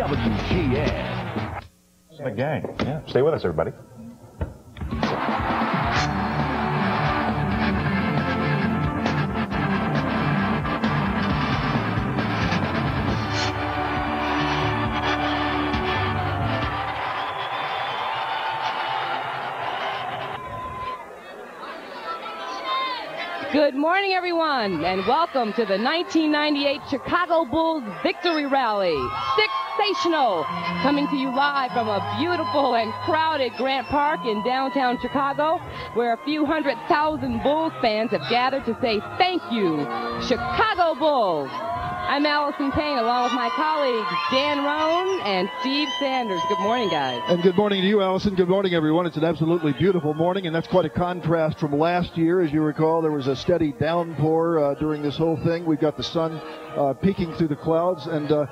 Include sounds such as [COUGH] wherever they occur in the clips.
WGN. The gang. Yeah. Stay with us, everybody. Morning, everyone, and welcome to the 1998 Chicago Bulls Victory Rally. Sixational! Coming to you live from a beautiful and crowded Grant Park in downtown Chicago, where a few hundred thousand Bulls fans have gathered to say thank you, Chicago Bulls! I'm Allison Payne, along with my colleagues Dan Roan and Steve Sanders. Good morning, guys. And good morning to you, Allison. Good morning, everyone. It's an absolutely beautiful morning, and that's quite a contrast from last year. As you recall, there was a steady downpour uh, during this whole thing. We've got the sun uh, peeking through the clouds, and uh,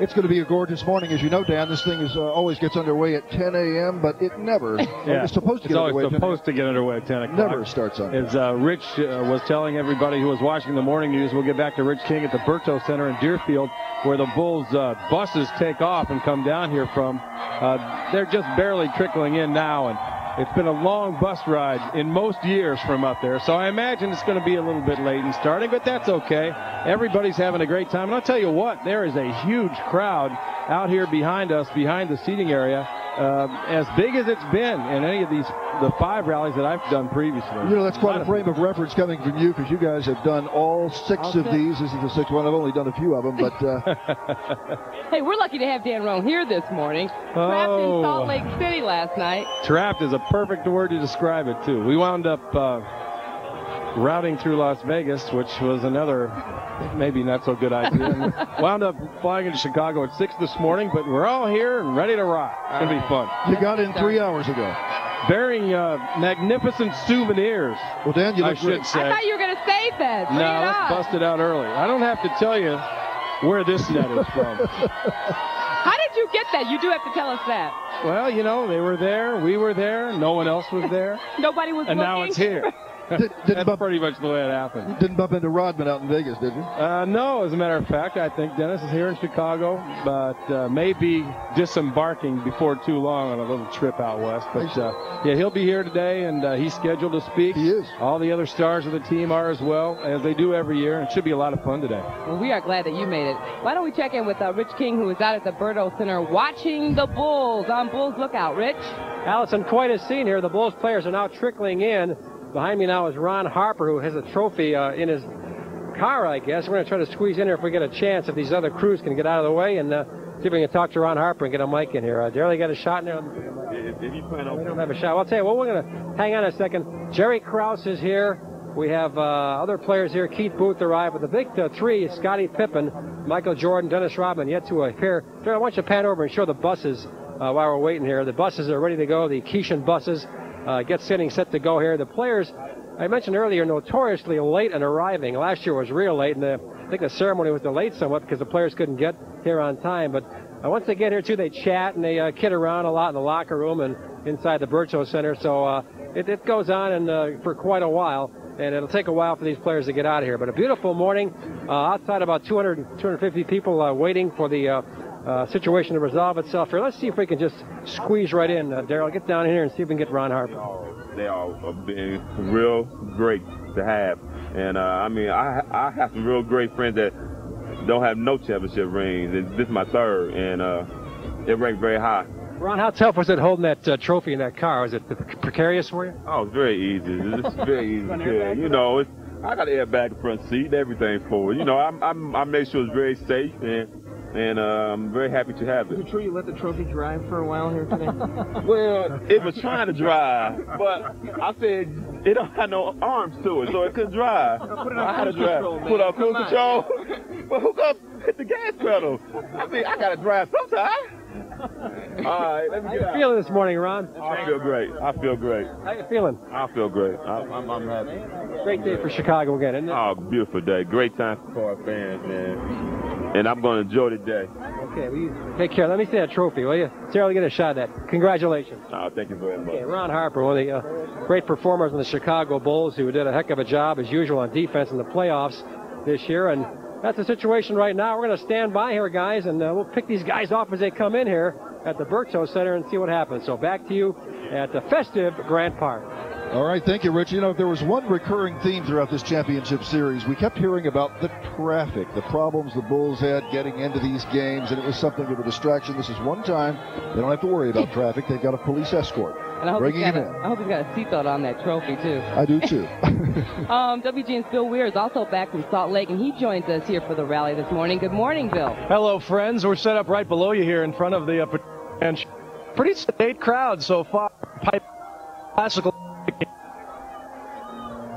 it's going to be a gorgeous morning. As you know, Dan, this thing is uh, always gets underway at 10 a.m., but it never, [LAUGHS] yeah. it's supposed to it's get always underway at 10 supposed to get underway at 10 o'clock. Never starts on As uh, Rich uh, was telling everybody who was watching the morning news, we'll get back to Rich King at the Berto Center in Deerfield, where the Bulls uh, buses take off and come down here from. Uh, they're just barely trickling in now, and it's been a long bus ride in most years from up there, so I imagine it's going to be a little bit late in starting, but that's okay. Everybody's having a great time, and I'll tell you what, there is a huge crowd out here behind us, behind the seating area, uh, as big as it's been in any of these the five rallies that I've done previously. You know, that's quite a frame of reference coming from you because you guys have done all 6 of these. This is the sixth one. I've only done a few of them, but. Uh... [LAUGHS] hey, we're lucky to have Dan Roan here this morning. Oh. Trapped in Salt Lake City last night. Trapped is a perfect word to describe it, too. We wound up uh, routing through Las Vegas, which was another maybe not so good idea. [LAUGHS] wound up flying into Chicago at 6 this morning, but we're all here and ready to rock. It's going to be fun. You got in three hours ago bearing uh, magnificent souvenirs. Well, Dan, you look I great. should say. I thought you were going to save that. Bring no, let's bust it out early. I don't have to tell you where this net is from. [LAUGHS] How did you get that? You do have to tell us that. Well, you know, they were there, we were there, no one else was there. [LAUGHS] Nobody was And looking. now it's here. Did, That's bump, pretty much the way it happened. Didn't bump into Rodman out in Vegas, did you? Uh, no, as a matter of fact, I think Dennis is here in Chicago, but uh, may be disembarking before too long on a little trip out west. But uh, yeah, he'll be here today, and uh, he's scheduled to speak. He is. All the other stars of the team are as well, as they do every year. It should be a lot of fun today. Well, we are glad that you made it. Why don't we check in with uh, Rich King, who is out at the Berto Center watching the Bulls on Bulls Lookout. Rich? Allison, quite a scene here. The Bulls players are now trickling in. Behind me now is Ron Harper, who has a trophy uh, in his car, I guess. We're going to try to squeeze in here if we get a chance, if these other crews can get out of the way, and uh, see if we can talk to Ron Harper and get a mic in here. Uh, you got a shot in there? You plan on... We don't have a shot. I'll tell you what, we're going to hang on a second. Jerry Krause is here. We have uh, other players here. Keith Booth arrived with the big uh, three, Scottie Pippen, Michael Jordan, Dennis Rodman, yet to appear. Daryl, I want you to pan over and show the buses uh, while we're waiting here. The buses are ready to go, the Keeshin buses. Uh, get sitting set to go here. The players I mentioned earlier, notoriously late in arriving. Last year was real late, and the, I think the ceremony was delayed somewhat because the players couldn't get here on time. But uh, once they get here, too, they chat and they uh, kid around a lot in the locker room and inside the Berto Center. So uh, it, it, goes on and uh, for quite a while, and it'll take a while for these players to get out of here. But a beautiful morning. Uh, outside, about 200, 250 people waiting for the uh, situation to resolve itself here. Let's see if we can just squeeze right in. Uh, Daryl, get down here and see if we can get Ron Harper. They are been real great to have, and uh, I mean, I I have some real great friends that don't have no championship rings. This is my third, and uh, it ranked very high. Ron, how tough was it holding that uh, trophy in that car? Was it precarious for you? Oh, it's very easy. It's very easy. [LAUGHS] to You know, it's, I got an airbag front seat, everything for it. You know, I'm, I'm, I made sure it's very safe and and uh, I'm very happy to have it. Is it true you let the trophy drive for a while here today? [LAUGHS] well, it was trying to drive, but I said it don't have no arms to it, so it couldn't drive. put it on I had to drive. control. Put on cruise control. [LAUGHS] but hook up, hit the gas pedal. I mean, I gotta drive sometime. All right, let me How you feeling this morning, Ron? I feel great. I feel great. How you feeling? I feel great. I, I'm, I'm happy. Great day for Chicago again, isn't it? Oh, beautiful day. Great time for our fans, man. And I'm going to enjoy the day. Okay, well, you take care. Let me see that trophy, will you? Sarah, get a shot at that. Congratulations. Oh, thank you very much. Okay, Ron Harper, one of the uh, great performers in the Chicago Bulls, who did a heck of a job as usual on defense in the playoffs this year, and that's the situation right now. We're going to stand by here, guys, and uh, we'll pick these guys off as they come in here at the Berto Center and see what happens. So back to you at the festive Grant Park. All right, thank you, Rich. You know, if there was one recurring theme throughout this championship series, we kept hearing about the traffic, the problems the Bulls had getting into these games, and it was something of a distraction. This is one time they don't have to worry about [LAUGHS] traffic. They've got a police escort And I hope, bringing got him in. I hope he's got a seatbelt on that trophy, too. I do too. [LAUGHS] Um, WGN's Bill Weir is also back from Salt Lake, and he joins us here for the rally this morning. Good morning, Bill. Hello, friends. We're set up right below you here in front of the uh, and pretty sedate crowd so far. Pipe classical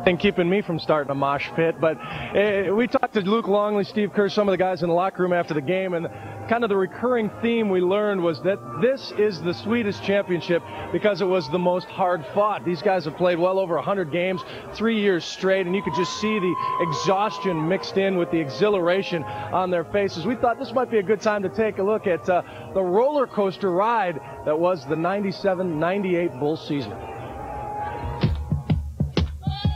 thing keeping me from starting a mosh pit. But uh, we talked to Luke Longley, Steve Kerr, some of the guys in the locker room after the game, and kind of the recurring theme we learned was that this is the sweetest championship because it was the most hard fought. These guys have played well over 100 games, three years straight, and you could just see the exhaustion mixed in with the exhilaration on their faces. We thought this might be a good time to take a look at uh, the roller coaster ride that was the 97 98 Bull season.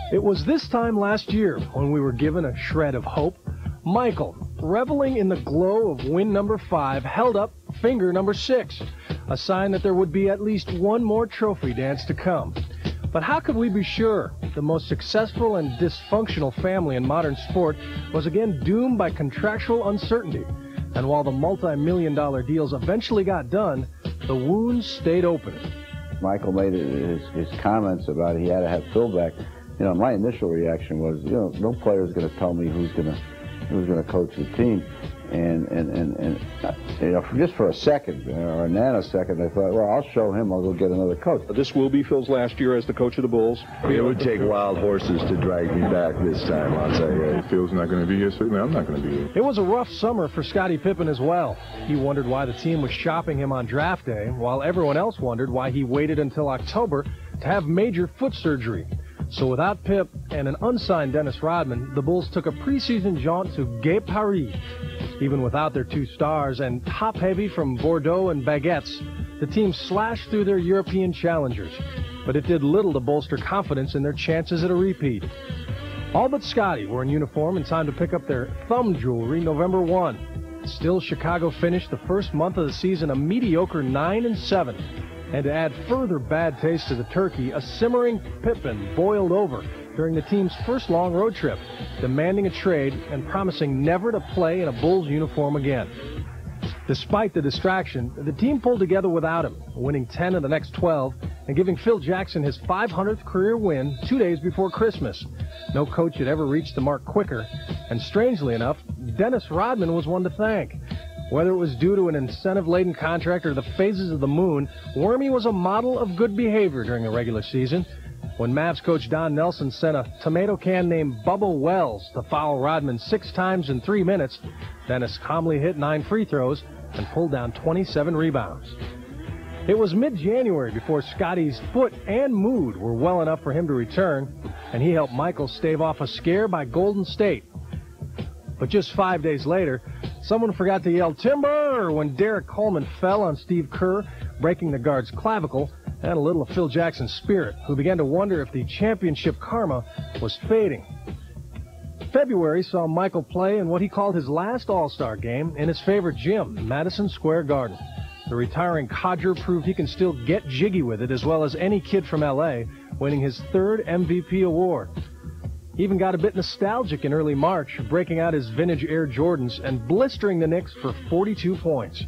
It was this time last year when we were given a shred of hope. Michael, reveling in the glow of win number five, held up finger number six, a sign that there would be at least one more trophy dance to come. But how could we be sure the most successful and dysfunctional family in modern sport was again doomed by contractual uncertainty? And while the multi million dollar deals eventually got done, the wounds stayed open. Michael made his, his comments about he had to have Phil back. You know, my initial reaction was, you know, no player is going to tell me who's going to who's going to coach the team. And and and, and uh, you know, for just for a second or a nanosecond, I thought, well, I'll show him. I'll go get another coach. This will be Phil's last year as the coach of the Bulls. It would take wild horses to drag me back this time, I'll tell you. Phil's not going to be here, certainly I'm not going to be here. It was a rough summer for Scottie Pippen as well. He wondered why the team was shopping him on draft day, while everyone else wondered why he waited until October to have major foot surgery. So without Pip and an unsigned Dennis Rodman, the Bulls took a preseason jaunt to Gay Paris. Even without their two stars and top heavy from Bordeaux and Baguettes, the team slashed through their European challengers. But it did little to bolster confidence in their chances at a repeat. All but Scottie were in uniform in time to pick up their thumb jewelry November 1. Still, Chicago finished the first month of the season a mediocre 9 and 7. And to add further bad taste to the turkey, a simmering Pippen boiled over during the team's first long road trip, demanding a trade and promising never to play in a Bulls uniform again. Despite the distraction, the team pulled together without him, winning 10 of the next 12 and giving Phil Jackson his 500th career win two days before Christmas. No coach had ever reached the mark quicker, and strangely enough, Dennis Rodman was one to thank. Whether it was due to an incentive laden contract or the phases of the moon, Wormy was a model of good behavior during the regular season. When Mavs coach Don Nelson sent a tomato can named Bubba Wells to foul Rodman six times in three minutes, Dennis calmly hit nine free throws and pulled down 27 rebounds. It was mid January before Scottie's foot and mood were well enough for him to return, and he helped Michael stave off a scare by Golden State. But just five days later, someone forgot to yell timber when Derrick Coleman fell on Steve Kerr, breaking the guard's clavicle and a little of Phil Jackson's spirit, who began to wonder if the championship karma was fading. February saw Michael play in what he called his last All Star game in his favorite gym, Madison Square Garden. The retiring codger proved he can still get jiggy with it as well as any kid from LA, winning his third MVP award. He even got a bit nostalgic in early March, breaking out his vintage Air Jordans and blistering the Knicks for 42 points.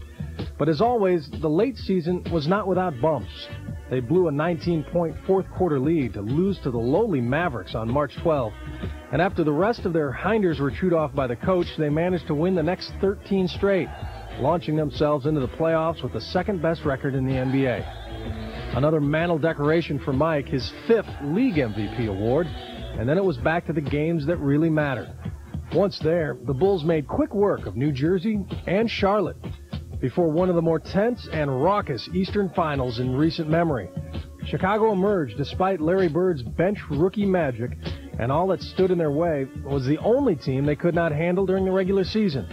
But as always, the late season was not without bumps. They blew a 19 point fourth quarter lead to lose to the lowly Mavericks on March 12. And after the rest of their hinders were chewed off by the coach, they managed to win the next 13 straight, launching themselves into the playoffs with the second best record in the NBA. Another mantle decoration for Mike, his fifth league MVP award, and then it was back to the games that really mattered. Once there, the Bulls made quick work of New Jersey and Charlotte before one of the more tense and raucous Eastern Finals in recent memory. Chicago emerged despite Larry Bird's bench rookie magic, and all that stood in their way was the only team they could not handle during the regular season.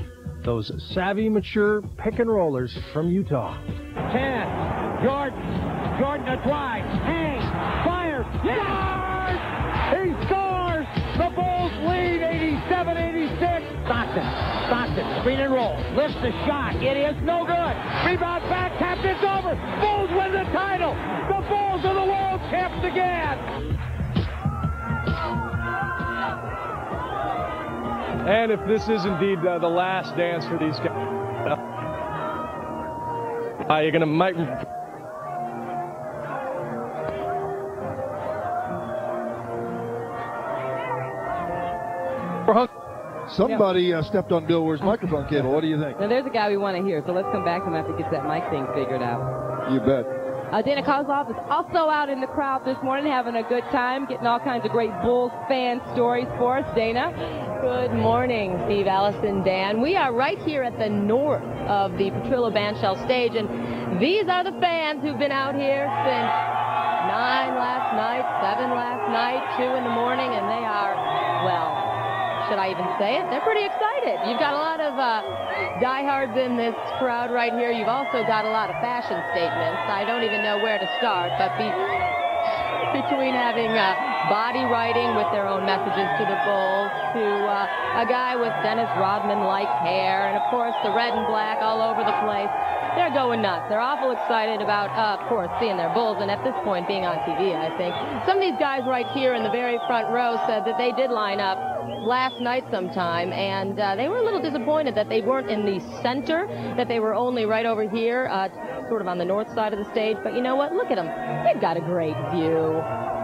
Those savvy, mature pick and rollers from Utah. 10. Jordan. Jordan to drive. Hangs. Fires. Scores! Stockton. Stockton, screen and roll. Lifts the shot. It is no good. Rebound back. Captain's over. Bulls win the title. The Bulls are the world champs again. And if this is indeed uh, the last dance for these guys, uh, you're gonna might. Somebody uh, stepped on Bill Weir's microphone cable. What do you think? Now there's a guy we want to hear, so let's come back to him after he gets that mic thing figured out. You bet. Uh, Dana Kozlov is also out in the crowd this morning having a good time, getting all kinds of great Bulls fan stories for us. Dana? Good morning, Steve, Allison, Dan. We are right here at the north of the Petrillo Bandshell stage, and these are the fans who've been out here since 9 last night, 7 last night, 2 in the morning, and they are, well, should I even say it? They're pretty excited. You've got a lot of uh, diehards in this crowd right here. You've also got a lot of fashion statements. I don't even know where to start, but be, between having uh, body writing with their own messages to the Bulls, to uh, a guy with Dennis Rodman-like hair, and of course the red and black all over the place. They're going nuts. They're awful excited about, uh, of course, seeing their Bulls, and at this point being on TV, I think. Some of these guys right here in the very front row said that they did line up last night sometime, and uh, they were a little disappointed that they weren't in the center, that they were only right over here, uh, sort of on the north side of the stage. But you know what? Look at them. They've got a great view.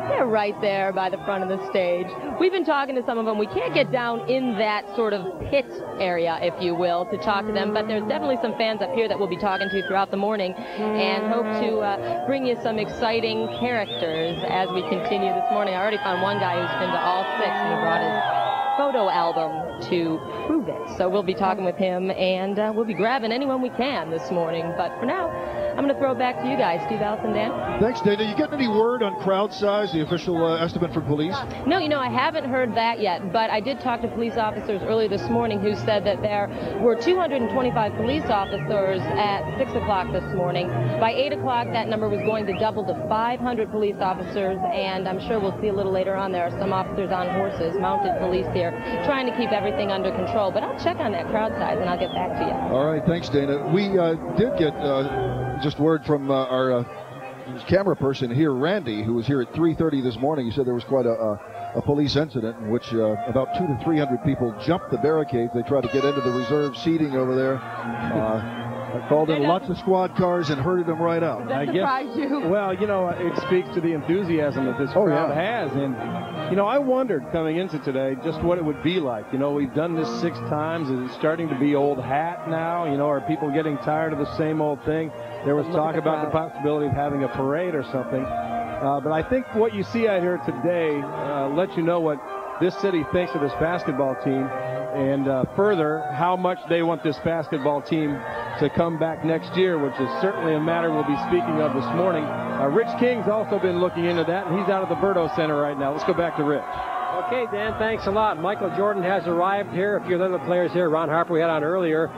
They're right there by the front of the stage. We've been talking to some of them. We can't get down in that sort of pit area, if you will, to talk to them, but there's definitely some fans up here that we'll be talking to throughout the morning and hope to uh, bring you some exciting characters as we continue this morning. I already found one guy who's been to all six and he brought his photo album to prove it. So we'll be talking with him and uh, we'll be grabbing anyone we can this morning. But for now, I'm going to throw it back to you guys, Steve Allison, Dan. Thanks, Dana. You getting any word on crowd size, the official uh, estimate for police? No, you know, I haven't heard that yet, but I did talk to police officers earlier this morning who said that there were 225 police officers at 6 o'clock this morning. By 8 o'clock, that number was going to double to 500 police officers, and I'm sure we'll see a little later on there are some officers on horses, mounted police here, trying to keep everything under control. But I'll check on that crowd size, and I'll get back to you. All right, thanks, Dana. We uh, did get uh, just word from uh, our uh, camera person here, Randy, who was here at 3:30 this morning. He said there was quite a, a, a police incident in which uh, about two to 300 people jumped the barricades. They tried to get into the reserve seating over there. I called in lots of squad cars and herded them right out. Does that surprise you? [LAUGHS] Well, you know, it speaks to the enthusiasm that this Oh, crowd yeah. has. And, you know, I wondered coming into today just what it would be like. You know, we've done this six times. Is it starting to be old hat now? You know, are people getting tired of the same old thing? There was Look talk the about the possibility of having a parade or something. Uh, but I think what you see out here today uh, lets you know what this city thinks of this basketball team and uh, further how much they want this basketball team to come back next year, which is certainly a matter we'll be speaking of this morning. Uh, Rich King's also been looking into that, and he's out at the Berto Center right now. Let's go back to Rich. Okay, Dan, thanks a lot. Michael Jordan has arrived here. A few other players here. Ron Harper we had on earlier.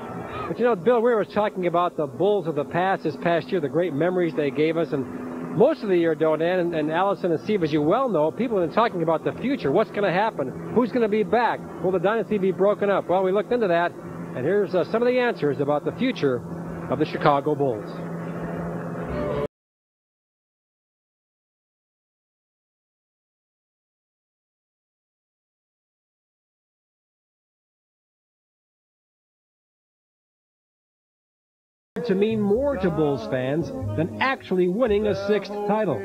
But you know, Bill Weir was talking about the Bulls of the past this past year, the great memories they gave us. And most of the year, Dan and, and Allison and Steve, as you well know, people have been talking about the future. What's going to happen? Who's going to be back? Will the dynasty be broken up? Well, we looked into that, and here's uh, some of the answers about the future of the Chicago Bulls. To mean more to Bulls fans than actually winning a sixth title?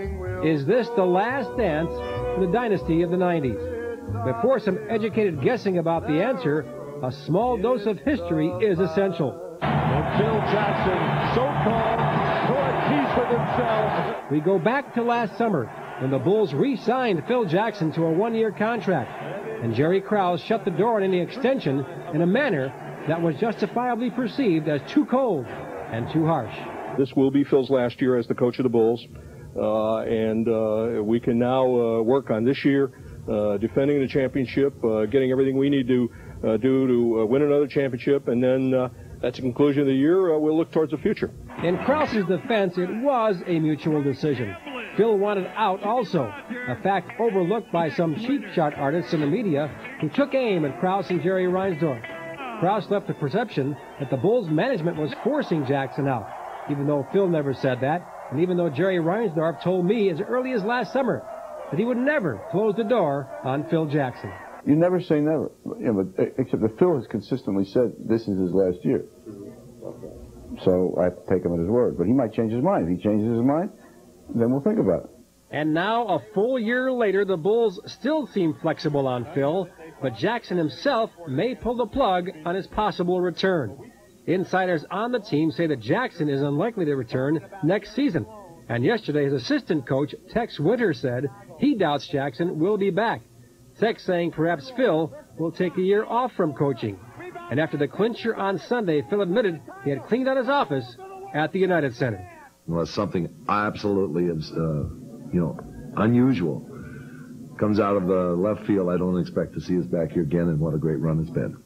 Is this the last dance for the dynasty of the 90s? Before some educated guessing about the answer, a small dose of history is essential. Phil Jackson, so called, for a piece of himself. We go back to last summer when the Bulls re-signed Phil Jackson to a one-year contract, and Jerry Krause shut the door on any extension in a manner that was justifiably perceived as too cold and too harsh. This will be Phil's last year as the coach of the Bulls, uh, and uh, we can now uh, work on this year, uh, defending the championship, uh, getting everything we need to uh, do to uh, win another championship, and then uh, at the conclusion of the year, uh, we'll look towards the future. In Krause's defense, it was a mutual decision. Phil wanted out also, a fact overlooked by some cheap shot artists in the media who took aim at Krause and Jerry Reinsdorf. Krause left the perception that the Bulls management was forcing Jackson out, even though Phil never said that, and even though Jerry Reinsdorf told me as early as last summer that he would never close the door on Phil Jackson. You never say never, yeah, but uh, except that Phil has consistently said this is his last year. So I have to take him at his word. But he might change his mind. If he changes his mind, then we'll think about it. And now, a full year later, the Bulls still seem flexible on Phil, but Jackson himself may pull the plug on his possible return. Insiders on the team say that Jackson is unlikely to return next season. And yesterday, his assistant coach, Tex Winter, said he doubts Jackson will be back. Tex saying perhaps Phil will take a year off from coaching. And after the clincher on Sunday, Phil admitted he had cleaned out his office at the United Center. Well, something absolutely, uh, you know, unusual comes out of the left field. I don't expect to see us back here again, and what a great run it's been.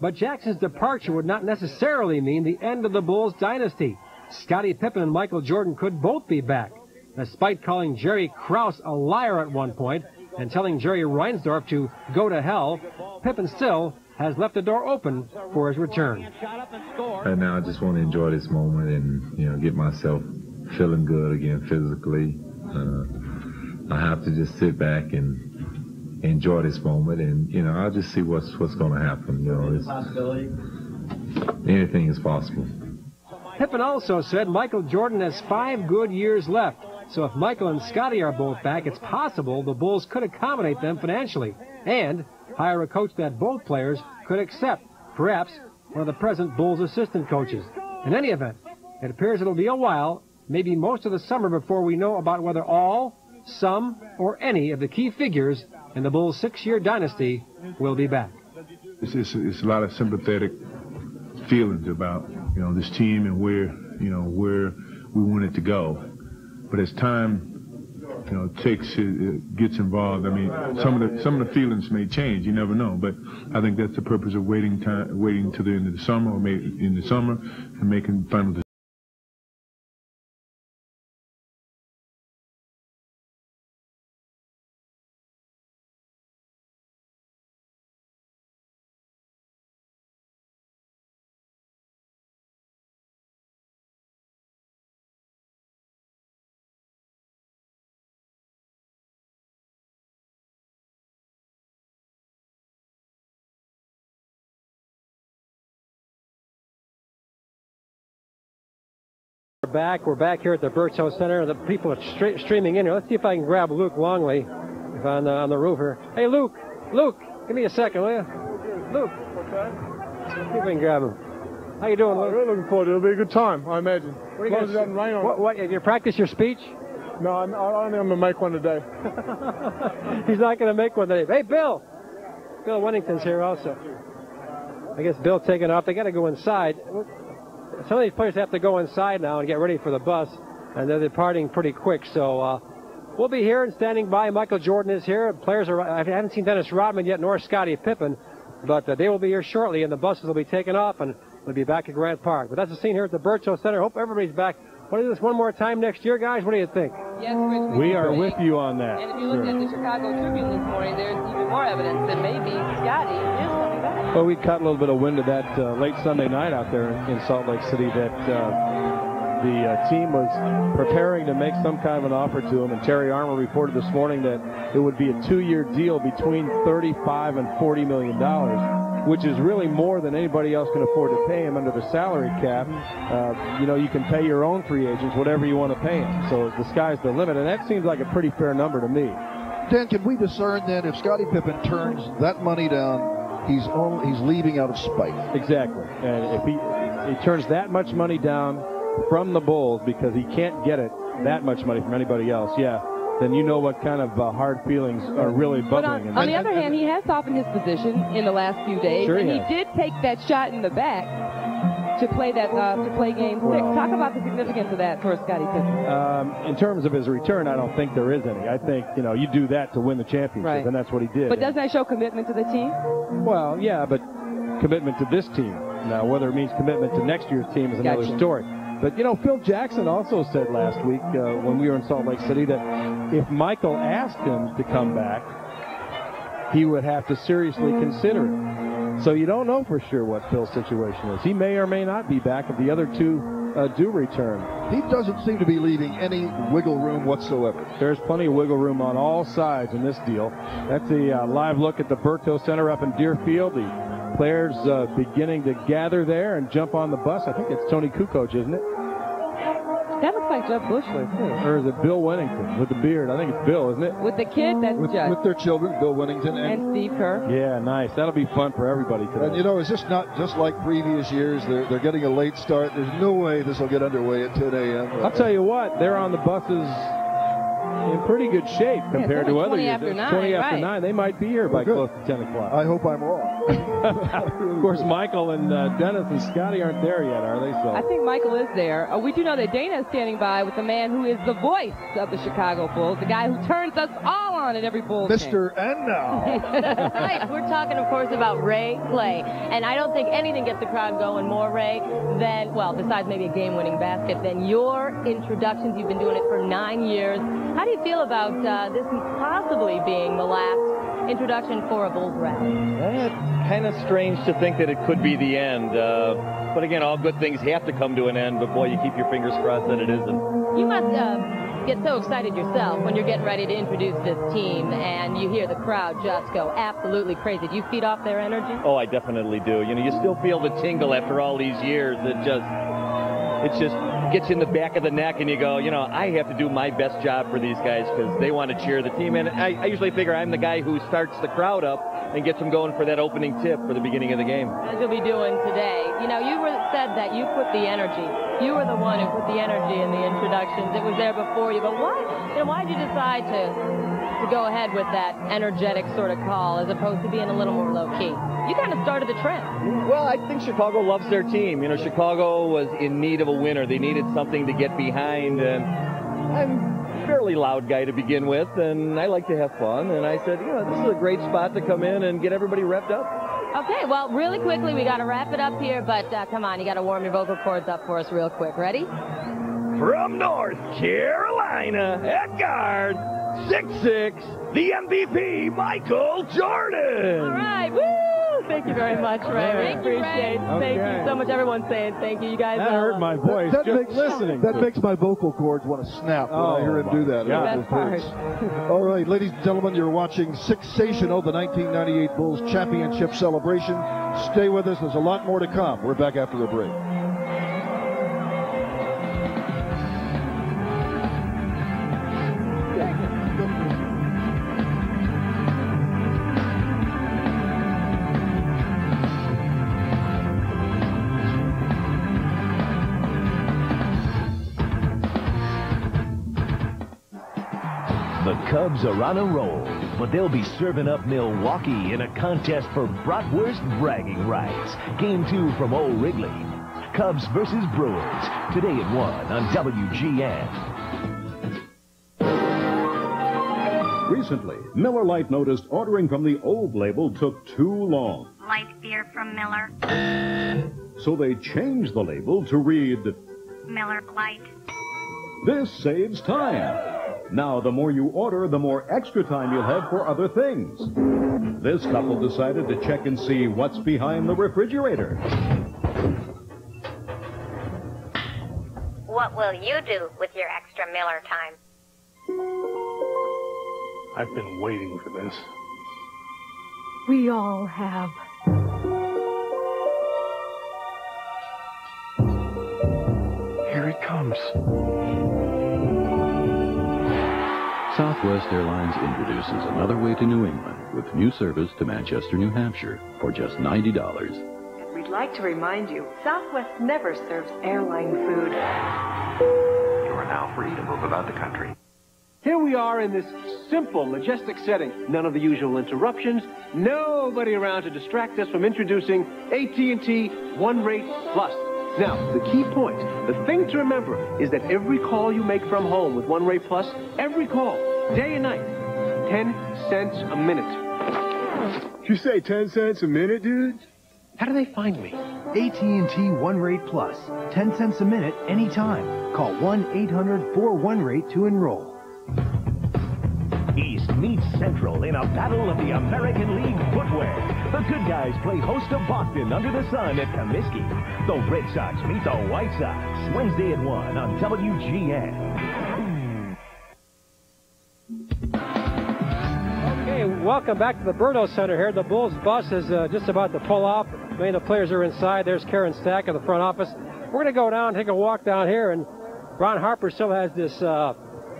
But Jackson's departure would not necessarily mean the end of the Bulls dynasty. Scottie Pippen and Michael Jordan could both be back. Despite calling Jerry Krause a liar at one point and telling Jerry Reinsdorf to go to hell, Pippen still has left the door open for his return. Right now, I just want to enjoy this moment and you know get myself feeling good again physically. Uh, I have to just sit back and enjoy this moment, and you know I'll just see what's what's going to happen. You know, it's, anything is possible. Pippen also said Michael Jordan has five good years left. So if Michael and Scottie are both back, it's possible the Bulls could accommodate them financially and hire a coach that both players could accept, perhaps one of the present Bulls assistant coaches. In any event, it appears it'll be a while, maybe most of the summer before we know about whether all, some, or any of the key figures in the Bulls' six-year dynasty will be back. It's, it's, it's a lot of sympathetic feelings about you know this team and where you know where we want it to go. But as time you know takes it, gets involved, I mean some of the some of the feelings may change. You never know. But I think that's the purpose of waiting time, waiting to the end of the summer or maybe in the summer and making final back. We're back here at the Berto Center. The people are streaming in here. Let's see if I can grab Luke Longley on the, on the roof here. Hey, Luke. Luke, give me a second, will you? Luke. See if we can grab him. How you doing, oh, Luke? Really looking forward to it. It'll be a good time, I imagine. What are you as doesn't rain on What, what, you practiced your speech? No, I'm, I don't think I'm going to make one today. [LAUGHS] He's not going to make one today. Hey, Bill. Bill Wennington's here also. I guess Bill taking off. They got to go inside. Some of these players have to go inside now and get ready for the bus, and they're departing pretty quick. So uh, we'll be here and standing by. Michael Jordan is here. Players are. I haven't seen Dennis Rodman yet, nor Scottie Pippen, but uh, they will be here shortly, and the buses will be taken off, and we'll be back at Grant Park. But that's the scene here at the Berto Center. Hope everybody's back. Want to do this one more time next year, guys? What do you think? Yes, Rich, We can are with you on that. And if you look at the Chicago Tribune this morning, there's even more evidence that maybe Scottie is coming back. Well, we caught a little bit of wind of that uh, late Sunday night out there in Salt Lake City that uh, the uh, team was preparing to make some kind of an offer to him. And Terry Armour reported this morning that it would be a two-year deal between 35 and 40 million dollars, which is really more than anybody else can afford to pay him under the salary cap. Uh, you know, you can pay your own free agents whatever you want to pay them. So the sky's the limit, and that seems like a pretty fair number to me. Dan, can we discern then if Scottie Pippen turns that money down, he's only, he's leaving out of spite? Exactly. And if he he turns that much money down from the Bulls because he can't get it that much money from anybody else, yeah, then you know what kind of uh, hard feelings are really But bubbling. on, on the other hand, he has softened his position in the last few days, Sure he and he has. did take that shot in the back to play that uh, to play Game Six. Talk about the significance of that for Scottie Pippen. um, in terms of his return, I don't think there is any. I think you know you do that to win the championship, Right. and that's what he did. But doesn't that show commitment to the team? Well, yeah, but commitment to this team. Now, whether it means commitment to next year's team is another Gotcha. story. But, you know, Phil Jackson also said last week uh, when we were in Salt Lake City that if Michael asked him to come back, he would have to seriously consider it. So you don't know for sure what Phil's situation is. He may or may not be back if the other two uh, do return. He doesn't seem to be leaving any wiggle room whatsoever. There's plenty of wiggle room on all sides in this deal. That's a uh, live look at the Berto Center up in Deerfield. The players uh, beginning to gather there and jump on the bus. I think it's Toni Kukoc, isn't it? That looks like Jeff Buechler, too. Or is it Bill Wennington with the beard? I think it's Bill, isn't it? With the kid, that's with, Jud. with their children, Bill Wennington and, and Steve Kerr. Yeah, nice. That'll be fun for everybody today. And you know, is this not just like previous years? They're, they're getting a late start. There's no way this will get underway at 10 a.m. I'll tell you what, they're on the buses in pretty good shape compared yeah, to other 20 years. After 9, 20 after right. 9. They might be here by Well, close to 10 o'clock. I hope I'm wrong. [LAUGHS] [LAUGHS] of course, Michael and uh, Dennis and Scottie aren't there yet, are they? So I think Michael is there. Uh, we do know that Dana is standing by with the man who is the voice of the Chicago Bulls, the guy who turns us all on at every Bulls Mr. And now. [LAUGHS] right, we're talking, of course, about Ray Clay. And I don't think anything gets the crowd going more, Ray, than, well, besides maybe a game-winning basket, than your introductions. You've been doing it for nine years. How do you feel about uh, this possibly being the last introduction for a Bulls rally? kind of strange to think that it could be the end. Uh, but again, all good things have to come to an end. But boy, you keep your fingers crossed that it isn't. You must uh, get so excited yourself when you're getting ready to introduce this team and you hear the crowd just go absolutely crazy. Do you feed off their energy? Oh, I definitely do. You know, you still feel the tingle after all these years. It just, it's just gets you in the back of the neck, and you go, you know, I have to do my best job for these guys because they want to cheer the team. And I, I usually figure I'm the guy who starts the crowd up and gets them going for that opening tip for the beginning of the game. As you'll be doing today. You know, you were said that you put the energy. You were the one who put the energy in the introductions. It was there before you. But why? You know, why did you decide to to go ahead with that energetic sort of call as opposed to being a little more low key? You kind of started the trend. Well, I think Chicago loves their team. You know, Chicago was in need of a winner. They needed something to get behind, and I'm a fairly loud guy to begin with, and I like to have fun. And I said, you know, this is a great spot to come in and get everybody revved up. Okay, well, really quickly, we got to wrap it up here, but uh, come on, you got to warm your vocal cords up for us real quick. Ready? From North Carolina, at guard, 6'6", the MVP, Michael Jordan. All right, woo! Thank you very much, Ray. We appreciate it. Thank you so much. Everyone's saying thank you. You guys that all, hurt my voice that just makes, listening. That to it. makes my vocal cords want to snap when Oh, I hear him oh do that. my It Best part. All right, ladies and gentlemen, you're watching Sixational, the 1998 Bulls Championship celebration. Stay with us. There's a lot more to come. We're back after the break. Cubs are on a roll, but they'll be serving up Milwaukee in a contest for bratwurst bragging rights. Game two from Old Wrigley. Cubs versus Brewers, today at 1 on WGN. Recently, Miller Lite noticed ordering from the old label took too long. Light beer from Miller. So they changed the label to read, Miller Light. This saves time. Now, the more you order, the more extra time you'll have for other things. This couple decided to check and see what's behind the refrigerator. What will you do with your extra Miller time? I've been waiting for this. We all have. Here it comes. Southwest Airlines introduces another way to New England with new service to Manchester, New Hampshire for just $90. We'd like to remind you, Southwest never serves airline food. You are now free to move about the country. Here we are in this simple, majestic setting. None of the usual interruptions. Nobody around to distract us from introducing AT&T One Rate Plus. Now, the key point, the thing to remember is that every call you make from home with One Rate Plus, every call, day and night, 10 cents a minute. You say 10 cents a minute, dude? How do they find me? AT&T One Rate Plus. 10 cents a minute anytime. Call 1-800-41-RATE to enroll. East meets Central in a battle of the American League footwear. The good guys play host to Boston under the sun at Comiskey. The Red Sox meet the White Sox Wednesday at 1 on WGN. Okay, welcome back to the Berto Center here. The Bulls bus is uh, just about to pull off. Many of the players are inside. There's Karen Stack in the front office. We're going to go down, take a walk down here, and Ron Harper still has this uh,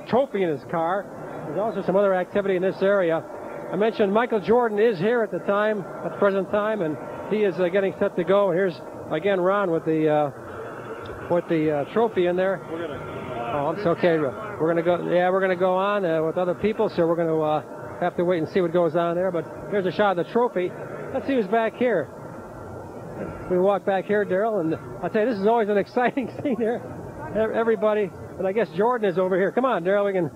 trophy in his car. There's also some other activity in this area. I mentioned Michael Jordan is here at the time, at the present time, and he is uh, getting set to go. Here's again Ron with the uh, with the uh, trophy in there. Oh, it's okay. We're gonna go. Yeah, we're gonna go on uh, with other people, so we're gonna uh, have to wait and see what goes on there. But here's a shot of the trophy. Let's see who's back here. We walk back here, Daryl, and I'll tell you, this is always an [LAUGHS] exciting scene here. Everybody, and I guess Jordan is over here. Come on, Daryl, we can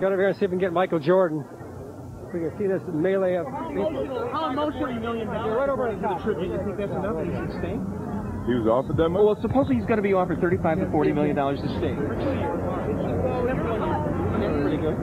get over here and see if we can get Michael Jordan. We can see this melee of people. How emotional you million dollars? Right over the top. tribute. You think that's enough? He should stay. He was offered that much? Well, supposedly he's going to be offered 35 to 40 million dollars to stay. Pretty good.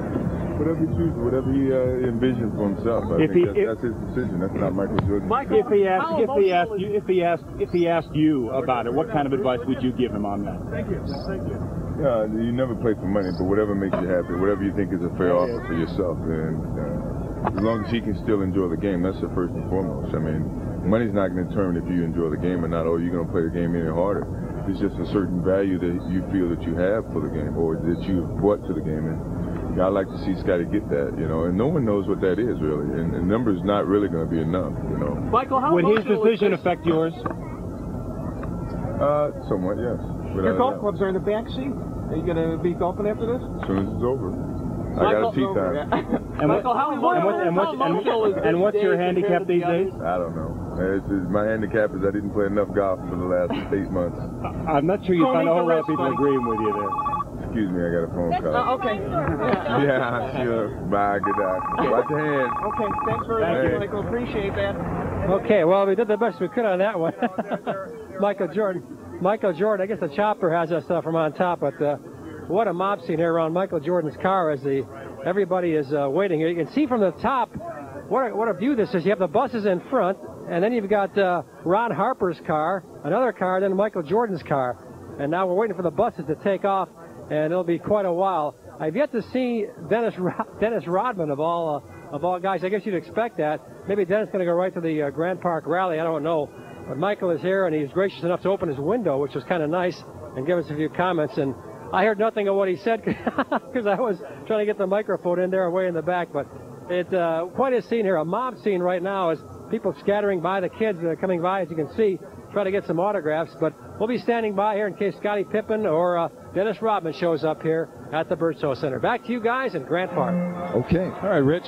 Whatever he chooses, whatever he uh, envisions for himself. I If think he- that's, if- that's his decision. That's not Michael Jordan. if he asked, if he asked you, if he asked, if he asked you about it, what kind of advice would you give him on that? Thank you. Thank you. Yeah, you never play for money, but whatever makes you happy, whatever you think is a fair offer for yourself, and uh, as long as he can still enjoy the game, that's the first and foremost. I mean, money's not going to determine if you enjoy the game or not. Oh, you're going to play the game any harder. It's just a certain value that you feel that you have for the game, or that you've brought to the game. And I'd like to see Scottie get that, you know. And no one knows what that is really, and the number's not really going to be enough, you know. Michael, how Would his decision this? affect yours? Uh, somewhat, yes. Your Without golf clubs are in the back seat. Are you going to be golfing after this? As soon as it's over. I got a tee time. And [LAUGHS] Michael, how and what, and, what, how and, is and what's your handicap these the days? I don't know. It's, it's, my handicap is I didn't play enough golf for the last [LAUGHS] eight months. I'm not sure you find a whole lot of people agreeing with you there. Excuse me, I got a phone call. Uh, okay. [LAUGHS] Yeah, sure. Bye, good night. Watch your hand. Okay, thanks very Thank much, you. Michael. Appreciate that. Okay, well, we did the best we could on that one. Michael Jordan. Michael Jordan, I guess the chopper has us uh, from on top, but uh, what a mob scene here around Michael Jordan's car as the everybody is uh, waiting here. You can see from the top what a, what a view this is. You have the buses in front, and then you've got uh, Ron Harper's car, another car, then Michael Jordan's car. And now we're waiting for the buses to take off, and it'll be quite a while. I've yet to see Dennis [LAUGHS] Dennis Rodman of all uh, of all guys. I guess you'd expect that. Maybe Dennis going to go right to the uh, Grant Park Rally. I don't know. But Michael is here, and he's gracious enough to open his window, which was kind of nice, and give us a few comments. And I heard nothing of what he said [LAUGHS] because I was trying to get the microphone in there way in the back. But it's uh, quite a scene here, a mob scene right now as people scattering by, the kids that are coming by, as you can see, trying to get some autographs. But we'll be standing by here in case Scottie Pippen or uh, Dennis Rodman shows up here at the Berto Center. Back to you guys in Grant Park. Okay. All right, Rich.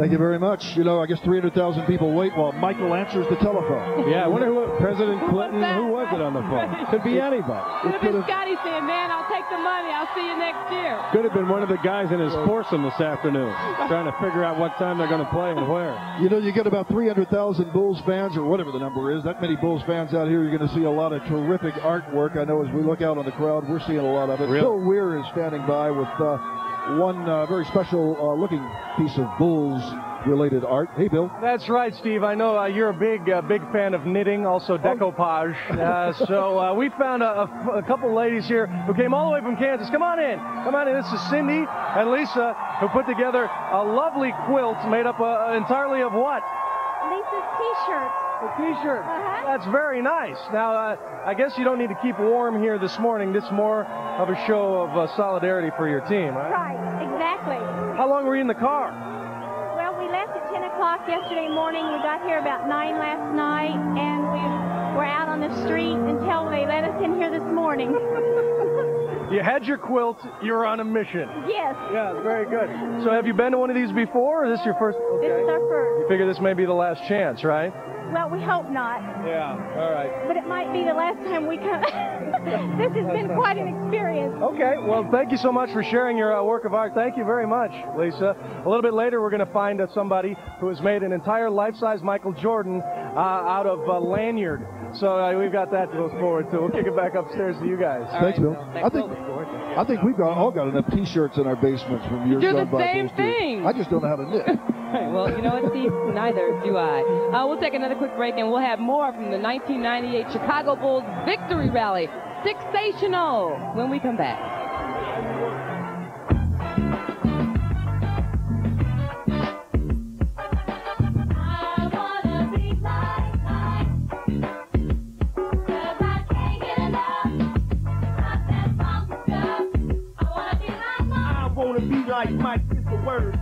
Thank you very much. You know, I guess 300,000 people wait while Michael answers the telephone. Yeah, I wonder who President Clinton. Who was it on the phone? [LAUGHS] Could be anybody. Could have been Scottie saying, man, I'll take the money. I'll see you next year. Could have been one of the guys in his foursome this afternoon, trying to figure out what time they're going to play and where. You know, you get about 300,000 Bulls fans, or whatever the number is. That many Bulls fans out here, you're going to see a lot of terrific artwork. I know as we look out on the crowd, we're seeing a lot of it. Really? Bill Weir is standing by with uh, one uh, very special uh, looking piece of Bulls related art. Hey, Bill. That's right, Steve. I know uh, you're a big, uh, big fan of knitting, also decoupage. [LAUGHS] Uh, so uh, we found a, a, a couple ladies here who came all the way from Kansas. Come on in. Come on in. This is Cindy and Lisa who put together a lovely quilt made up uh, entirely of what? Lisa's t-shirt. A t-shirt. That's very nice. Now, uh, I guess you don't need to keep warm here this morning. This is more of a show of uh, solidarity for your team, right? Right, exactly. How long were you in the car? Well, we left at 10 o'clock yesterday morning. We got here about 9 last night, and we were out on the street until they let us in here this morning. [LAUGHS] You had your quilt. You were on a mission. yes. Yeah, very good. So have you been to one of these before, or is this your first? This is our first. You figure this may be the last chance, right? Well, we hope not. Yeah. All right. But it might be the last time we come. [LAUGHS] this has been quite an experience. Okay. Well, thank you so much for sharing your uh, work of art. Thank you very much, Lisa. A little bit later, we're going to find uh, somebody who has made an entire life-size Michael Jordan uh, out of uh, lanyard So uh, we've got that to look forward to. We'll kick it back upstairs to you guys. Thanks, Bill. I think I think we've got all got enough T-shirts in our basements from years Do the gone by. same those days. thing. I just don't know how to knit. [LAUGHS] Well, you know what, Steve? Neither do I. Uh, we'll take another quick break, and we'll have more from the 1998 Chicago Bulls victory rally. Sixational when we come back. I wanna be like Mike, it's the word.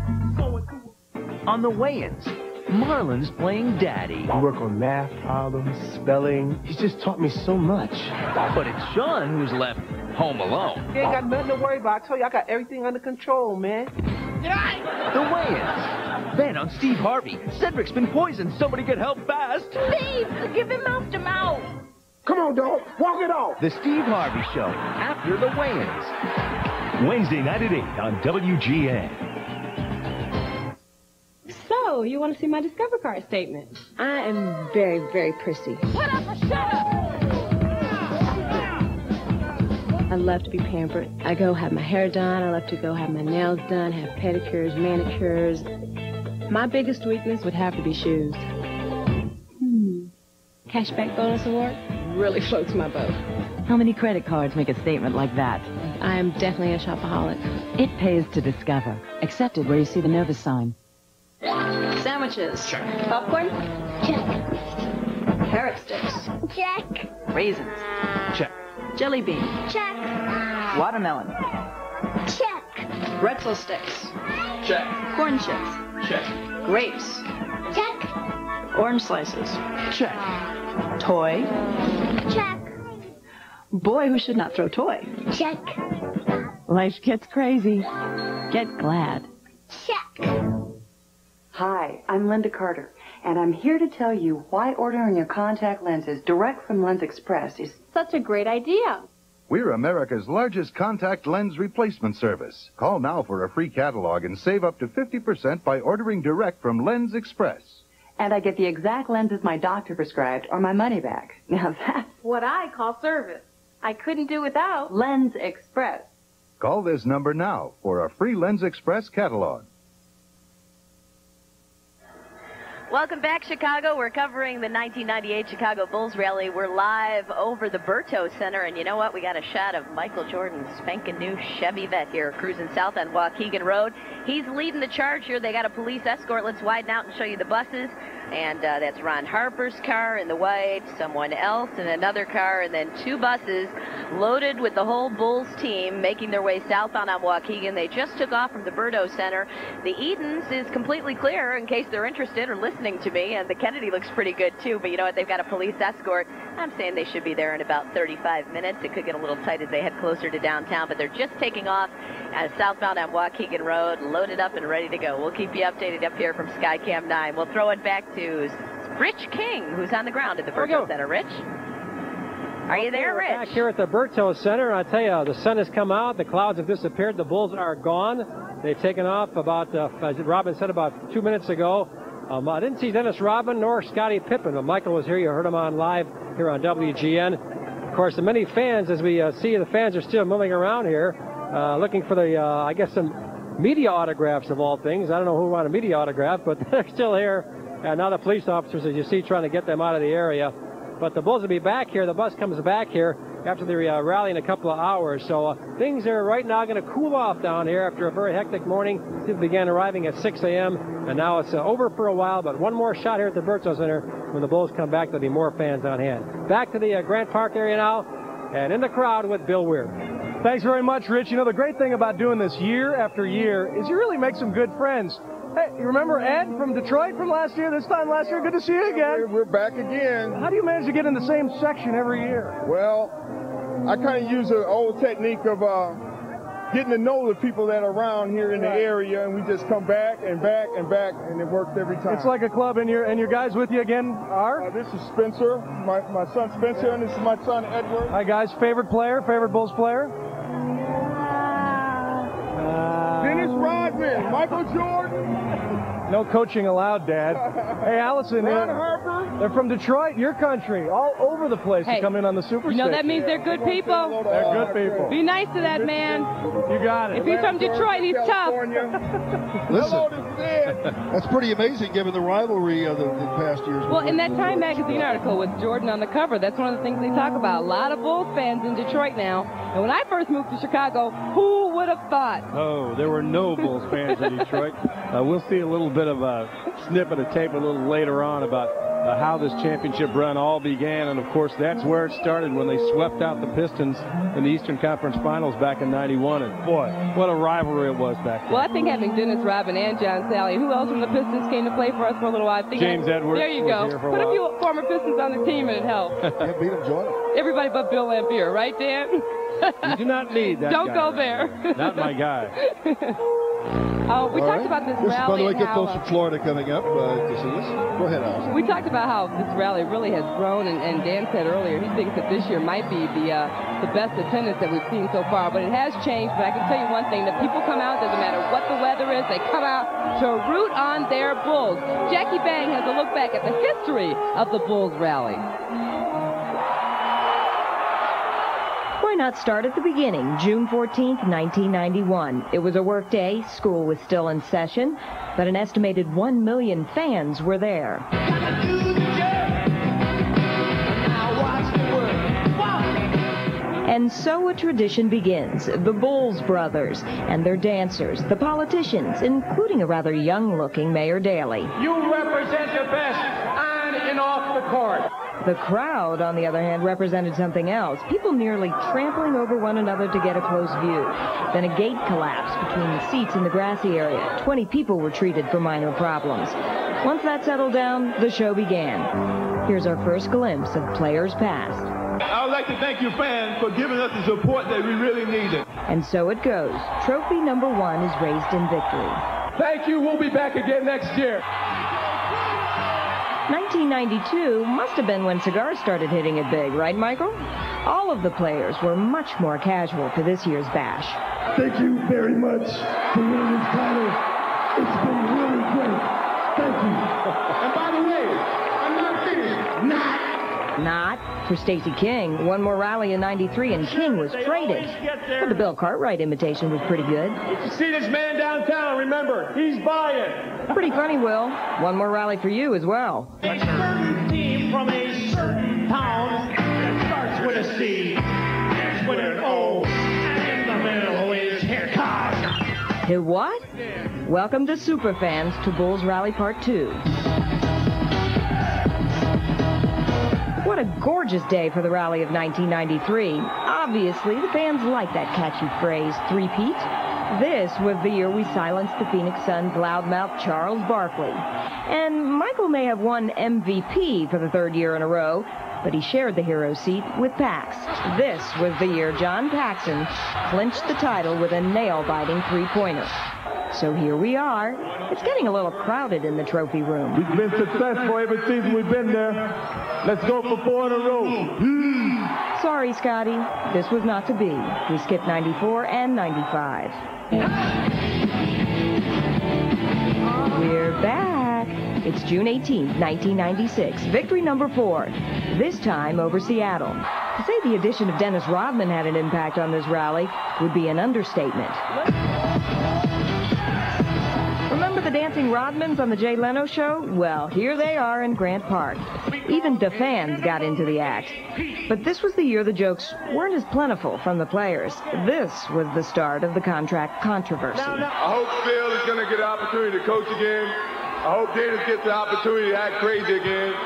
On the weigh-ins, Marlon's playing daddy. We work on math problems, spelling. He's just taught me so much. But it's Shawn who's left home alone. You ain't got nothing to worry about. I told you I got everything under control, man. The Wayans. Then on Steve Harvey, Cedric's been poisoned. Somebody get help fast. Steve, give him mouth to mouth. Come on, dog. Walk it off. The Steve Harvey Show after the Wayans. Wednesday night at 8 on WGN. So, you want to see my Discover Card statement? I am very, very prissy. Put up or shut up. I love to be pampered. I go have my hair done. I love to go have my nails done, have pedicures, manicures. My biggest weakness would have to be shoes. Hmm. Cashback bonus award really floats my boat. How many credit cards make a statement like that? I am definitely a shopaholic. It pays to discover. Accepted where you see the Novus sign. Sandwiches. Check. Popcorn? Check. Carrot sticks. Check. Raisins. Check. Jelly bean. Check. Watermelon. Check. Pretzel sticks. Check. Corn chips. Check. Grapes. Check. Orange slices. Check. Toy. Check. Boy who should not throw toy. Check. Life gets crazy. Get glad. Check. Hi, I'm Lynda Carter, and I'm here to tell you why ordering your contact lenses direct from Lens Express is Such a great idea. We're America's largest contact lens replacement service. Call now for a free catalog and save up to 50% by ordering direct from Lens Express. and I get the exact lenses my doctor prescribed or my money back. [LAUGHS] Now that's What I call service. I couldn't do without. Lens Express. Call this number now for a free Lens Express catalog. Welcome back, Chicago. We're covering the 1998 Chicago Bulls rally. We're live over the Berto Center, and you know what? We got a shot of Michael Jordan's spanking new Chevy Vette here, cruising south on Waukegan Road. He's leading the charge here. They got a police escort. Let's widen out and show you the buses. And uh, that's Ron Harper's car in the white, someone else in another car, and then two buses loaded with the whole Bulls team making their way southbound on Waukegan. They just took off from the Berto Center. The Edens is completely clear in case they're interested or listening to me, and the Kennedy looks pretty good too. But you know what? They've got a police escort. I'm saying they should be there in about 35 minutes. It could get a little tight as they head closer to downtown, but they're just taking off uh, southbound on Waukegan Road, loaded up and ready to go. We'll keep you updated up here from Skycam 9. We'll throw it back to Rich King, who's on the ground at the Berto. Center. Rich? Are you there, We're Rich? Back here at the Berto Center, I tell you, the sun has come out, the clouds have disappeared, the Bulls are gone. They've taken off about, uh, as Robin said about two minutes ago. Um, I didn't see Dennis Rodman nor Scottie Pippen, but Michael was here. You heard him on live here on WGN. Of course, the many fans, as we uh, see, the fans are still moving around here, uh, looking for the, uh, I guess, some media autographs of all things. I don't know who want a media autograph, but [LAUGHS] they're still here. And now the police officers, as you see, trying to get them out of the area. But the Bulls will be back here. The bus comes back here after the uh, rally in a couple of hours. So uh, things are right now going to cool off down here after a very hectic morning. People began arriving at 6 a.m. and now it's uh, over for a while. But one more shot here at the Berto Center. When the Bulls come back, there'll be more fans on hand. Back to the uh, Grant Park area now, and in the crowd with Bill Weir. Thanks very much, Rich. You know, the great thing about doing this year after year is you really make some good friends. Hey, you remember Ed from Detroit from last year? This time last year? Good to see you again. We're back again. How do you manage to get in the same section every year? Well, I kind of use an old technique of uh, getting to know the people that are around here in the area, and we just come back and back and back, and it works every time. It's like a club, and your and your guys with you again are? Uh, this is Spencer, my, my son Spencer, and this is my son Edward. Hi, guys. Favorite player? Favorite Bulls player? Dennis Rodman. Michael Jordan. No coaching allowed, Dad. Hey, Allison, Ron uh, Harper. they're from Detroit, your country, all over the place Hey, to come in on the Super You know that means they're good people. They're good people. Be nice to that man. You got it. If he's from Detroit, he's tough. Listen, that's pretty amazing given the rivalry of the, the past years. Well, in that Time magazine article with Jordan on the cover, that's one of the things they talk about. A lot of Bulls fans in Detroit now. And when I first moved to Chicago, who would have thought? Oh, there were no Bulls fans in Detroit. [LAUGHS] Uh, we'll see a little bit of a snippet of tape a little later on about uh, how this championship run all began. And of course, that's where it started when they swept out the Pistons in the Eastern Conference Finals back in 91. And boy, what a rivalry it was back then. Well, I think having Dennis Rodman and John Salley, who else from the Pistons came to play for us for a little while? I think James Edwards There you go. for a Put a while. few former Pistons on the team and it helped. [LAUGHS] Can't beat them, join them. Everybody but Bill Laimbeer, right, Dan? You do not need that [LAUGHS] Don't guy go right there. Not my guy. [LAUGHS] Oh, we All talked right. about this This, by the way, get how, folks uh, from Florida coming up uh, see. Go ahead, Allison. We talked about how this rally really has grown, and, and Dan said earlier he thinks that this year might be the uh, the best attendance that we've seen so far. But it has changed. But I can tell you one thing: that people come out, doesn't matter what the weather is, they come out to root on their Bulls. Jackie Bange has a look back at the history of the Bulls rally. Not start at the beginning, June 14, 1991? It was a work day, school was still in session, but an estimated 1 million fans were there. And so a tradition begins. The Bulls brothers and their dancers, the politicians, including a rather young-looking Mayor Daley. You represent the best on and off the court. The crowd, on the other hand, represented something else. People nearly trampling over one another to get a close view. Then a gate collapsed between the seats in the grassy area. Twenty people were treated for minor problems. Once that settled down, the show began. Here's our first glimpse of players past. I would like to thank you fans for giving us the support that we really needed. And so it goes. Trophy number one is raised in victory. Thank you. We'll be back again next year. 1992 must have been when cigars started hitting it big, right, Michael? All of the players were much more casual for this year's bash. Thank you very much for winning this title. It's been really great. Thank you. [LAUGHS] Not for Stacey King. One more rally in 93 and King was traded. But the Bill Cartwright imitation was pretty good. If you see this man downtown, remember, he's buying. Pretty funny, Will. One more rally for you as well. A certain team from a certain town that starts with a C, ends with an O, and in the middle is Chicago. To what? Welcome to Superfans to Bulls Rally Part 2. What a gorgeous day for the rally of 1993. Obviously, the fans like that catchy phrase, three-peat. This was the year we silenced the Phoenix Suns' loudmouth Charles Barkley. And Michael may have won MVP for the third year in a row, but he shared the hero seat with Pax. This was the year John Paxson clinched the title with a nail-biting three-pointer. So here we are. It's getting a little crowded in the trophy room. We've been successful every season we've been there. Let's go for four in a row. Hmm. Sorry, Scottie. This was not to be. We skipped 94 and 95. We're back. It's June 18, 1996. Victory number four. This time over Seattle. To say the addition of Dennis Rodman had an impact on this rally would be an understatement. Remember the dancing Rodmans on the Jay Leno show? Well, here they are in Grant Park. Even the fans got into the act. But this was the year the jokes weren't as plentiful from the players. This was the start of the contract controversy. I hope Phil is going to get an opportunity to coach again. I hope Dennis gets the opportunity to act crazy again.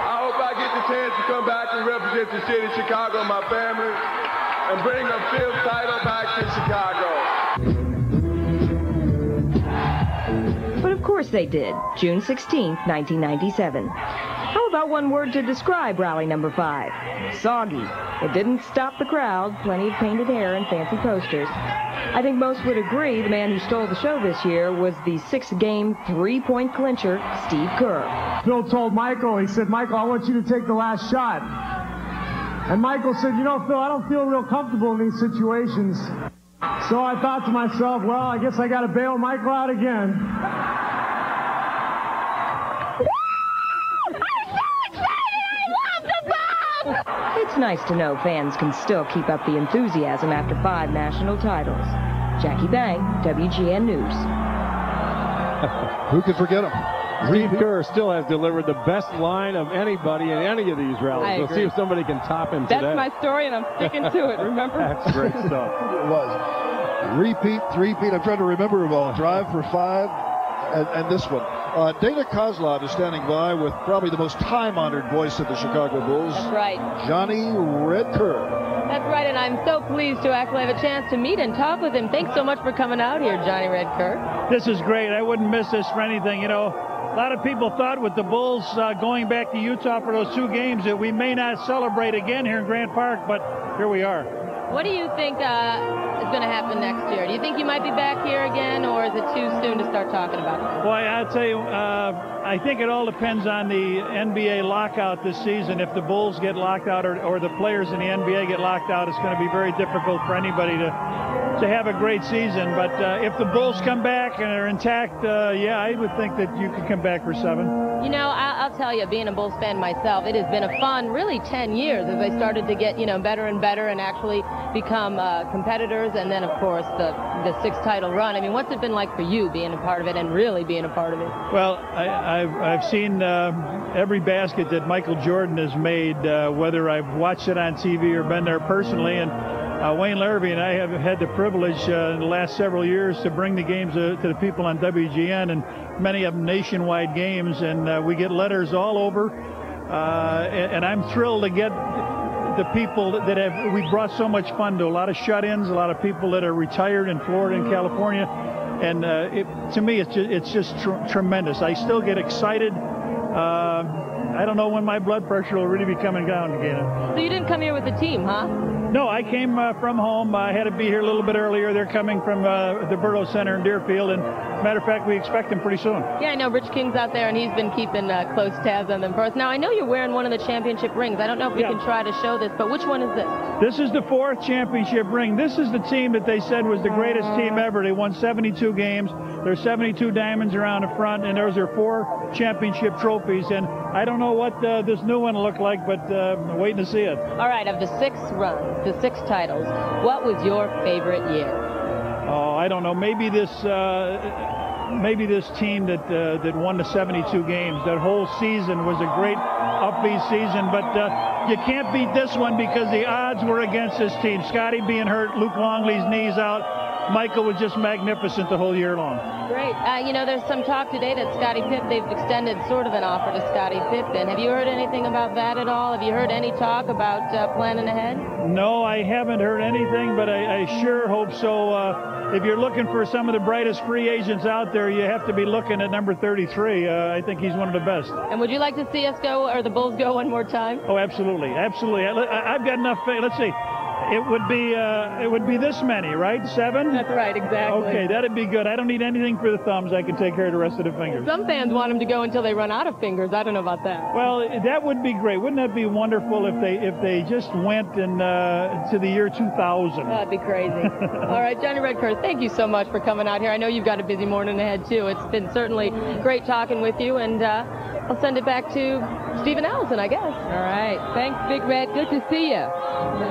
I hope I get the chance to come back and represent the city of Chicago and my family and bring a Phil title back to Chicago. They did. June 16, 1997. How about one word to describe rally number five? Soggy. It didn't stop the crowd. Plenty of painted hair and fancy posters. I think most would agree the man who stole the show this year was the six-game, three-point clincher, Steve Kerr. Phil told Michael, he said, Michael, I want you to take the last shot. And Michael said, you know, Phil, I don't feel real comfortable in these situations. So I thought to myself, well, I guess I got to bail Michael out again. It's nice to know fans can still keep up the enthusiasm after five national titles. Jackie Bange, WGN News. Who could forget him? Steve Kerr still has delivered the best line of anybody in any of these I rallies. We'll see if somebody can top him That's today. my story, and I'm sticking to it. Remember? [LAUGHS] That's great stuff. It was. Repeat, three-peat. I'm trying to remember them all. Drive for five, and, and this one. Uh, Dana Kozlov is standing by with probably the most time-honored voice of the Chicago Bulls, That's right. Johnny Red Kerr. That's right, and I'm so pleased to actually have a chance to meet and talk with him. Thanks so much for coming out here, Johnny Red Kerr. This is great. I wouldn't miss this for anything. You know, a lot of people thought with the Bulls uh, going back to Utah for those two games that we may not celebrate again here in Grant Park, but here we are. What do you think uh, is going to happen next year? Do you think you might be back here again, or is it too soon to start talking about that? Boy, I'd say uh, I think it all depends on the NBA lockout this season. If the Bulls get locked out or, or the players in the NBA get locked out, it's going to be very difficult for anybody to to have a great season. But uh, if the Bulls come back and are intact, uh, yeah, I would think that you could come back for seven. You know, I- I'll tell you, being a Bulls fan myself, it has been a fun, really, 10 years as I started to get, you know, better and better and actually become uh, competitors. And then, of course, the, the six title run. I mean, what's it been like for you being a part of it and really being a part of it? Well, I, I've, I've seen uh, every basket that Michael Jordan has made, uh, whether I've watched it on TV or been there personally. And uh, Wayne Larrivee and I have had the privilege uh, in the last several years to bring the games uh, to the people on WGN and many of them nationwide games. And uh, we get letters all over. Uh, and, and I'm thrilled to get the people that have we brought so much fun to a lot of shut-ins, a lot of people that are retired in Florida and California, and uh, it, to me it's just, it's just tr- tremendous. I still get excited. I don't know when my blood pressure will really be coming down again. So you didn't come here with the team, huh? No, I came uh, from home. I had to be here a little bit earlier. They're coming from uh, the Berto Center in Deerfield, and matter of fact, we expect them pretty soon. Yeah, I know Rich King's out there, and he's been keeping uh, close tabs on them for us. Now, I know you're wearing one of the championship rings. I don't know if we Yeah. can try to show this, but which one is this? This is the fourth championship ring. This is the team that they said was the greatest team ever. They won 72 games. There's 72 diamonds around the front, and those are four championship trophies. And I don't know what uh, this new one will look like, but uh, I'm waiting to see it. All right, of the six runs, the six titles, what was your favorite year? Oh, I don't know. Maybe this, uh, maybe this team that uh, that won the 72 games. That whole season was a great upbeat season. But uh, you can't beat this one because the odds were against this team. Scottie being hurt, Luke Longley's knees out. Michael was just magnificent the whole year long. Great. Uh, you know, there's some talk today that Scottie Pipp, they've extended sort of an offer to Scottie Pippen. Have you heard anything about that at all? Have you heard any talk about uh, planning ahead? No, I haven't heard anything, but I, I sure hope so. Uh, if you're looking for some of the brightest free agents out there, you have to be looking at number 33. Uh, I think he's one of the best. And would you like to see us go, or the Bulls go one more time? Oh, absolutely, absolutely. I, have got enough. faith. Let's see. It would be uh, it would be this many, right? Seven. That's right, exactly. Okay, that'd be good. I don't need anything for the thumbs. I can take care of the rest of the fingers. Some fans want them to go until they run out of fingers. I don't know about that. Well, that would be great. Wouldn't that be wonderful if they if they just went in uh, to the year 2000? That'd be crazy. [LAUGHS] All right, Johnny Red Kerr's, thank you so much for coming out here. I know you've got a busy morning ahead too. It's been certainly great talking with you, and uh, I'll send it back to Stephen Allison, I guess. All right, thanks, Big Red. Good to see you.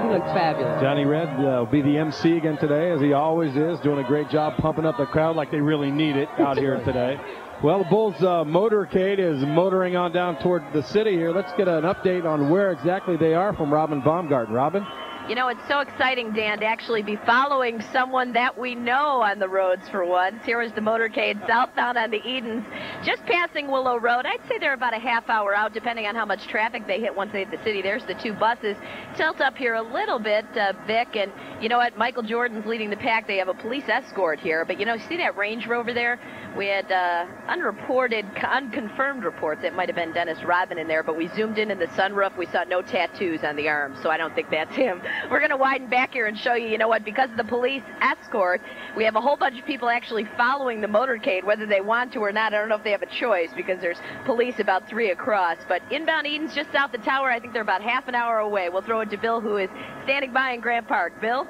He looks fabulous. Johnny Red uh, will be the MC again today, as he always is, doing a great job pumping up the crowd like they really need it out here [LAUGHS] today. Well, the Bulls uh, motorcade is motoring on down toward the city here. Let's get an update on where exactly they are from Robin Baumgarten. Robin? You know, it's so exciting, Dan, to actually be following someone that we know on the roads for once. Here is the motorcade southbound on the Edens, just passing Willow Road. I'd say they're about a half hour out, depending on how much traffic they hit once they hit the city. There's the two buses. Tilt up here a little bit, uh, Vic, and you know what? Michael Jordan's leading the pack. They have a police escort here, but you know, see that Range Rover there? We had uh, unreported, unconfirmed reports. It might have been Dennis Rodman in there, but we zoomed in in the sunroof. We saw no tattoos on the arms, so I don't think that's him. [LAUGHS] We're going to widen back here and show you, you know what, because of the police escort, we have a whole bunch of people actually following the motorcade, whether they want to or not. I don't know if they have a choice because there's police about three across. But inbound Edens just south the tower. I think they're about half an hour away. We'll throw it to Bill, who is standing by in Grant Park. Bill?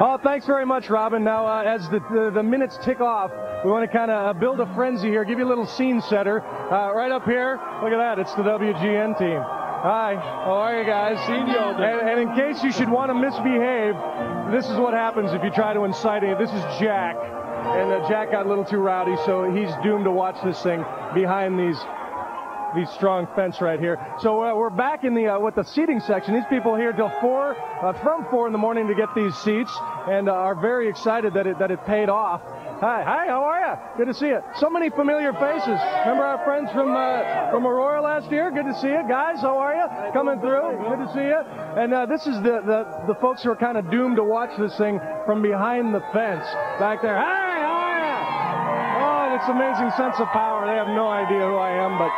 Oh, thanks very much, Robin. Now, uh, as the, the, the minutes tick off, we want to kind of uh, build a frenzy here, give you a little scene setter. Uh, right up here, look at that, it's the WGN team. Hi, how are you guys? And, and in case you should want to misbehave, this is what happens if you try to incite it. This is Jack, and uh, Jack got a little too rowdy, so he's doomed to watch this thing behind these these strong fence right here. So uh, we're back in the uh, with the seating section. These people here till four, uh, from four in the morning to get these seats, and uh, are very excited that it that it paid off. Hi, hi, how are you? Good to see you. So many familiar faces. Remember our friends from uh, from Aurora last year? Good to see you, guys. How are you? Coming through. Good to see you. And uh, this is the, the the folks who are kind of doomed to watch this thing from behind the fence back there. Hi, how are you? Oh, it's amazing sense of power. They have no idea who I am, but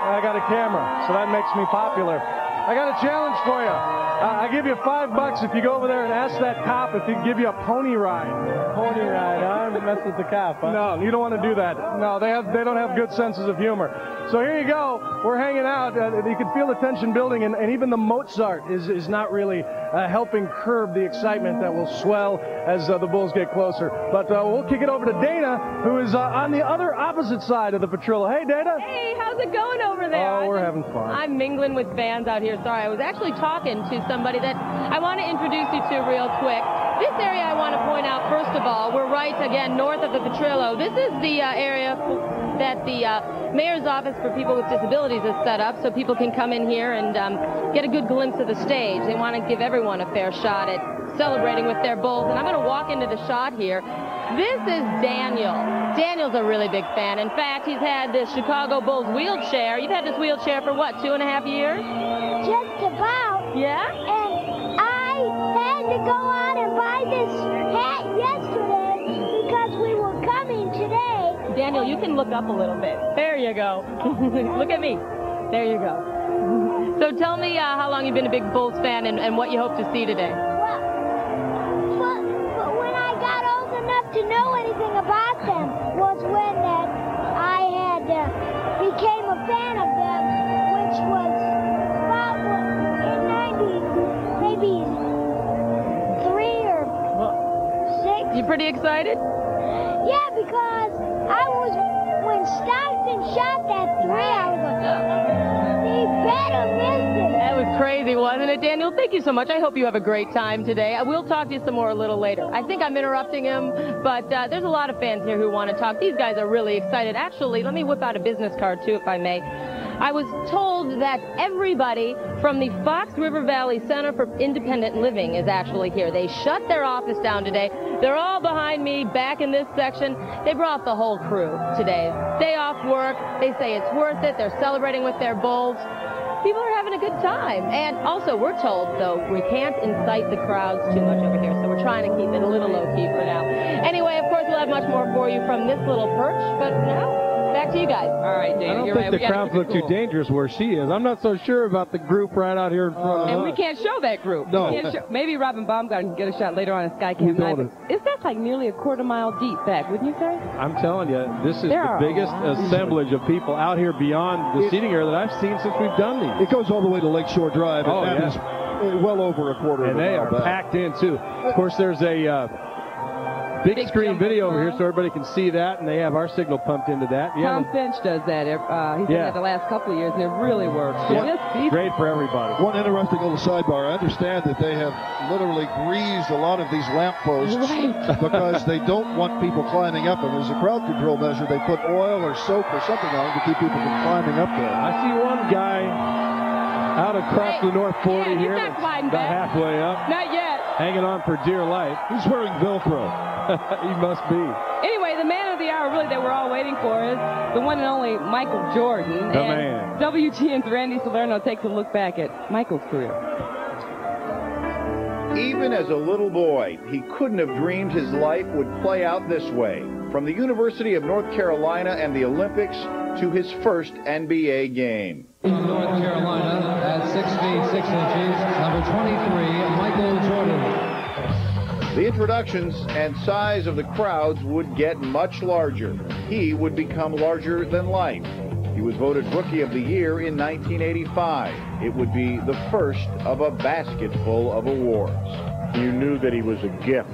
I got a camera, so that makes me popular. I got a challenge for you. Uh, I give you five bucks if you go over there and ask that cop if he'd give you a pony ride. Pony ride, huh? Mess with the cop, huh? No, you don't want to do that. No, they have they don't have good senses of humor. So here you go. We're hanging out. Uh, you can feel the tension building, and, and even the Mozart is, is not really uh, helping curb the excitement that will swell as uh, the Bulls get closer. But uh, we'll kick it over to Dana, who is uh, on the other opposite side of the Petrillo. Hey, Dana. Hey, how's it going over there? Oh, we're having fun. I'm mingling with fans out here. Sorry, I was actually talking to somebody that I want to introduce you to real quick. This area I want to point out, first of all, we're right again north of the Petrillo. This is the uh, area that the uh, mayor's office for people with disabilities is set up so people can come in here and um, get a good glimpse of the stage. They want to give everyone a fair shot at celebrating with their bulls. And I'm going to walk into the shot here. This is Daniel. Daniel's a really big fan. In fact, he's had this Chicago Bulls wheelchair. You've had this wheelchair for what, two and a half years? Just about. Yeah? And I had to go out and buy this hat Daniel, you can look up a little bit. There you go. [LAUGHS] look at me. There you go. [LAUGHS] So tell me uh, how long you've been a big Bulls fan and, and what you hope to see today. But, but when I got old enough to know anything about them was when that I had uh, became a fan of them, which was about in 90, maybe three or six. You pretty excited? Yeah, because I was, when Stockton shot that three, I was like, he better miss it. That was crazy, wasn't it, Daniel? Thank you so much. I hope you have a great time today. I will talk to you some more a little later. I think I'm interrupting him, but uh, there's a lot of fans here who want to talk. These guys are really excited. Actually, let me whip out a business card, too, if I may. I was told that everybody from the Fox River Valley Center for Independent Living is actually here. They shut their office down today. They're all behind me back in this section. They brought the whole crew today. Day off work. They say it's worth it. They're celebrating with their bulls. People are having a good time. And also, we're told, though, we can't incite the crowds too much over here, so we're trying to keep it a little low-key for now. Anyway, of course, we'll have much more for you from this little perch, but now, back to you guys. All right, I don't you're think right. the We gotta crowds look cool. too dangerous where she is. I'm not so sure about the group right out here in front of And we can't show that group. No. We can't show- maybe Robin Baumgarten can get a shot later on in Skycam We Live. don't. Is that like nearly a quarter mile deep back, wouldn't you say? I'm telling you, this is There the biggest assemblage of people out here beyond the seating area that I've seen since we've done these. It goes all the way to Lakeshore Drive, and Oh, that yeah. is uh, well over a quarter and of a they mile are back. packed in too. Of course, there's a uh, big, Big screen jumbo video over here, so everybody can see that, and they have our signal pumped into that. Tom Yeah, Finch does that. Uh, he's done Yeah. that the last couple of years, and it really works. Yeah. Just great for everybody. One interesting little sidebar. I understand that they have literally greased a lot of these lamp posts Right. [LAUGHS] because they don't want people climbing up them. As a crowd control measure, they put oil or soap or something on them to keep people from climbing up there. I see one guy out across the North 40 Yeah, here, not climbing about halfway up, Not yet. Hanging on for dear life. He's wearing Velcro. [LAUGHS] he must be. Anyway, the man of the hour, really, that we're all waiting for is the one and only Michael Jordan. The and man. WGN's Randy Salerno takes a look back at Michael's career. Even as a little boy, he couldn't have dreamed his life would play out this way. From the University of North Carolina and the Olympics to his first NBA game. North Carolina at 6 feet 6 inches, number 23, Michael Jordan. The introductions and size of the crowds would get much larger. He would become larger than life. He was voted Rookie of the Year in 1985. It would be the first of a basketful of awards. You knew that he was a gift.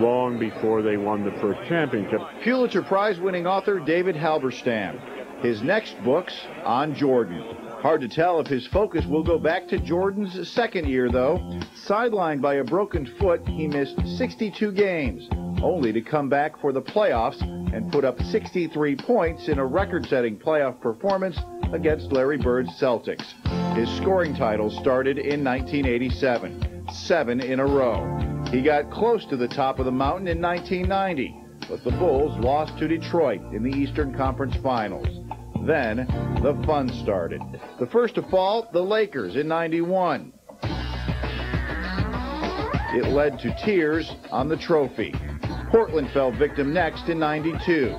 long before they won the first championship. Pulitzer Prize winning author David Halberstam. His next books on Jordan. Hard to tell if his focus will go back to Jordan's second year, though. Sidelined by a broken foot, he missed 62 games, only to come back for the playoffs and put up 63 points in a record setting playoff performance against Larry Bird's Celtics. His scoring title started in 1987, seven in a row. He got close to the top of the mountain in 1990, but the Bulls lost to Detroit in the Eastern Conference Finals. Then the fun started. The first to fall, the Lakers in 91. It led to tears on the trophy. Portland fell victim next in 92.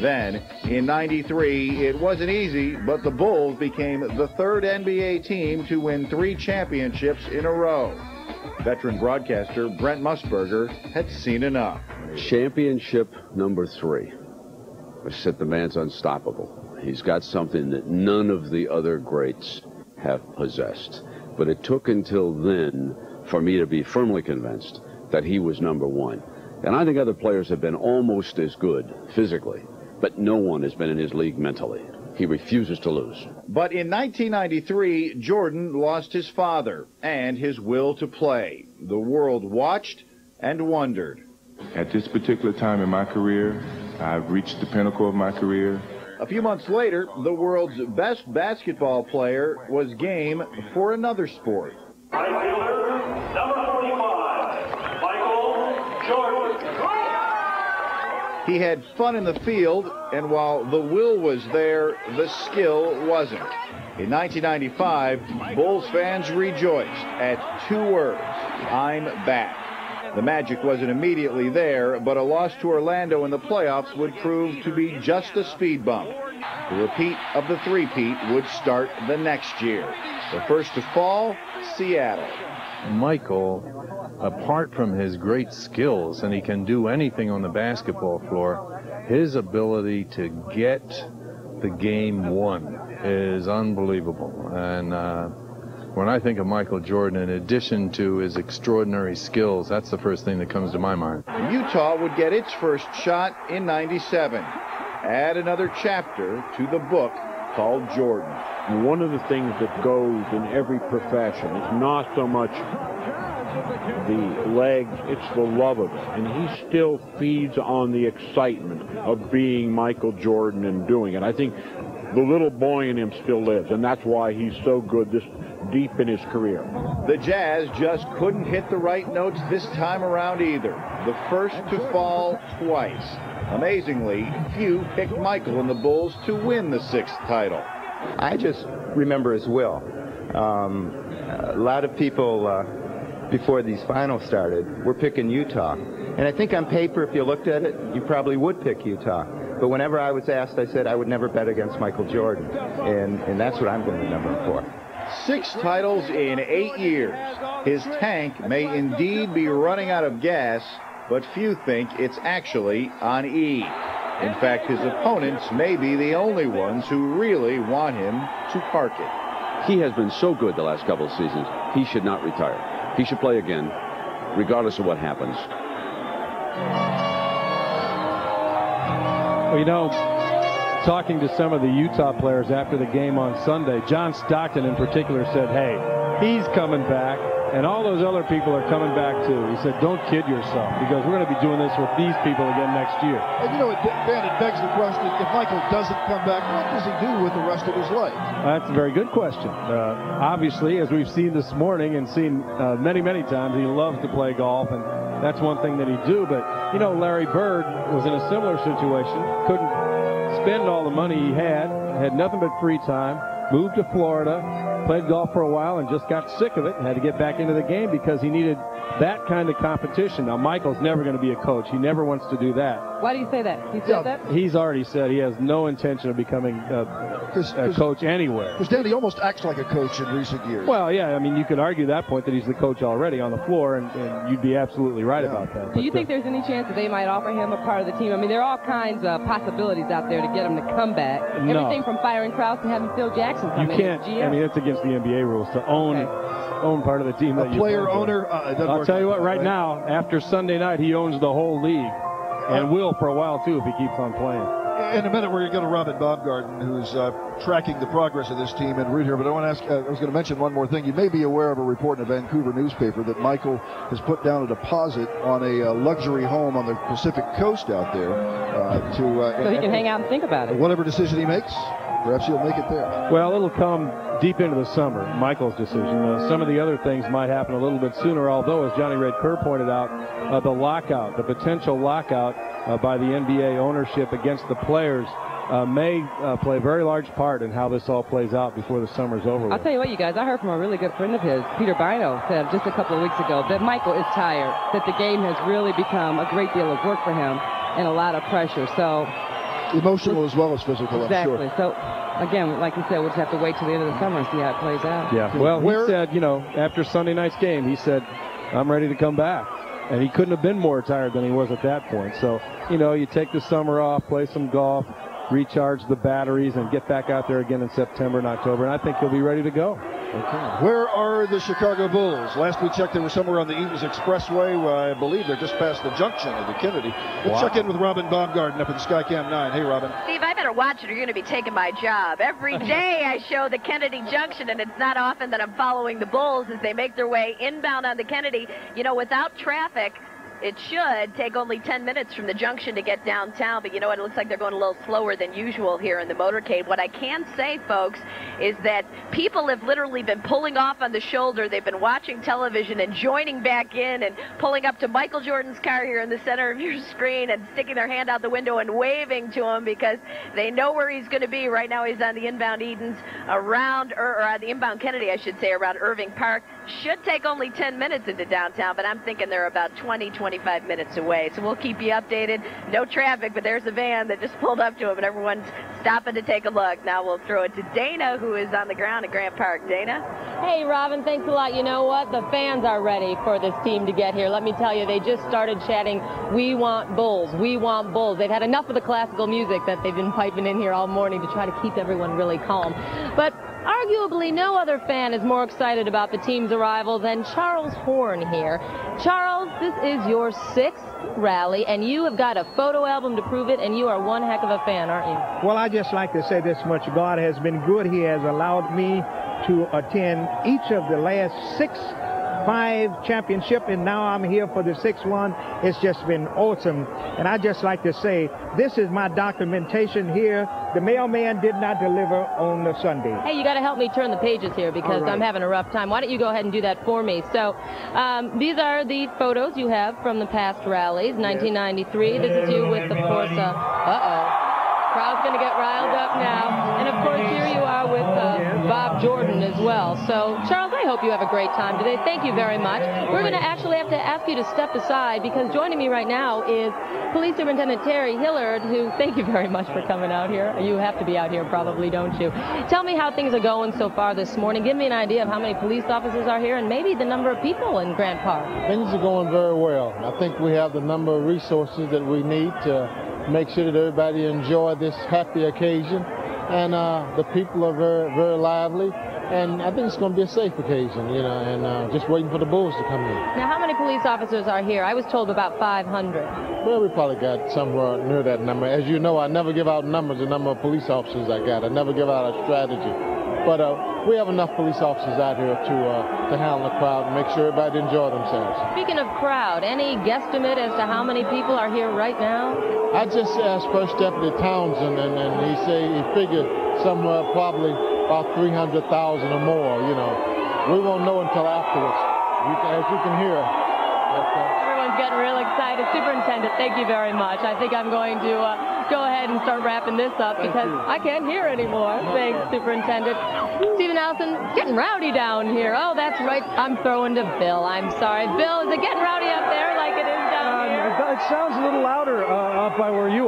Then, in 93, it wasn't easy, but the Bulls became the third NBA team to win three championships in a row. Veteran broadcaster Brent Musburger had seen enough. Championship number three. I said the man's unstoppable. He's got something that none of the other greats have possessed. But it took until then for me to be firmly convinced that he was number one. And I think other players have been almost as good physically, but no one has been in his league mentally. He refuses to lose. But in 1993, Jordan lost his father and his will to play. The world watched and wondered. At this particular time in my career, I've reached the pinnacle of my career. A few months later, the world's best basketball player was game for another sport. Number 45, Michael Jordan. He had fun in the field, and while the will was there, the skill wasn't. In 1995, Bulls fans rejoiced at two words I'm back. The magic wasn't immediately there, but a loss to Orlando in the playoffs would prove to be just a speed bump. The repeat of the three-peat would start the next year. The first to fall, Seattle. Michael, apart from his great skills, and he can do anything on the basketball floor, his ability to get the game won is unbelievable. And uh, when I think of Michael Jordan, in addition to his extraordinary skills, that's the first thing that comes to my mind. Utah would get its first shot in 97. Add another chapter to the book called Jordan. One of the things that goes in every profession is not so much the legs, it's the love of it. And he still feeds on the excitement of being Michael Jordan and doing it. I think the little boy in him still lives, and that's why he's so good this deep in his career. The Jazz just couldn't hit the right notes this time around either. The first to fall twice. Amazingly, few picked Michael and the Bulls to win the sixth title. I just remember as well. Um, a lot of people, uh, before these finals started, were picking Utah. And I think on paper, if you looked at it, you probably would pick Utah. But whenever I was asked, I said I would never bet against Michael Jordan. And, and that's what I'm going to remember him for. Six titles in eight years. His tank may indeed be running out of gas, but few think it's actually on E. In fact, his opponents may be the only ones who really want him to park it. He has been so good the last couple of seasons, he should not retire. He should play again, regardless of what happens. Well, you know, talking to some of the Utah players after the game on Sunday, John Stockton in particular said, hey, he's coming back. And all those other people are coming back too. He said, don't kid yourself because we're going to be doing this with these people again next year. And you know, it, Ben, it begs the question, if Michael doesn't come back, what does he do with the rest of his life? That's a very good question. Uh, obviously, as we've seen this morning and seen uh, many, many times, he loves to play golf, and that's one thing that he'd do. But, you know, Larry Bird was in a similar situation, couldn't spend all the money he had, had nothing but free time, moved to Florida, played golf for a while and just got sick of it and had to get back into the game because he needed that kind of competition. Now, Michael's never going to be a coach. He never wants to do that. Why do you say that? He said that? He's already said he has no intention of becoming a, a coach anywhere. Because Danny almost acts like a coach in recent years. Well, yeah, I mean, you could argue that point that he's the coach already on the floor, and, and you'd be absolutely right Yeah. about that. Do you But, think there's any chance that they might offer him a part of the team? I mean, there are all kinds of possibilities out there to get him to come back. No. Everything from firing Krause to having Phil Jackson come you in can't. GM. I mean, it's against the NBA rules to own own part of the team. A that player play owner, uh, I'll tell you what. Right right? now, after Sunday night, he owns the whole league, and will for a while too if he keeps on playing. In a minute, we're going to go to Robin Baumgarten, who's uh, tracking the progress of this team and route here. But I want to ask, uh, I was going to mention one more thing. You may be aware of a report in a Vancouver newspaper that Michael has put down a deposit on a uh, luxury home on the Pacific coast out there uh, to. Uh, So he can hang out and think about it. Whatever decision he makes, perhaps he'll make it there. Well, it'll come deep into the summer, Michael's decision. Uh, some of the other things might happen a little bit sooner, although, as Johnny Red Kerr pointed out, uh, the lockout, the potential lockout uh, by the NBA ownership against the players uh, may uh, play a very large part in how this all plays out before the summer's over. I'll with. tell you what, you guys, I heard from a really good friend of his, Peter Bino, said just a couple of weeks ago that Michael is tired, that the game has really become a great deal of work for him and a lot of pressure. So, Emotional as well as physical, exactly. I'm sure. So, again, like you said, we'll just have to wait till the end of the summer and see how it plays out. Yeah. Well, he said, you know, after Sunday night's game, he said, I'm ready to come back. And he couldn't have been more tired than he was at that point. So, you know, you take the summer off, play some golf, recharge the batteries, and get back out there again in September and October. And I think he'll be ready to go. Okay. Where are the Chicago Bulls? Last we checked, they were somewhere on the Edens Expressway. Well, I believe they're just past the junction of the Kennedy. Let's Wow. check in with Robin Baumgarten up in the Skycam 9. Hey, Robin. Steve, I better watch it or you're going to be taking my job. Every [LAUGHS] day I show the Kennedy Junction, and it's not often that I'm following the Bulls as they make their way inbound on the Kennedy. You know, without traffic, it should take only 10 minutes from the junction to get downtown, but you know what? It looks like they're going a little slower than usual here in the motorcade. What I can say, folks, is that people have literally been pulling off on the shoulder. They've been watching television and joining back in and pulling up to Michael Jordan's car here in the center of your screen and sticking their hand out the window and waving to him because they know where he's going to be. Right now, he's on the inbound Edens around, or, or on the inbound Kennedy, I should say, around Irving Park. Should take only 10 minutes into downtown, but I'm thinking they're about 20, 25 minutes away. So we'll keep you updated. No traffic, but there's a van that just [LAUGHS] pulled up to him, and everyone's stopping to take a look. Now we'll throw it to Dana, who is on the ground at Grant Park. Dana? Hey, Robin, thanks a lot. You know what? The fans are ready for this team to get here. Let me tell you, they just started chatting, we want Bulls, we want Bulls. They've had enough of the classical music that they've been piping in here all morning to try to keep everyone really calm. But arguably, no other fan is more excited about the team's arrival than Charles Horn here. Charles, this is your sixth rally, and you have got a photo album to prove it, and you are one heck of a fan, aren't you? Well, I just like to say this much. God has been good. He has allowed me to attend each of the last six five championship and now I'm here for the sixth one. It's just been awesome. And I just like to say this is my documentation here. The mailman did not deliver on the Sunday. Hey, you got to help me turn the pages here because right. I'm having a rough time. Why don't you go ahead and do that for me? So, um, these are the photos you have from the past rallies. 1993. This is you with, of course, uh oh. Crowd's going to get riled up now. And of course, here you are with uh, Bob Jordan as well. So, Charles, I hope you have a great time today. Thank you very much. We're going to actually have to ask you to step aside because joining me right now is Police Superintendent Terry Hillard, who, thank you very much for coming out here. You have to be out here probably, don't you? Tell me how things are going so far this morning. Give me an idea of how many police officers are here and maybe the number of people in Grant Park. Things are going very well. I think we have the number of resources that we need to make sure that everybody enjoy this happy occasion. And uh, the people are very, very lively. And I think it's going to be a safe occasion, you know, and uh, just waiting for the Bulls to come in. Now, how many police officers are here? I was told about 500. Well, we probably got somewhere near that number. As you know, I never give out numbers, the number of police officers I got. I never give out a strategy. But uh, we have enough police officers out here to uh, to handle the crowd and make sure everybody enjoy themselves. Speaking of crowd, any guesstimate as to how many people are here right now? I just asked First Deputy Townsend, and, and he said he figured somewhere probably about 300,000 or more, you know. We won't know until afterwards. You can, as you can hear. Uh, getting real excited. Superintendent, thank you very much. I think I'm going to uh, go ahead and start wrapping this up because I can't hear anymore. Thanks, Superintendent. Stephen Allison, getting rowdy down here. Oh, that's right. I'm throwing to Bill. I'm sorry. Bill, is it getting rowdy up there like it is down here? It sounds a little louder uh, up by where you are.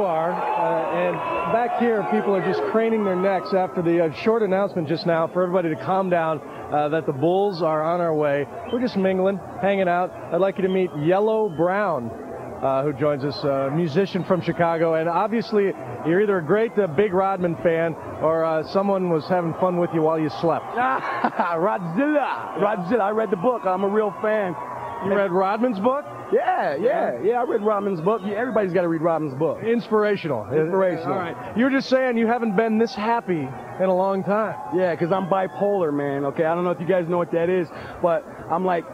Uh, back here, people are just craning their necks after the uh, short announcement just now for everybody to calm down uh, that the Bulls are on our way. We're just mingling, hanging out. I'd like you to meet Yellow Brown. uh, who joins us, a musician from Chicago. And obviously, you're either a great uh, big Rodman fan or uh, someone was having fun with you while you slept. [LAUGHS] Rodzilla. Rodzilla. I read the book. I'm a real fan. You read Rodman's book? Yeah, yeah, yeah. I read Rodman's book. Yeah, everybody's got to read Rodman's book. Inspirational. Inspirational. All right. You're just saying you haven't been this happy in a long time. Yeah, because I'm bipolar, man. Okay, I don't know if you guys know what that is, but I'm like,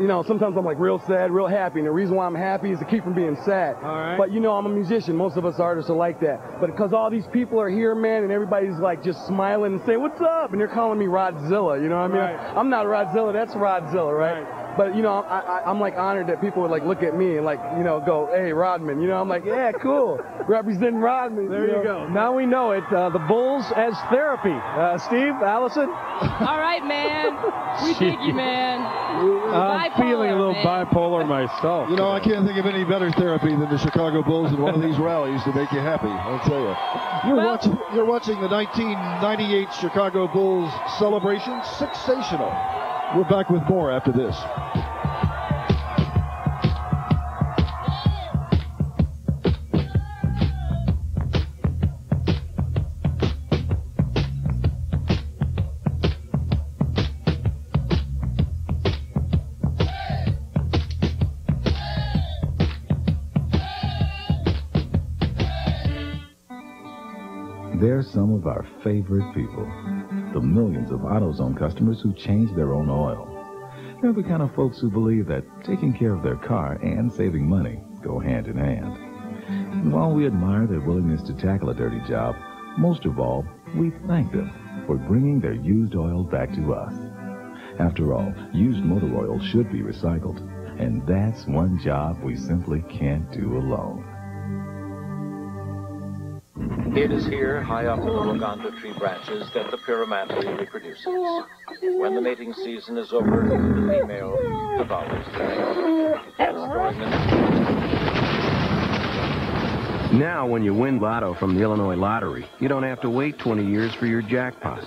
you know, sometimes I'm like real sad, real happy, and the reason why I'm happy is to keep from being sad. All right. But you know, I'm a musician. Most of us artists are like that. But because all these people are here, man, and everybody's like just smiling and saying, "What's up?" and they're calling me Rodzilla. You know what I mean? Right. I'm not Rodzilla. That's Rodzilla, right? right? But you know, I, I, I'm like honored that people would like look at me and like you know go, "Hey, Rodman." You know, I'm like, "Yeah, cool, [LAUGHS] representing Rodman." There you know? go. Now we know it. Uh, the Bulls as therapy. Uh, Steve, Allison? [LAUGHS] All right, man. We dig you, man. I'm Bipolar, feeling a little man. bipolar myself. You know, I can't think of any better therapy than the Chicago Bulls in one of these rallies to make you happy. I'll tell you. You're Well- watching. You're watching the 1998 Chicago Bulls celebration. Sensational. We're back with more after this. They're some of our favorite people. The millions of AutoZone customers who change their own oil. They're the kind of folks who believe that taking care of their car and saving money go hand in hand. And while we admire their willingness to tackle a dirty job, most of all, we thank them for bringing their used oil back to us. After all, used motor oil should be recycled, and that's one job we simply can't do alone. It is here, high up in the Luganda tree branches, that the pyramantry reproduces. When the mating season is over, the female devours the male, Now, when you win Lotto from the Illinois Lottery, you don't have to wait 20 years for your jackpot.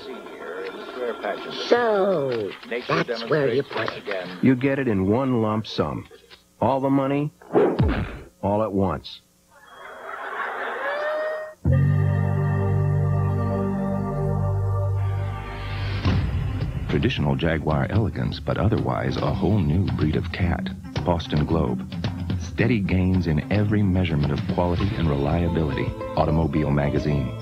So, that's where you demonstrates once again You get it in one lump sum. All the money, all at once. Traditional Jaguar elegance, but otherwise a whole new breed of cat. Boston Globe. Steady gains in every measurement of quality and reliability. Automobile Magazine.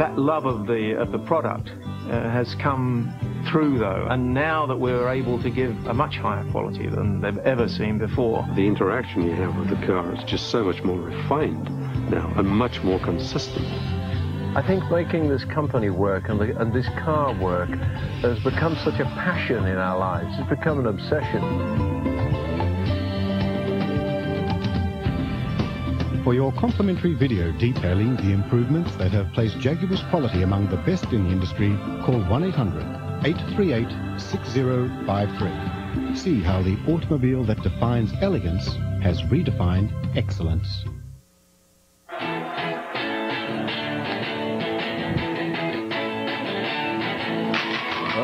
that love of the of the product uh, has come through though and now that we're able to give a much higher quality than they've ever seen before The interaction you have with the car is just so much more refined now and much more consistent. I think making this company work and, the, and this car work has become such a passion in our lives. It's become an obsession. For your complimentary video detailing the improvements that have placed Jaguar's quality among the best in the industry, call 1-800-838-6053. See how the automobile that defines elegance has redefined excellence.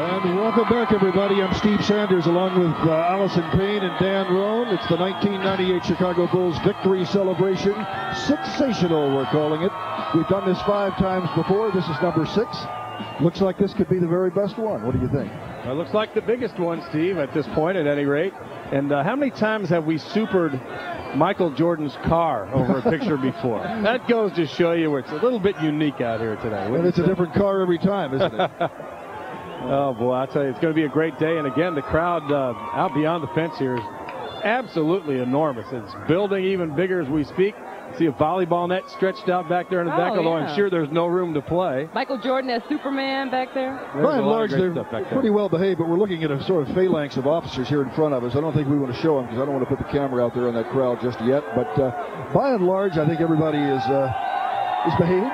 And welcome back, everybody. I'm Steve Sanders, along with uh, Allison Payne and Dan Roan. It's the 1998 Chicago Bulls victory celebration. Sixational, we're calling it. We've done this five times before. This is number six. Looks like this could be the very best one. What do you think? Well, it looks like the biggest one, Steve, at this point, at any rate. And uh, how many times have we supered Michael Jordan's car over a picture before? [LAUGHS] that goes to show you where it's a little bit unique out here today. And it's a different car every time, isn't it? [LAUGHS] Oh boy, I tell you, it's going to be a great day. And again, the crowd uh, out beyond the fence here is absolutely enormous. It's building even bigger as we speak. See a volleyball net stretched out back there in the Oh, back, although yeah. I'm sure there's no room to play. Michael Jordan as Superman back there. There's By and large, they're stuff back there. pretty well behaved, but we're looking at a sort of phalanx of officers here in front of us. I don't think we want to show them because I don't want to put the camera out there on that crowd just yet. But uh, by and large, I think everybody is uh, is behaving.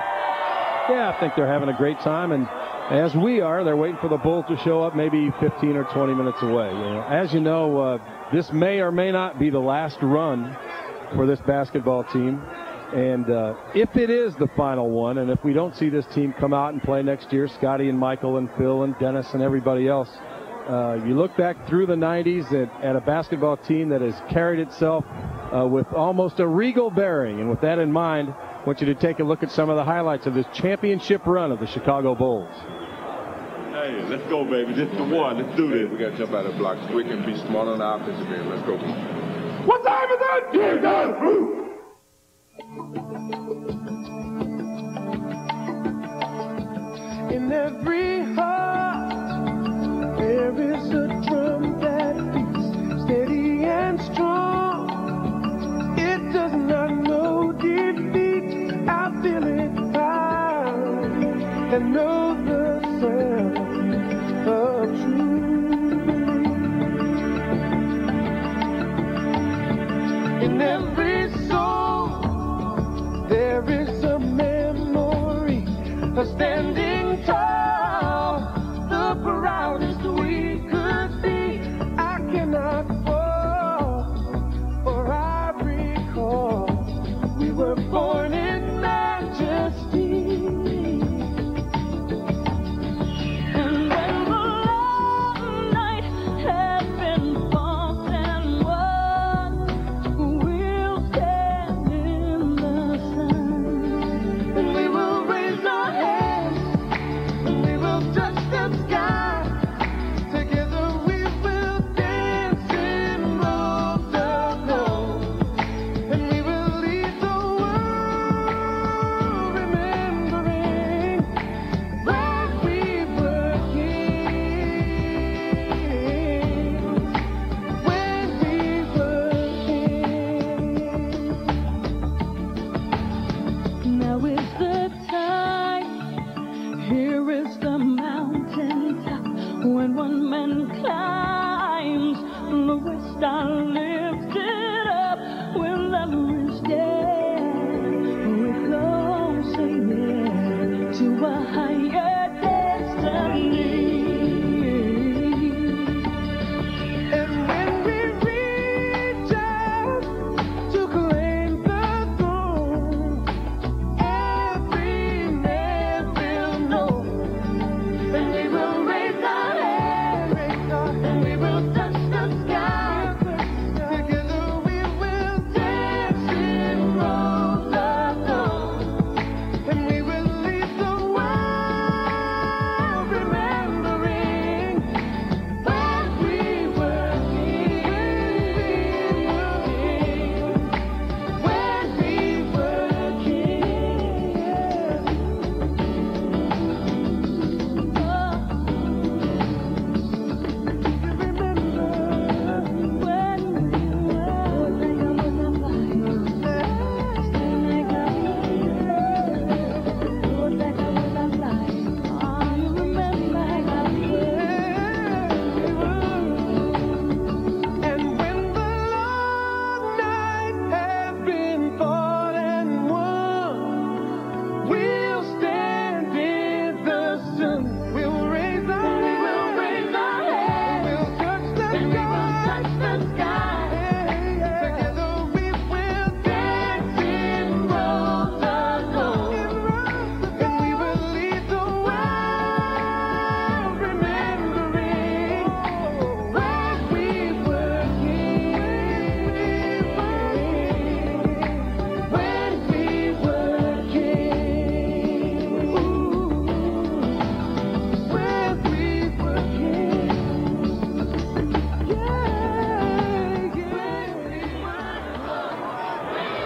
Yeah, I think they're having a great time, and as we are, they're waiting for the Bulls to show up, maybe 15 or 20 minutes away. You know, as you know, uh, this may or may not be the last run for this basketball team. And uh, if it is the final one, and if we don't see this team come out and play next year, Scottie and Michael and Phil and Dennis and everybody else, Uh, you look back through the 90s at, at a basketball team that has carried itself uh, with almost a regal bearing. And with that in mind, I want you to take a look at some of the highlights of this championship run of the Chicago Bulls. Hey, let's go, baby. This is the one. Let's do this. We got to jump out of the blocks quick and be smart on the offensive end. Let's go. What time is it? Get down. In every heart, there is a drum that beats steady and strong. It does not know defeat. I feel it power and know of standing tall, the proudest we could be. I cannot fall, for I recall we were born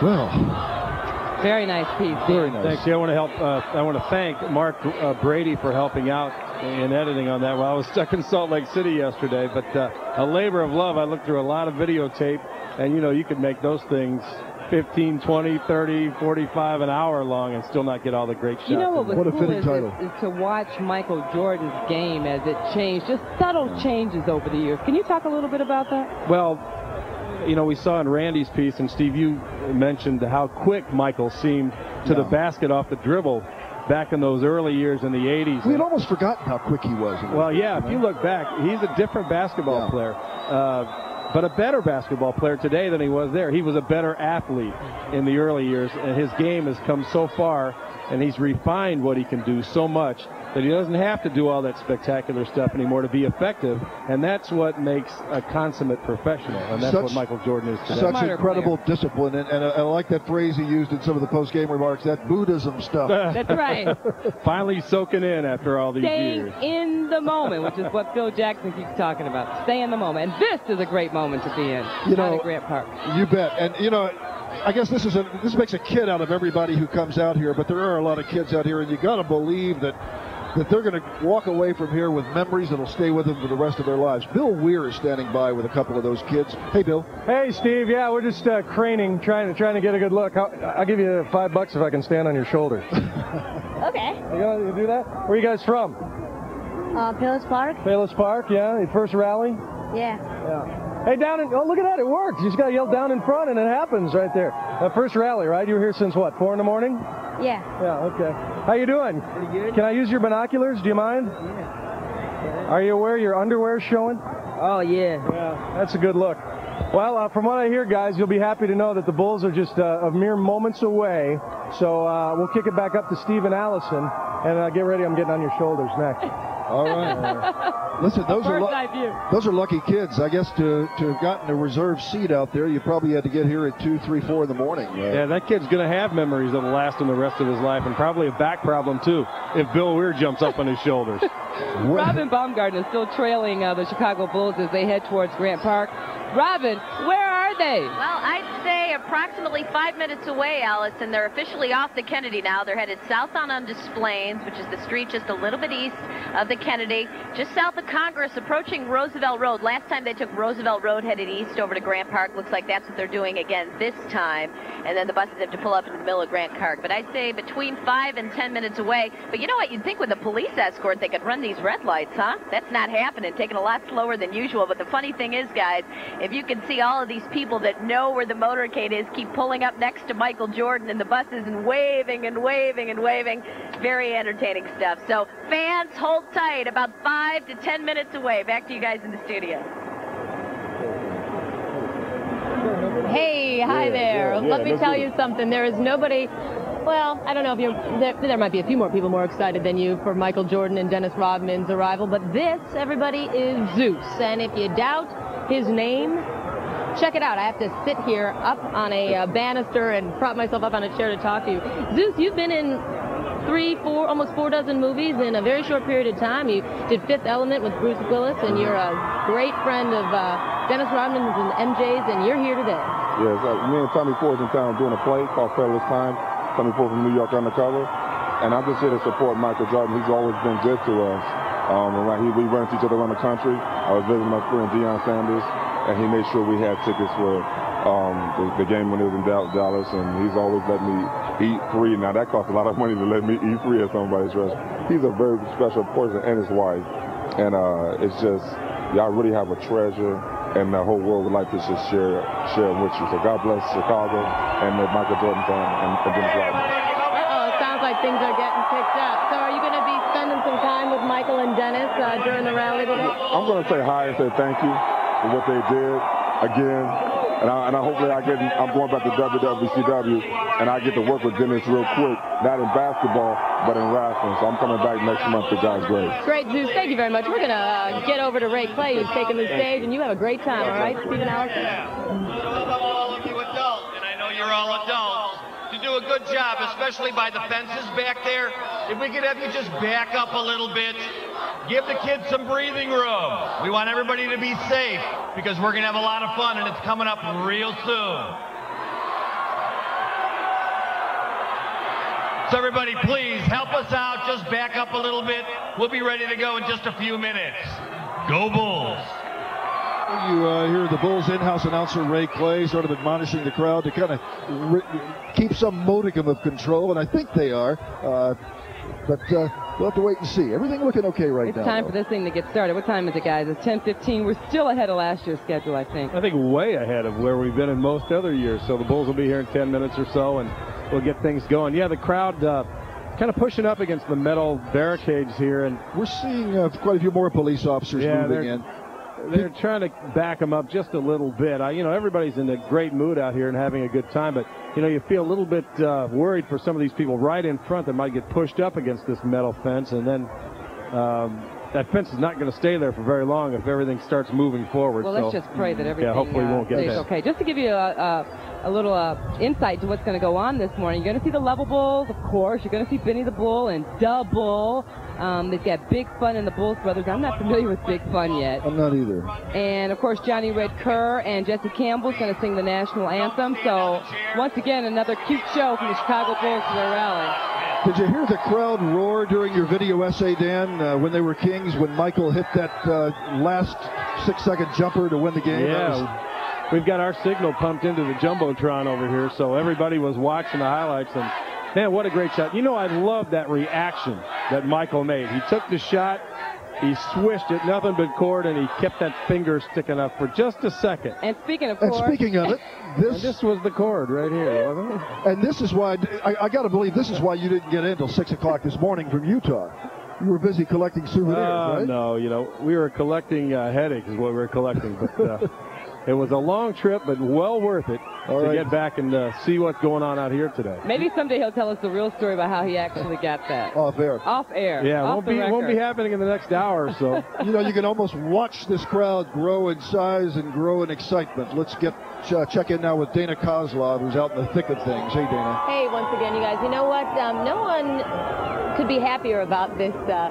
Well, Very nice piece. Very nice. Thanks. Yeah, I want to help. Uh, I want to thank Mark uh, Brady for helping out in editing on that. Well, I was stuck in Salt Lake City yesterday, but uh, a labor of love. I looked through a lot of videotape, and you know, you could make those things 15, 20, 30, 45, an hour long, and still not get all the great shots. You know what in was there. cool is, is, is to watch Michael Jordan's game as it changed, just subtle changes over the years. Can you talk a little bit about that? Well, you know, we saw in Randy's piece, and Steve, you mentioned how quick Michael seemed to the basket off the dribble back in those early years in the 80s. we had almost forgotten how quick he was. Well, yeah, if you look back, he's a different basketball player. Uh, but a better basketball player today than he was there. He was a better athlete in the early years, and his game has come so far, and he's refined what he can do so much that he doesn't have to do all that spectacular stuff anymore to be effective, and that's what makes a consummate professional, and that's Such- what Michael Jordan is today. Such incredible discipline, and, and I, I like that phrase he used in some of the post-game remarks. That Buddhism stuff. [LAUGHS] That's right. Finally soaking in after all these Staying years. in the moment, which is what Phil Jackson keeps talking about. Stay in the moment. And this is a great moment to be in. You know- at Grant Park. You bet. And you know, I guess this is a this makes a kid out of everybody who comes out here. But there are a lot of kids out here, and you got to believe that that they're going to walk away from here with memories that'll stay with them for the rest of their lives. Bill Weir is standing by with a couple of those kids. Hey, Bill. Hey, Steve. Yeah, we're just uh, craning, trying to trying to get a good look. I'll, I'll give you five bucks if I can stand on your shoulders. [LAUGHS] Okay. You gonna do that? Where are you guys from? Uh, Palos Park? Palos Park. Yeah, your first rally. Yeah. Yeah. Hey, down in, oh, look at that, it worked. You just got to yell down in front and it happens right there. Uh, first rally, right? You were here since what, four in the morning? Yeah. Yeah, okay. How you doing? Pretty good. Can I use your binoculars? Do you mind? Yeah. Are you aware your underwear's showing? Oh, yeah. Yeah, that's a good look. Well, uh, from what I hear, guys, you'll be happy to know that the Bulls are just uh, a mere moments away. So uh, we'll kick it back up to Steve and Allison, and uh, get ready. I'm getting on your shoulders next. [LAUGHS] All right. [LAUGHS] Listen, those are lu- those are lucky kids. I guess to to have gotten a reserve seat out there, you probably had to get here at two, three, four in the morning. Uh, Yeah, that kid's going to have memories that'll last him the rest of his life, and probably a back problem too if Bill Weir jumps up on his shoulders. [LAUGHS] Robin Baumgarten is still trailing uh, the Chicago Bulls as they head towards Grant Park. Robin, where are they? Well, I'd say approximately five minutes away, Allison. They're officially off the Kennedy now. They're headed south on Des Plaines, which is the street just a little bit east of the Kennedy, just south of Congress, approaching Roosevelt Road. Last time they took Roosevelt Road, headed east over to Grant Park. Looks like that's what they're doing again this time. And then the buses have to pull up in the middle of Grant Park. But I'd say between five and ten minutes away. But you know what? You'd think with a police escort they could run these red lights, huh? That's not happening. Taking a lot slower than usual. But the funny thing is, guys, if you can see all of these people that know where the motorcade is keep pulling up next to Michael Jordan in the buses and waving and waving and waving, very entertaining stuff. So fans, hold tight. About five to ten minutes away. Back to you guys in the studio. Hey, hi Yeah, there. yeah, yeah, Let me let's tell do you something. There is nobody. Well, I don't know if you're. There, there might be a few more people more excited than you for Michael Jordan and Dennis Rodman's arrival, but this, everybody, is Zeus. And if you doubt his name, check it out. I have to sit here up on a uh, banister and prop myself up on a chair to talk to you. Zeus, you've been in three, four, almost four dozen movies in a very short period of time. You did Fifth Element with Bruce Willis, and you're a great friend of uh, Dennis Rodman's and MJ's, and you're here today. Yes, uh, me and Tommy Ford's in town doing a play called Perilous Time. Ford from New York Undercover. And I'm just here to support Michael Jordan. He's always been good to us. Um, and like he, we into each other around the country. I was visiting my friend Deion Sanders, and he made sure we had tickets for um, the, the game when it was in Dallas. And he's always let me eat free. Now that costs a lot of money to let me eat free at somebody's restaurant. He's a very special person, and his wife. And uh, it's just y'all really have a treasure and the whole world would like to just share share it with you. So God bless Chicago and the Michael Jordan fan and, and Dennis Rodman. Uh-oh, it sounds like things are getting picked up. So are you going to be spending some time with Michael and Dennis uh, during the rally today? I'm going to say hi and say thank you for what they did again. And I, and I hopefully I get, I'm going back to WWCW and I get to work with Dennis real quick, not in basketball, but in wrestling. So I'm coming back next month to God's grace. Great, Zeus. Thank you very much. We're going to uh, get over to Ray Clay, who's taking the stage, and you have a great time, all right, Stephen Allison? all of you adults, and I know you're all adults, to do a good job, especially by the fences back there. If we could have you just back up a little bit, give the kids some breathing room. We want everybody to be safe because we're going to have a lot of fun, and it's coming up real soon. So everybody, please help us out. Just back up a little bit. We'll be ready to go in just a few minutes. Go Bulls! You uh, hear the Bulls in-house announcer Ray Clay sort of admonishing the crowd to kind of re- keep some modicum of control, and I think they are. Uh, but uh, we'll have to wait and see. Everything looking okay right It's now. time though. for this thing to get started. What time is it, guys? It's 10:15. We're still ahead of last year's schedule, I think. I think way ahead of where we've been in most other years. So the Bulls will be here in 10 minutes or so, and we'll get things going. Yeah, the crowd uh, kind of pushing up against the metal barricades here, and we're seeing uh, quite a few more police officers yeah, moving in. They're trying to back them up just a little bit. I, you know, everybody's in a great mood out here and having a good time, but you know, you feel a little bit uh, worried for some of these people right in front that might get pushed up against this metal fence, and then um, that fence is not going to stay there for very long if everything starts moving forward. Well, so, let's just pray that everything Yeah, hopefully uh, won't get stays okay. Just to give you a, a, a little uh, insight to what's going to go on this morning, you're going to see the Luvabulls, of course. You're going to see Benny the Bull and Double. Um, they've got Big Fun and the Bulls Brothers. I'm not familiar with Big Fun yet. I'm not either. And of course, Johnny Red Kerr and Jesse Campbell is going to sing the national anthem. So once again, another cute show from the Chicago Bulls for their rally. Did you hear the crowd roar during your video essay, Dan, uh, when they were Kings, when Michael hit that uh, last six-second jumper to win the game? That was- Yeah, we've got our signal pumped into the jumbotron over here, so everybody was watching the highlights. And man, what a great shot! You know, I love that reaction that Michael made. He took the shot, he swished it, nothing but cord, and he kept that finger sticking up for just a second. And speaking of And speaking of it, [LAUGHS] this this was the cord right here, wasn't it? And this is why I, I got to believe this is why you didn't get in until six o'clock this morning from Utah. You were busy collecting souvenirs, Uh, right? No, you know, we were collecting uh, headaches is what we were collecting, but uh, [LAUGHS] it was a long trip, but well worth it All to right. get back and uh, see what's going on out here today. maybe someday he'll tell us the real story about how he actually got that. Off air. Off air. Yeah, off won't the be won't be happening in the next hour or so. [LAUGHS] You know, you can almost watch this crowd grow in size and grow in excitement. Let's get uh, check in now with Dana Kozlov, who's out in the thick of things. Hey, Dana. Hey, once again, you guys, you know what? Um, no one could be happier about this uh,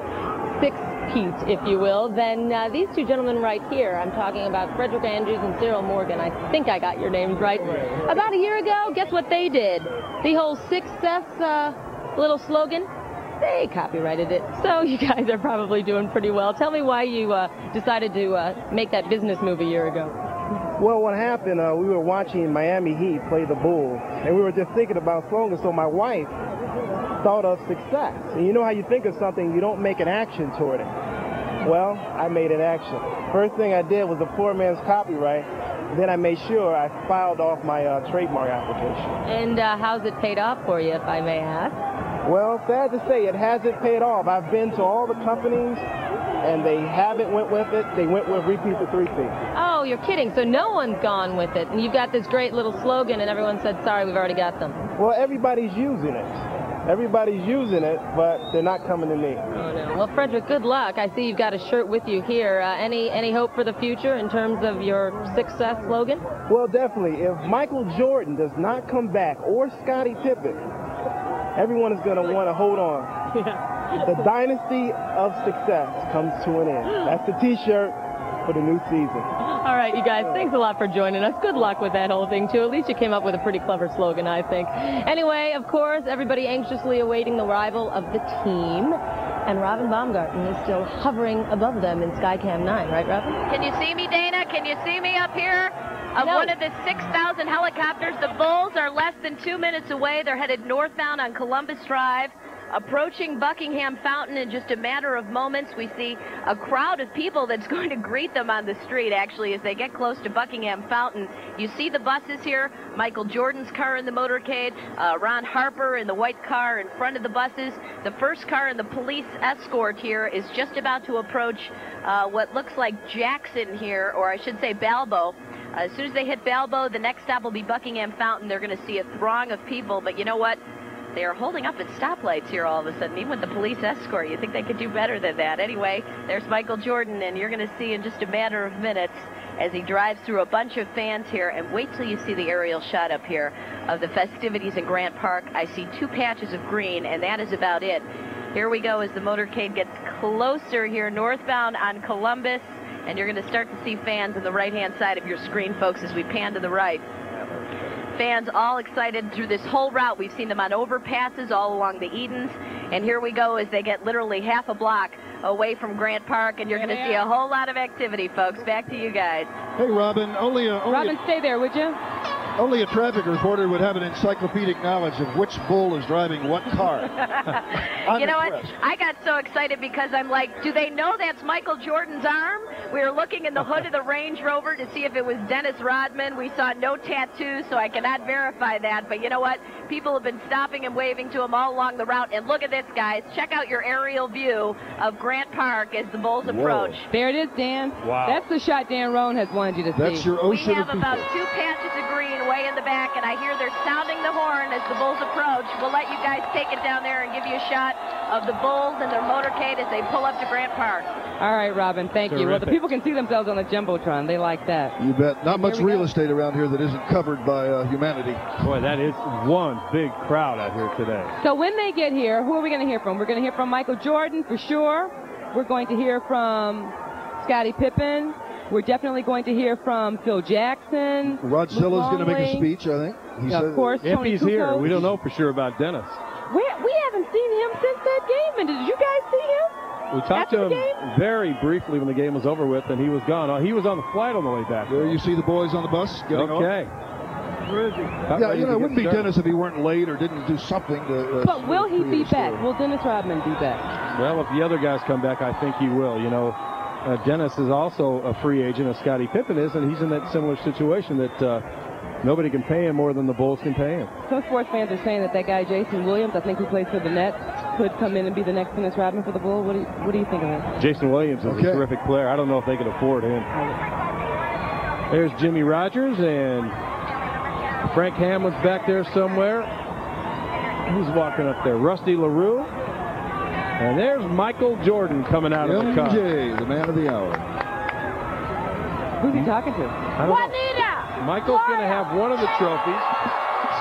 six peat, if you will, than uh, these two gentlemen right here. I'm talking about Frederick Andrews and Cyril Morgan. I think I got your names right. About a year ago, guess what they did? The whole success uh, little slogan. They copyrighted it. So [LAUGHS] you guys are probably doing pretty well. Tell me why you uh, decided to uh, make that business move a year ago. Well, what happened, uh, we were watching Miami Heat play the Bulls, and we were just thinking about slogans. So my wife thought of success. And you know how you think of something, you don't make an action toward it. Well, I made an action. First thing I did was a poor man's copyright. Then I made sure I filed off my uh, trademark application. And uh, how's it paid off for you, if I may ask? Well, sad to say, it hasn't paid off. I've been to all the companies, and they haven't went with it. They went with repeat the three feet. Oh, you're kidding. So no one's gone with it. And you've got this great little slogan, and everyone said, sorry, we've already got them. Well, everybody's using it. Everybody's using it, but they're not coming to me. Oh, no. Well, Frederick, good luck. I see you've got a shirt with you here. Uh, any any hope for the future in terms of your success slogan? Well, definitely. If Michael Jordan does not come back, or Scottie Pippen, everyone is going to want to hold on. The dynasty of success comes to an end. That's the T-shirt for the new season. All right, you guys, thanks a lot for joining us. Good luck with that whole thing, too. At least you came up with a pretty clever slogan, I think. Anyway, of course, everybody anxiously awaiting the arrival of the team. And Robin Baumgarten is still hovering above them in Skycam 9, right, Robin? Can you see me, Dana? Can you see me up here? Of one of the 6,000 helicopters, the Bulls are less than two minutes away. They're headed northbound on Columbus Drive. Approaching Buckingham Fountain in just a matter of moments, we see a crowd of people that's [LAUGHS] going to greet them on the street, actually, as they get close to Buckingham Fountain. You see the buses here, Michael Jordan's car in the motorcade, uh, Ron Harper in the white car in front of the buses. The first car in the police escort here is just about to approach uh, what looks like Jackson here, or I should say Balbo. As soon as they hit Balbo, the next stop will be Buckingham Fountain. They're going to see a throng of people, but you know what? They are holding up at stoplights here all of a sudden, even with the police escort. You think they could do better than that. Anyway, there's Michael Jordan, and you're going to see in just a matter of minutes as he drives through a bunch of fans here. And wait till you see the aerial shot up here of the festivities in Grant Park. I see two patches of green, and that is about it. Here we go as the motorcade gets closer here, northbound on Columbus. And you're going to start to see fans on the right-hand side of your screen, folks, as we pan to the right. Fans all excited through this whole route. We've seen them on overpasses all along the Edens. And here we go as they get literally half a block away from Grant Park. And you're going to see a whole lot of activity, folks. Back to you guys. Hey, Robin, only a, only Robin, a, stay there, would you? Only a traffic reporter would have an encyclopedic knowledge of which bull is driving what car. [LAUGHS] [LAUGHS] You know what? I got so excited because I'm like, do they know that's Michael Jordan's arm? We were looking in the hood of the [LAUGHS] Range Rover to see if it was Dennis Rodman. We saw no tattoos, so I cannot verify that. But you know what? People have been stopping and waving to him all along the route. And look at this, guys. Check out your aerial view of Grant Park as the Bulls approach. There it is, Dan. Wow. That's the shot Dan Roan has wanted you to see. That's your ocean. we have about two patches of green way in the back, and I hear they're sounding the horn as the Bulls approach. We'll let you guys take it down there and give you a shot of the Bulls and their motorcade as they pull up to Grant Park. All right, Robin, thank you. Well, the people can see themselves on the Jumbotron. They like that. You bet. Not much Here we real estate around here that isn't covered by uh, humanity. Boy, that is one big crowd out here today. So when they get here, who are we going to hear from? We're going to hear from Michael Jordan for sure. We're going to hear from Scottie Pippen. We're definitely going to hear from Phil Jackson. Rod Luke Silla's going to make a speech, I think. He Yeah, of course, If Toni he's here, we don't know for sure about Dennis. We, we haven't seen him since that game. And did you guys see him? We talked to the him very briefly when the game was over with, and he was gone. Oh, he was on the flight on the way back. There you see the boys on the bus getting on. Okay. About Yeah, you know, it wouldn't be started. Dennis if he weren't late or didn't do something to. Uh, But will he be back? Will Dennis Rodman be back? Well, if the other guys come back, I think he will. You know, uh, Dennis is also a free agent, as Scottie Pippen is, and he's in that similar situation that uh, nobody can pay him more than the Bulls can pay him. Some sports fans are saying that that guy Jayson Williams, I think who plays for the Nets, could come in and be the next Dennis Rodman for the Bulls. What do you, what do you think of that? Jayson Williams is Okay. a terrific player. I don't know if they could afford him. There's Jimmy Rodgers and Frank Hamblen's back there somewhere. Who's walking up there? Rusty LaRue. And there's Michael Jordan coming out of the car. MJ, the man of the hour. Who's he talking to? I don't know. Michael's going to have one of the trophies.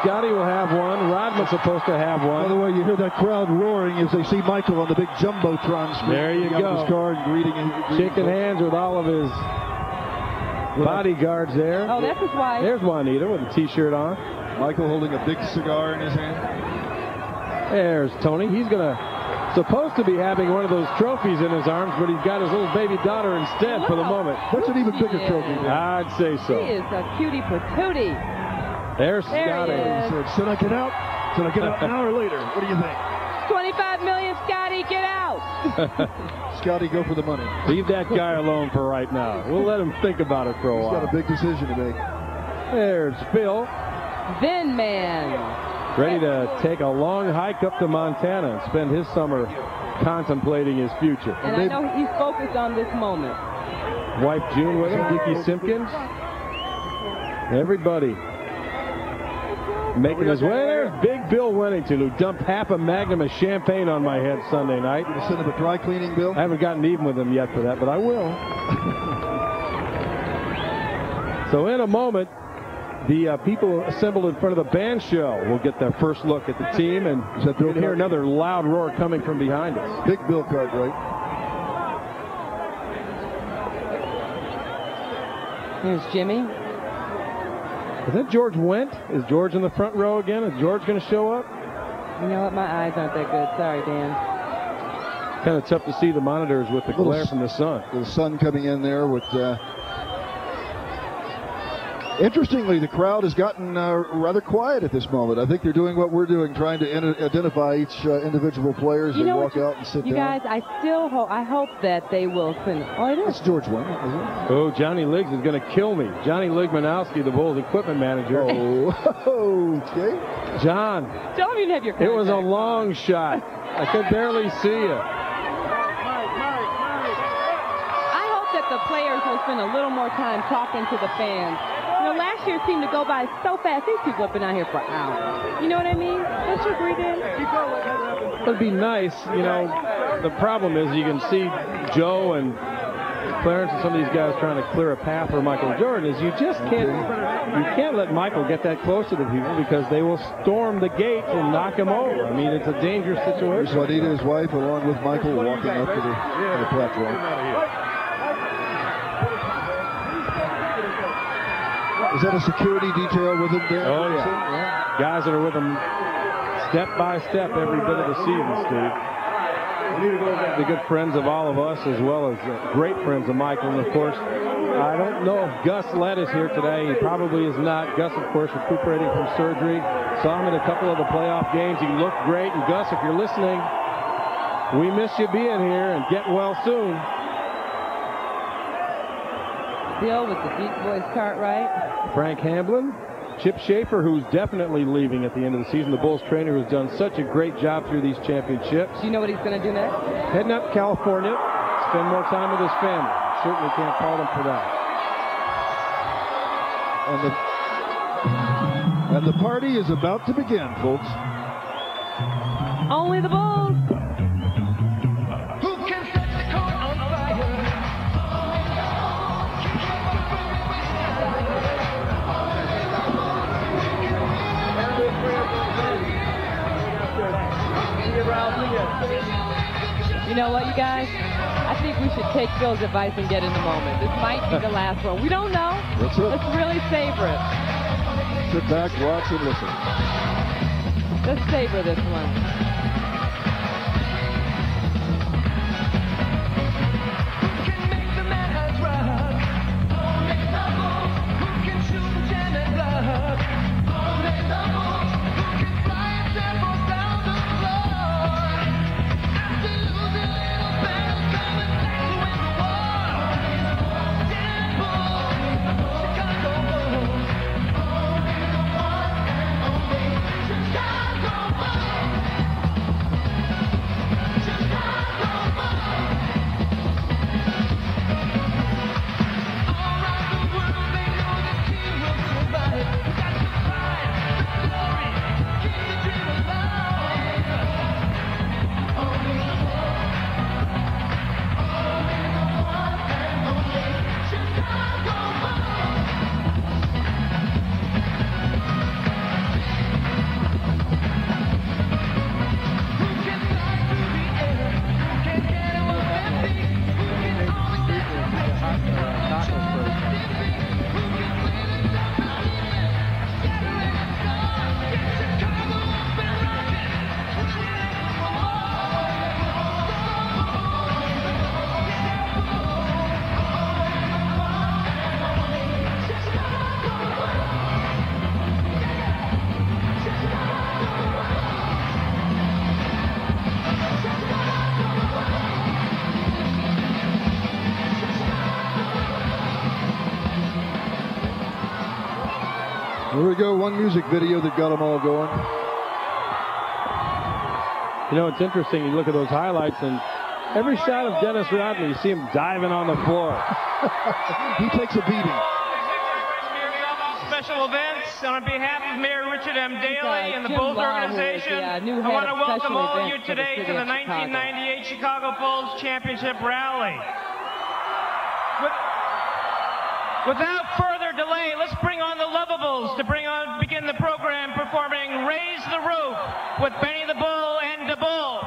Scottie will have one. Rodman's supposed to have one. By the way, you hear that crowd roaring as they see Michael on the big jumbotron screen. There you coming out of go. His car and greeting him. Shaking hands with all of his bodyguards there. Oh, that's his wife. There's Juanita with a t-shirt on. Michael holding a big cigar in his hand. There's Toni. He's gonna supposed to be having one of those trophies in his arms, but he's got his little baby daughter instead for the moment. That's an even bigger He trophy. is. I'd say so. He is a cutie patootie. There's There Scottie. He said, should I get out? Should I get out an hour later? What do you think? 25 million, Scottie, get out. [LAUGHS] Scottie, go for the money. Leave that guy alone for right now. We'll let him think about it for a while. He's got a big decision to make. There's Phil, Then man. Ready to take a long hike up to Montana and spend his summer contemplating his future. And I know he's focused on this moment. Wife June with him, Dickie Simpkins. Everybody making his way. There's Big Bill Wennington, who dumped half a magnum of champagne on my head Sunday night. Gonna send him a dry cleaning bill? I haven't gotten even with him yet for that, but I will. [LAUGHS] so in a moment, the uh, people assembled in front of the band show will get their first look at the team, and Is that Bill you can hear another loud roar coming from behind us. Big Bill Cartwright. Here's Jimmy. Is that George Wendt? Is George in the front row again? Is George going to show up? You know what? My eyes aren't that good. Sorry, Dan. Kind of tough to see the monitors with the glare from the sun. The sun coming in there with. Uh... Interestingly, the crowd has gotten uh, rather quiet at this moment. I think they're doing what we're doing, trying to in- identify each uh, individual player as You they walk what? out and sit You down. guys, I still hope. I hope that they will send. Oh, it is. That's George Wendt, isn't it? Oh, Johnny Liggs is going to kill me. Johnny Ligmanowski, the Bulls equipment manager. Oh, [LAUGHS] okay. John, Tell them you didn't have your. it was a long shot. I could barely see you. I hope that the players will spend a little more time talking to the fans. You know, last year seemed to go by so fast. These people have been out here for hours. You know what I mean? Don't you agree, Dan? It'd be nice, you know. The problem is you can see Joe and Clarence and some of these guys trying to clear a path for Michael Jordan. Is you just can't you can't let Michael get that close to the people because they will storm the gate and knock him over. I mean, it's a dangerous There's situation. Juanita, his wife, along with Michael, walking up to the, to the platform. Is that a security detail with him, Dan? Oh yeah, guys that are with him step by step every bit of the season, Steve. The good friends of all of us, as well as great friends of Michael, and of course, I don't know if Gus Lett is here today. He probably is not. Gus, of course, recuperating from surgery. Saw him in a couple of the playoff games. He looked great. And Gus, if you're listening, we miss you being here and get well soon. Still with the Deep Boys Cartwright. Frank Hamblen, Chip Schaefer, who's definitely leaving at the end of the season, the Bulls trainer who's done such a great job through these championships. Do you know what he's going to do next? Heading up to California, spend more time with his family. Certainly can't fault him for that. And the, and the party is about to begin, folks. Only the Bulls. You know what, you guys? I think we should take Phil's advice and get in the moment. This might be the last one. We don't know. That's it. Let's really savor it. Sit back, watch, and listen. Let's savor this one. Video that got them all going. You know, it's interesting. You look at those highlights, and every shot of Dennis Rodman, you see him diving on the floor. [LAUGHS] he takes a beating. Special events on behalf of Mayor Richard M. Daley uh, and the Jim Bulls Law, organization. the, uh, I want to welcome all of you today to the of Chicago. 1998 Chicago Bulls Championship Rally. With- Without further delay, let's bring on the Luvabulls to bring on begin the program performing "Raise the Roof" with Benny the Bull and the Bull.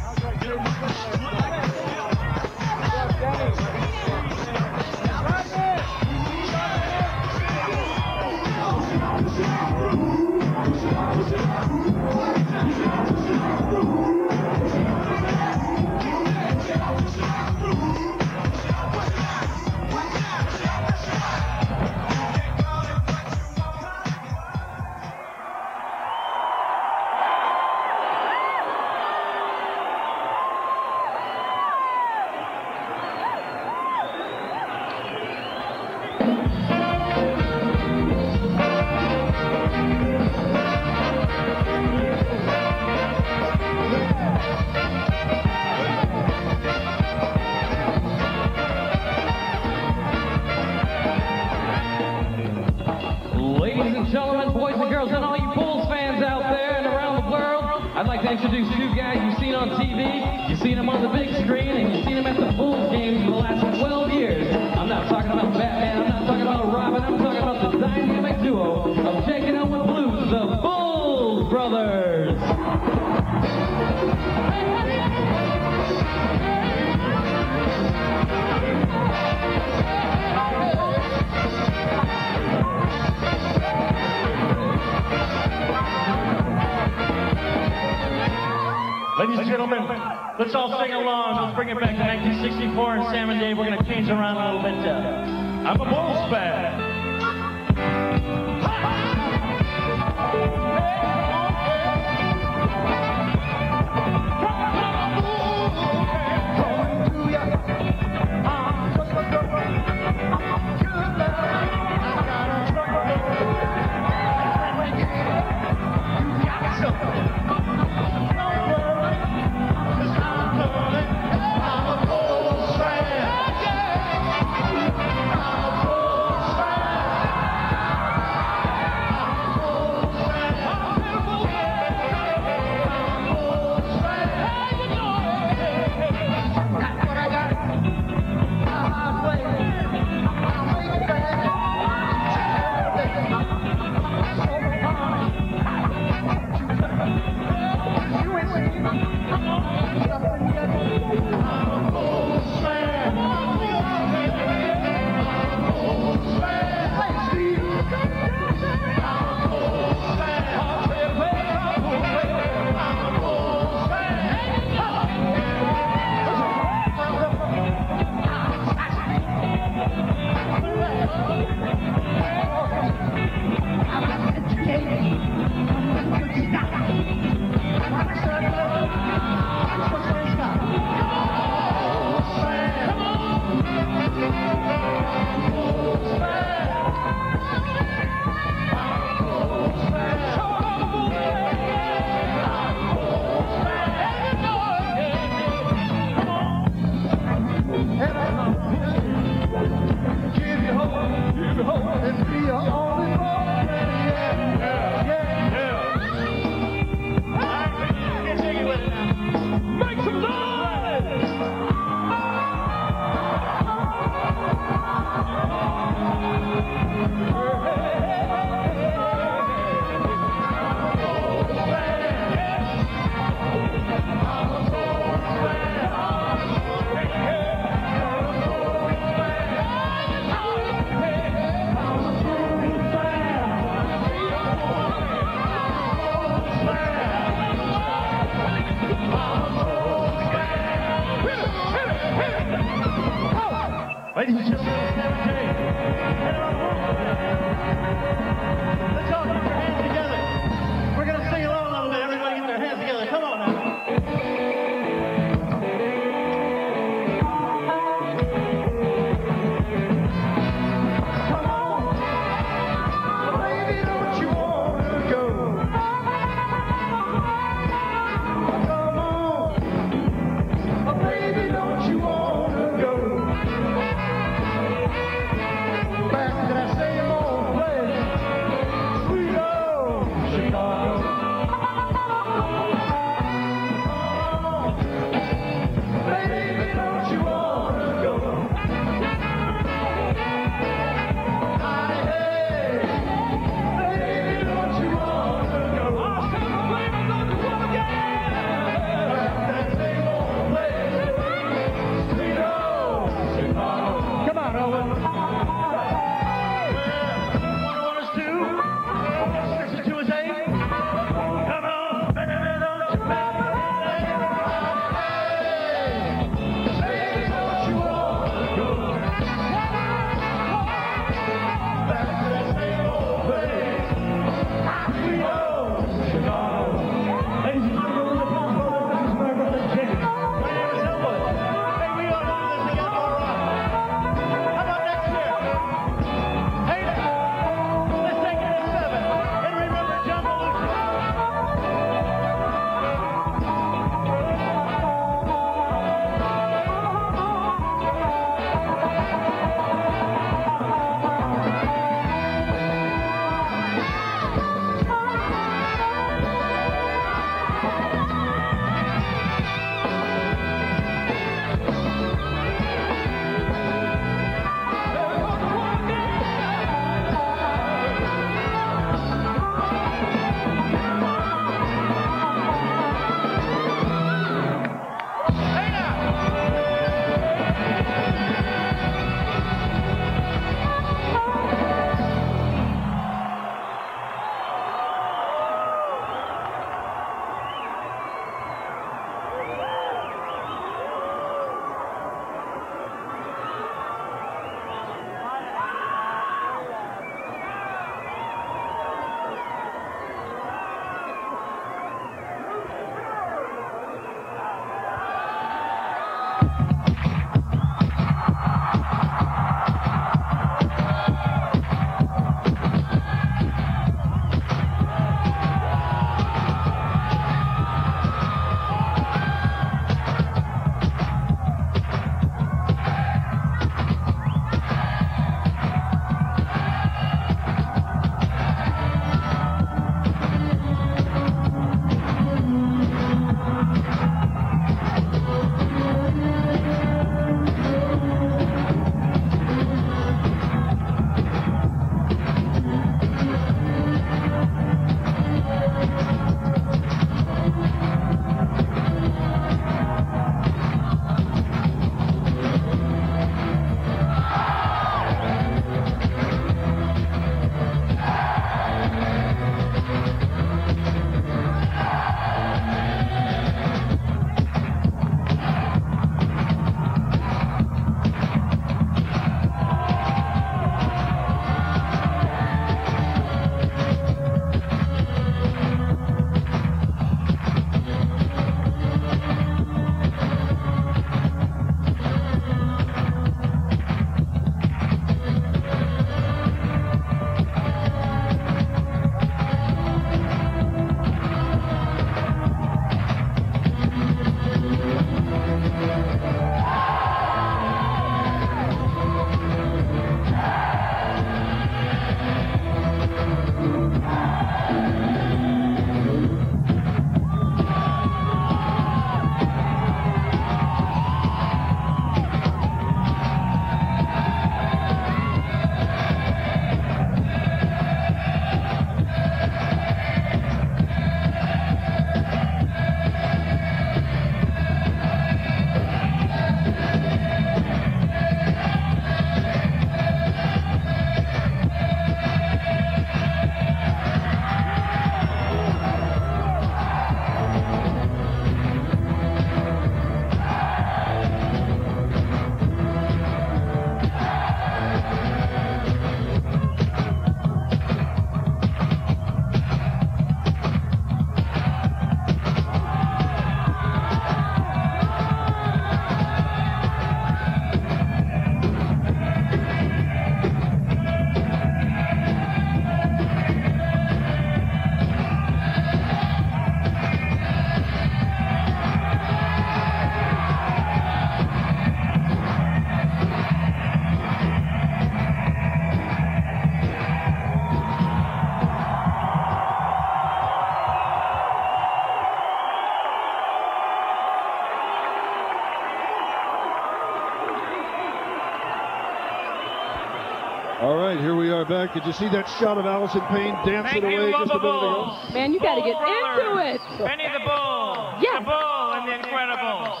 Back. Did you see that shot of Allison Payne dancing Thank you, away just a minute ago? Man, you got to get Bull into Rollers. it. Benny the Bull. Yes. The Bull and the Incredibles.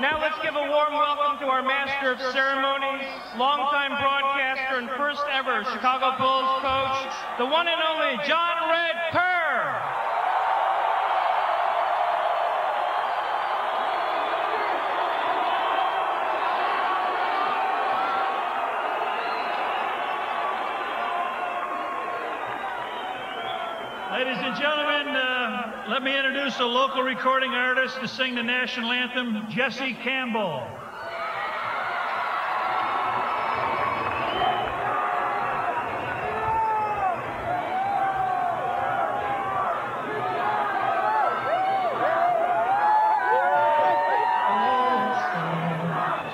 Now let's give a warm welcome to our Master of Ceremonies, longtime broadcaster and first ever Chicago Bulls coach, the one and Ladies and gentlemen, uh, let me introduce a local recording artist to sing the national anthem, Jesse Campbell.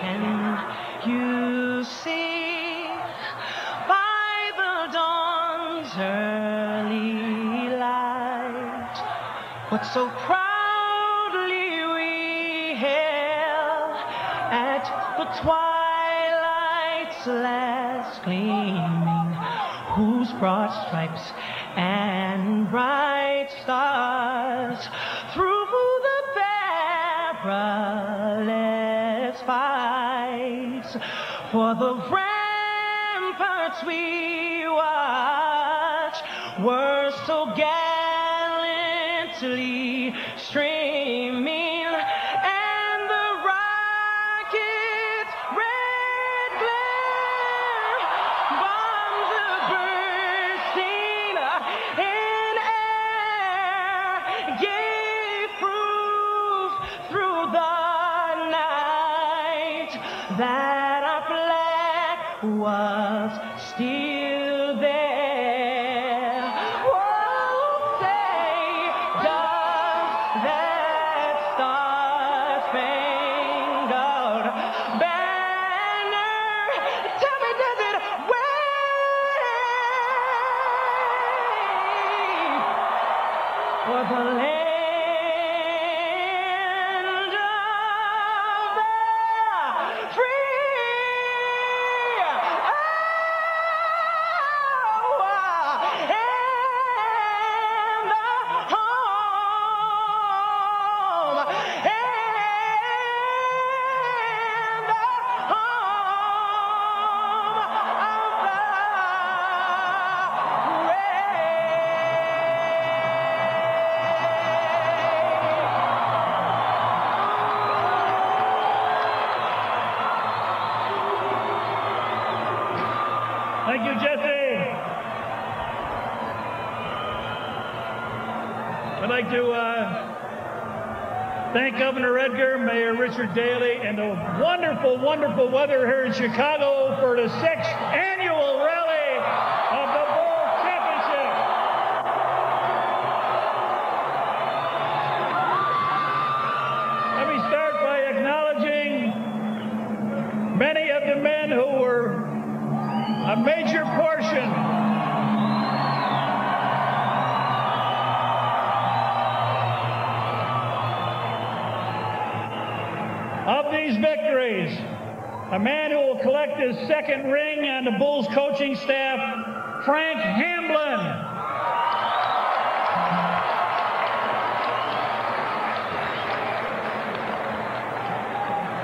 Can what so proudly we hail at the twilight's last gleaming, whose broad stripes and bright stars through the perilous fights for the ramparts we wonderful, weather here in Chicago for the sixth second ring on the Bulls coaching staff, Frank Hamblen.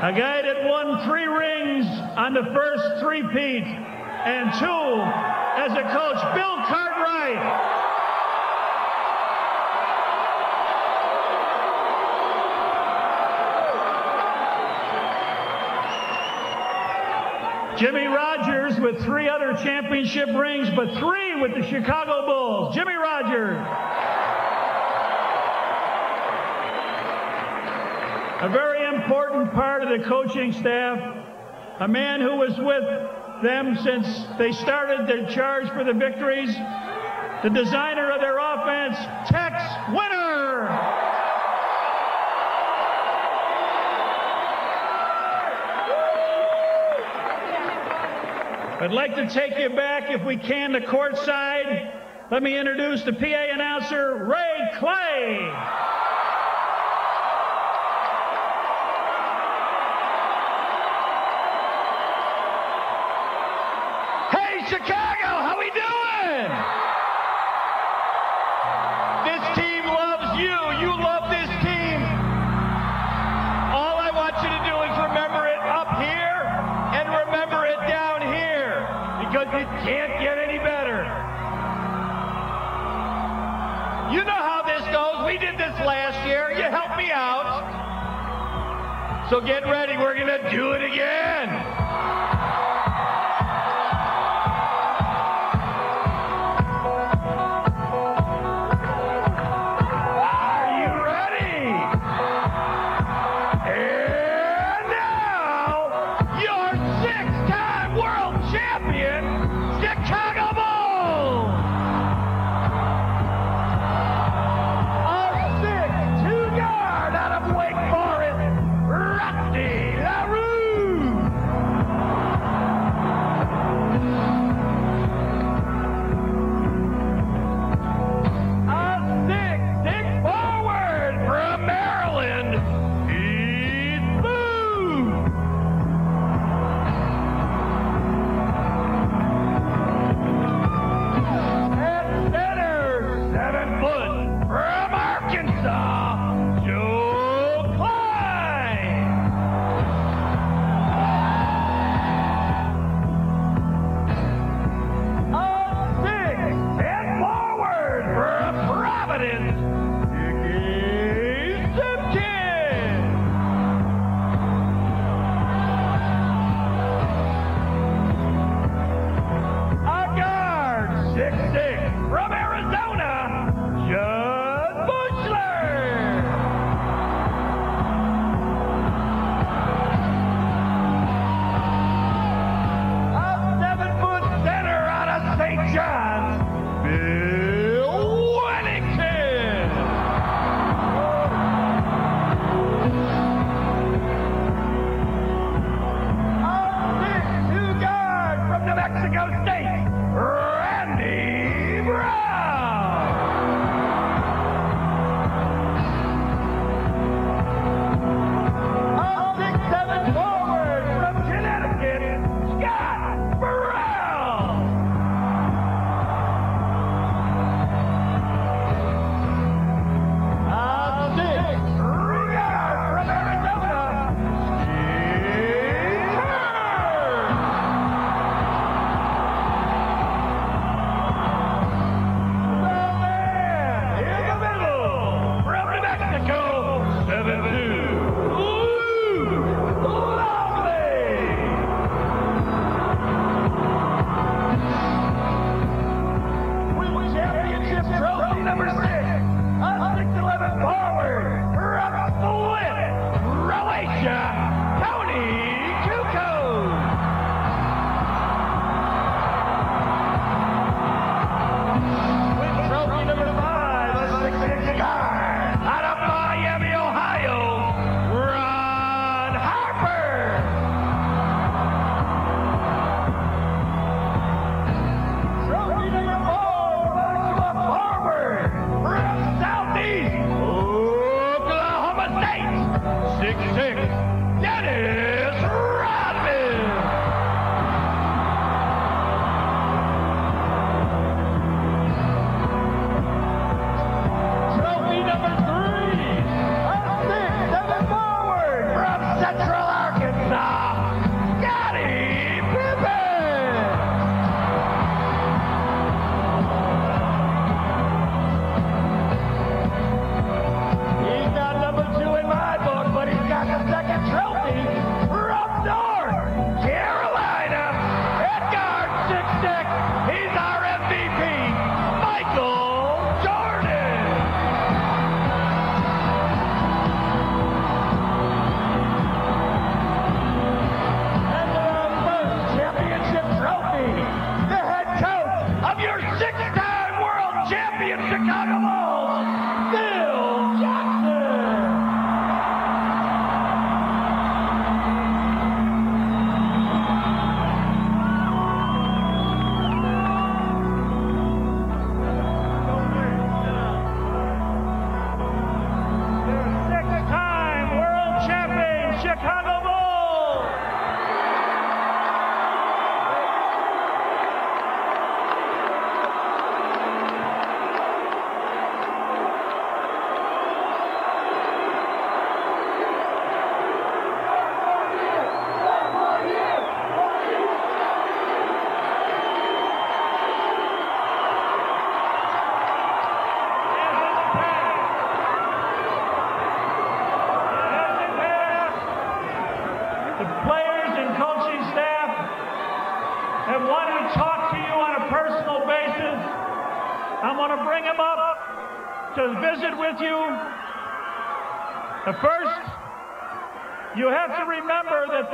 A guy that won three rings on the first three-peat and two as a coach, Bill Cartwright. Jimmy Rodgers with three other championship rings, but three with the Chicago Bulls. Jimmy Rodgers. A very important part of the coaching staff, a man who was with them since they started their charge for the victories, the designer I'd like to take you back, if we can, to courtside. Let me introduce the PA announcer, Ray Clay. So get ready. We're going to do it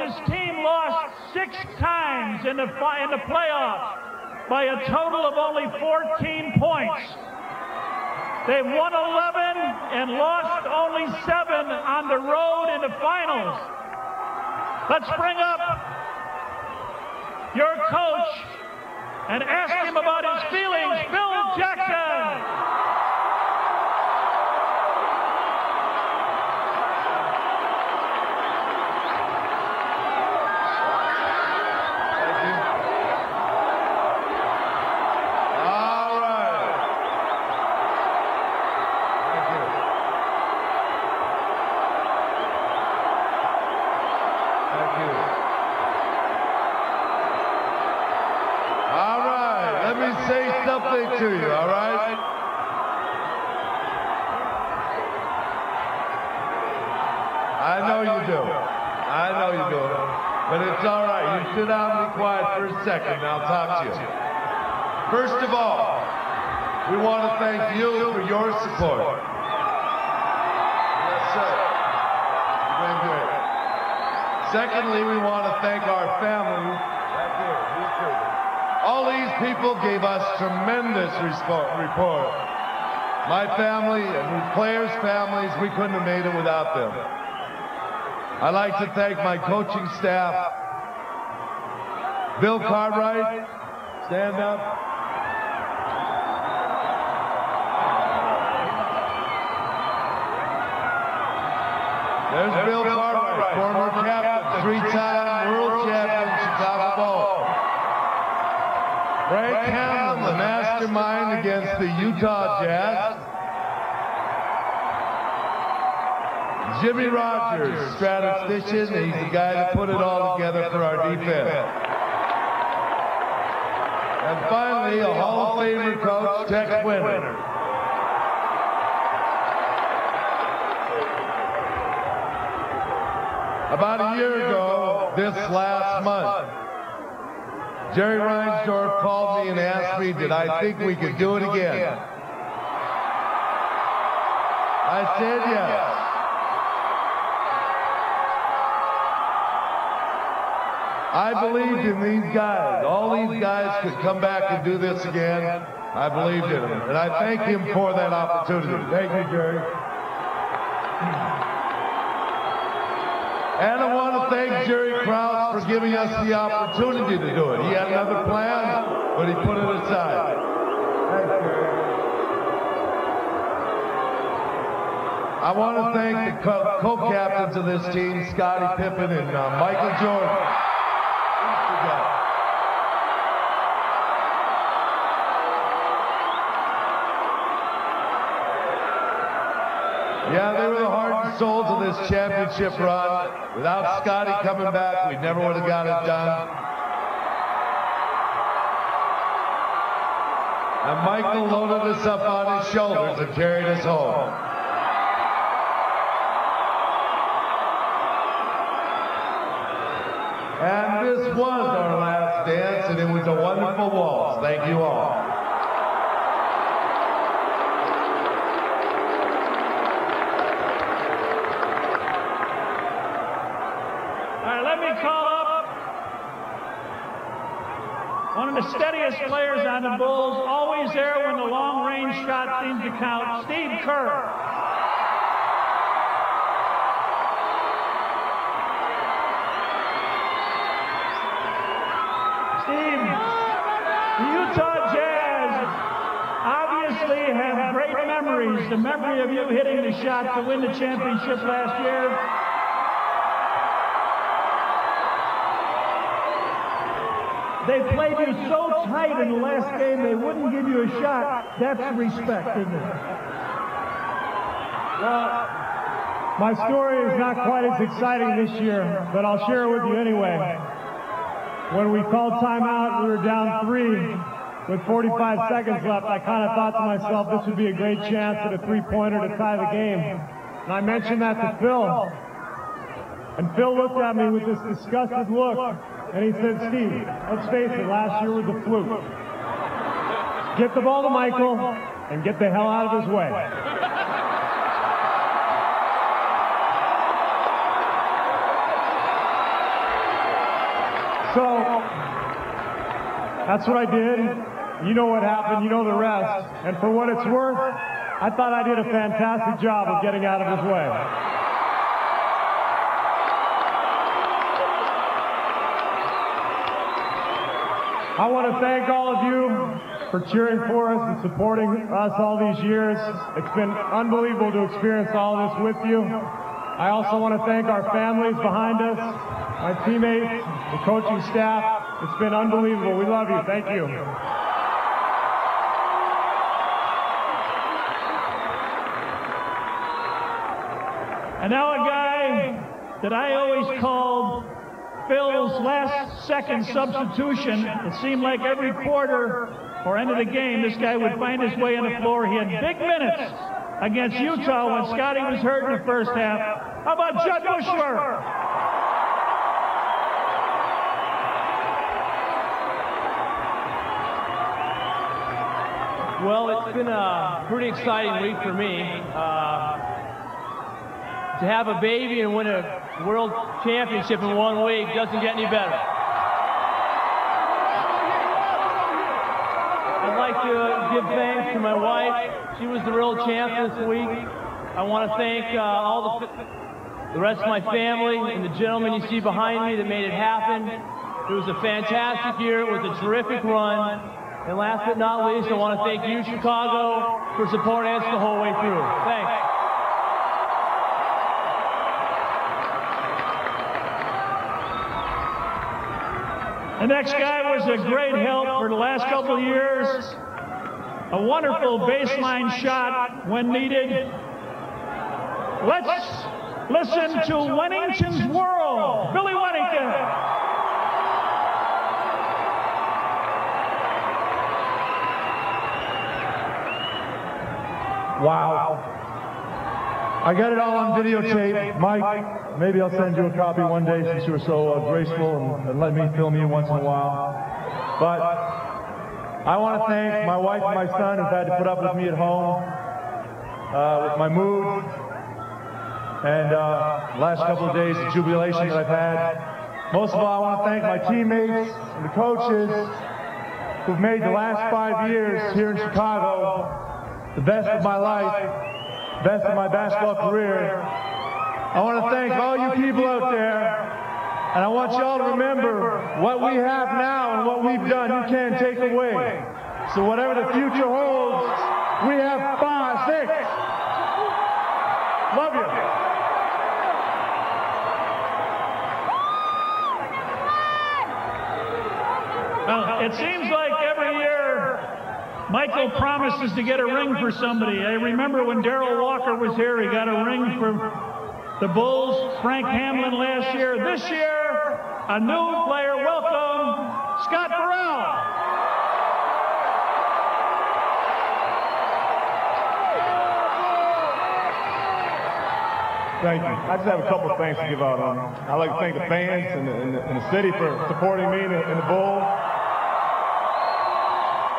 this team lost six times in the, in the playoffs by a total of only 14 points. They've won 11 and lost only seven on the road in the finals. Let's bring up your coach and ask him about his feelings, Phil Jackson. All right. Thank you. Thank you. All right. Let me say something to you, all right? I know you do. I know you do. But it's all right. You sit down and be quiet for a second, and I'll talk to you. First of all, we want thank you for your support. Yes, sir. You've been. Secondly, we want to thank our family. All these people gave us tremendous report. My family and these players' families, we couldn't have made it without them. I'd like to thank my coaching staff. Bill Cartwright, stand up. There's Bill Cartwright, former captain, three-time world champion, Chicago Bulls. Frank Hamblen, the mastermind against the Utah Jazz. Jimmy Rodgers, statistician, he's the guy that put it all together for our defense. And finally, a Hall of Famer coach, Tex Winter. About a year ago, this last month, Jerry Reinsdorf called me and asked me, did I think we could do it again? I said yes. I believed in these guys. All these guys could come back and do this again. I believed in them. And I thank him for that opportunity. Thank you, Jerry. And I want to thank Jerry Krause for giving us the opportunity to do it. He had another plan, but he put it aside. I want to thank the co- co-captains of this team, Scottie Pippen and uh, Michael Jordan. Yeah, they were the heart and souls of this championship run. Without Scottie coming back, we never would have got it done. And Michael loaded us up on his shoulders and carried us home. And this was our last dance, and it was a wonderful waltz. Thank you all. All right, let me call up one of the steadiest players on the Bulls, always there when the long-range shot seems to count, Steve Kerr. Steve, the Utah Jazz obviously have great memories. The memory of you hitting the shot to win the championship last year. They played you so tight in the last game they wouldn't give you a shot. That's respect, isn't it? Well, my story is not quite as exciting this year, but I'll share it with you anyway. When we called timeout, we were down three with 45 seconds left. I kind of thought to myself, this would be a great chance at a three-pointer to tie the game. And I mentioned that to Phil. And Phil looked at me with this disgusted look, and he said, Steve, let's face it, last year was a fluke. get the ball to Michael and get the hell out of his way. So that's what I did. You know what happened. You know the rest. And for what it's worth, I thought I did a fantastic job of getting out of his way. I want to thank all of you for cheering for us and supporting us all these years. It's been unbelievable to experience all this with you. I also want to thank our families behind us, my teammates, the coaching staff. It's been unbelievable. We love you. Thank you. And now a guy that I always called Phil's last second substitution. It seemed like every quarter or end of the game, this guy would find his way on the floor. He had big minutes against Utah when Scottie was hurt in the first half. How about Jud Buechler? Well, it's been a pretty exciting week for me. Uh, to have a baby and win a world championship in one week doesn't get any better. I'd like to give thanks to my wife. She was the real champ this week. I want to thank uh, all the, the rest of my family and the gentlemen you see behind me that made it happen. It was a fantastic year. It was a terrific run. And last but not least, I want to thank you, Chicago, for supporting us the whole way through. Thanks. The next guy was a great help for the last couple of years. A wonderful baseline shot when needed. Let's listen to Wennington's World. Billy Wennington. Wow. I got it all on videotape. Mike, maybe I'll send you a copy one day since you were so uh, graceful and, and let me film you once in a while. But I want to thank my wife and my son who've had to put up with me at home, uh, with my mood, and uh, last couple of days, the jubilation that I've had. Most of all, I want to thank my teammates and the coaches who've made the last five years here in Chicago the best of my life, best of my basketball career. I want to thank all you people out there, and I want you all to remember what we have now and what we've done, you can't take away. So whatever the future holds, we have five, six. Love you. Well, it seems like every year Michael promises to get a ring for somebody. I remember when Darrell Walker was here, he got a ring for the Bulls. Frank Hamblen last year. This year, a new player. Welcome, Scott Burrell. Thank you. I just have a couple of thanks to give out. I'd like to thank the fans and the, and the, and the city for supporting me and the, and the Bulls.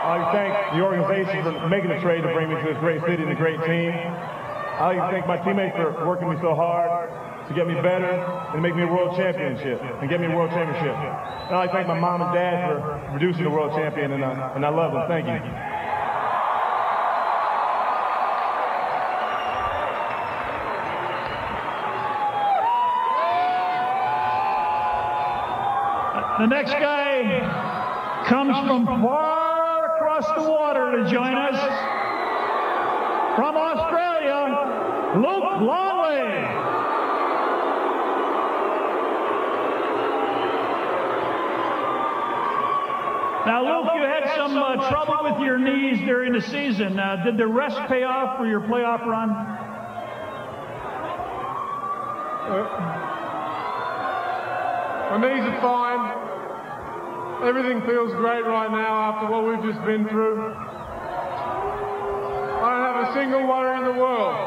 Like thank the organization for making the trade to bring me to this great city and a great team. I'd like thank my teammates for working me so hard to get me better and make me a world championship and get me a world championship. And I'd like thank my mom and dad for producing the world champion, and, uh, and I love them. Thank you. The next guy comes from to join us. From Australia, Luke Longley. Now, Luke, you had some uh, trouble with your knees during the season. Uh, did the rest pay off for your playoff run? My knees are fine. Everything feels great right now after what we've just been through. Single worry in the world.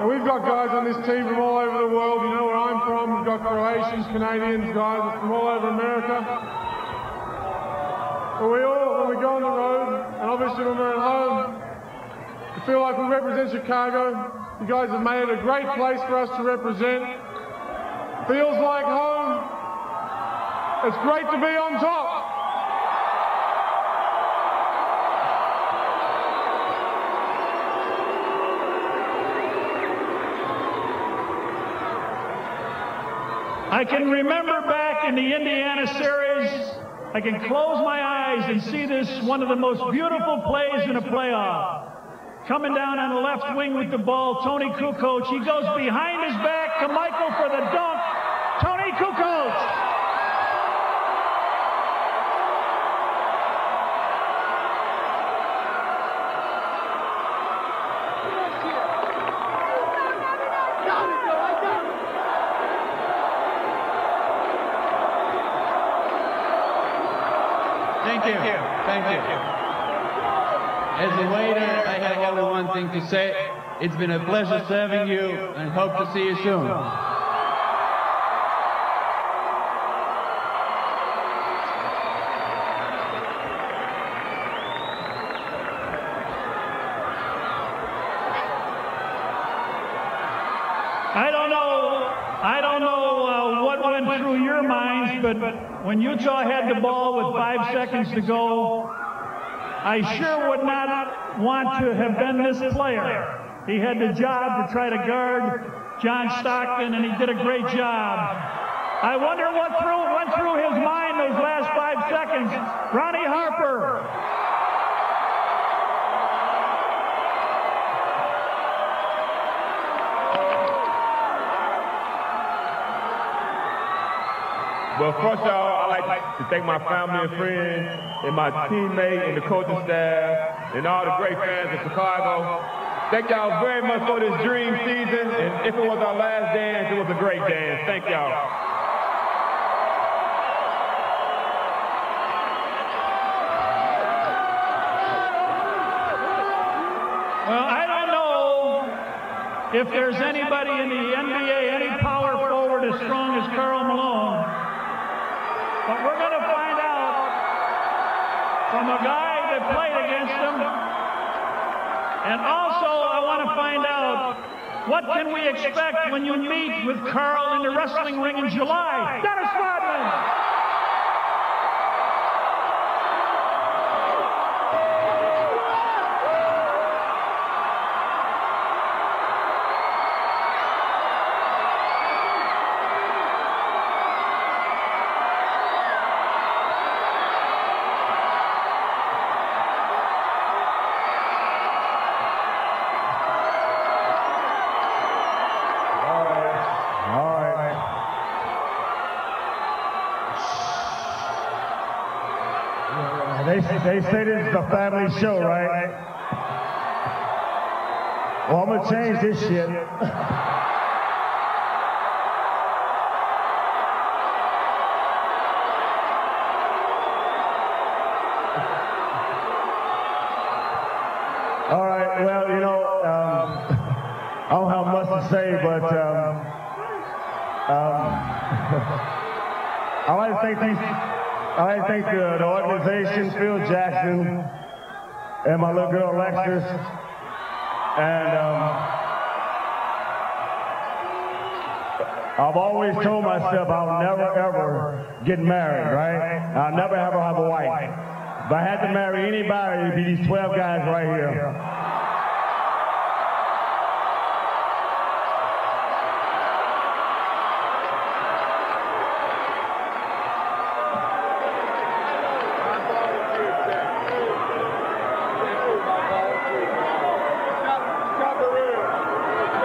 And we've got guys on this team from all over the world. You know where I'm from. We've got Croatians, Canadians, guys from all over America. But we all when we go on the road, and obviously when we're at home, we feel like we represent Chicago. You guys have made it a great place for us to represent. Feels like home. It's great to be on top. I can remember back in the Indiana series, I can close my eyes and see this one of the most beautiful plays in a playoff. Coming down on the left wing with the ball, Toni Kukoc. He goes behind his back to Michael for the dunk. Toni Kukoc. Thank you. Thank you. As a waiter, I have only one thing to say. It's been a pleasure serving you and hope to see you soon. I don't know. I don't know uh, what went through your minds, but when Utah had the ball with five seconds to go, I sure would not want to have been this player. He had the job to try to guard John Stockton, and he did a great job. I wonder what went through his mind those last five seconds. Ronnie Harper. Well, first of all, I'd like to thank my family and friends and my teammates and the coaching staff and all the great fans of Chicago. Thank y'all very much for this dream season. And if it was our last dance, it was a great dance. Thank y'all. Well, I don't know if there's anybody in the NBA, any power forward as strong as Karl Malone. But we're going to find out from a guy that played against him. And also, I want to find out what can we expect when you meet with Karl in the wrestling ring in July. Dennis Rodman. They, they say this is a family show, right? Well, I'm gonna change this shit. All right, well, you know, um, I don't have much to say, but um, um, [LAUGHS] I like to thank these, I thank the, the organization, Phil Jackson, and my little girl Alexis, and um, I've always told myself I'll never ever get married, right? I'll never ever have a wife. If I had to marry anybody, it'd be these 12 guys right here.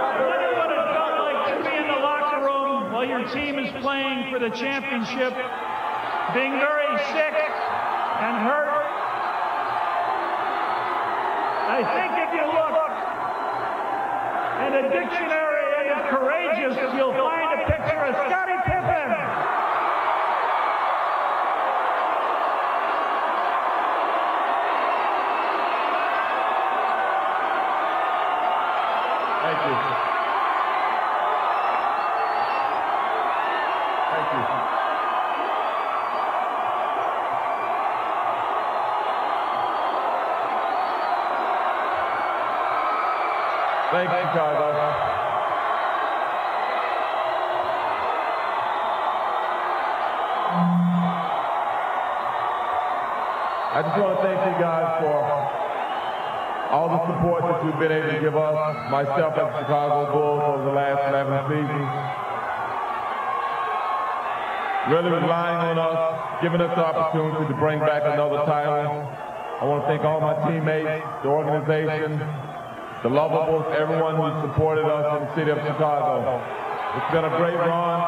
I wonder what it felt like to be in the locker room while your team is playing for the championship, being very sick and hurt. I think if you look in a dictionary myself and the Chicago Bulls over the last 11 seasons. Really relying on us, giving us the opportunity to bring back another title. I want to thank all my teammates, the organization, the Luvabulls, everyone who supported us in the city of Chicago. It's been a great run.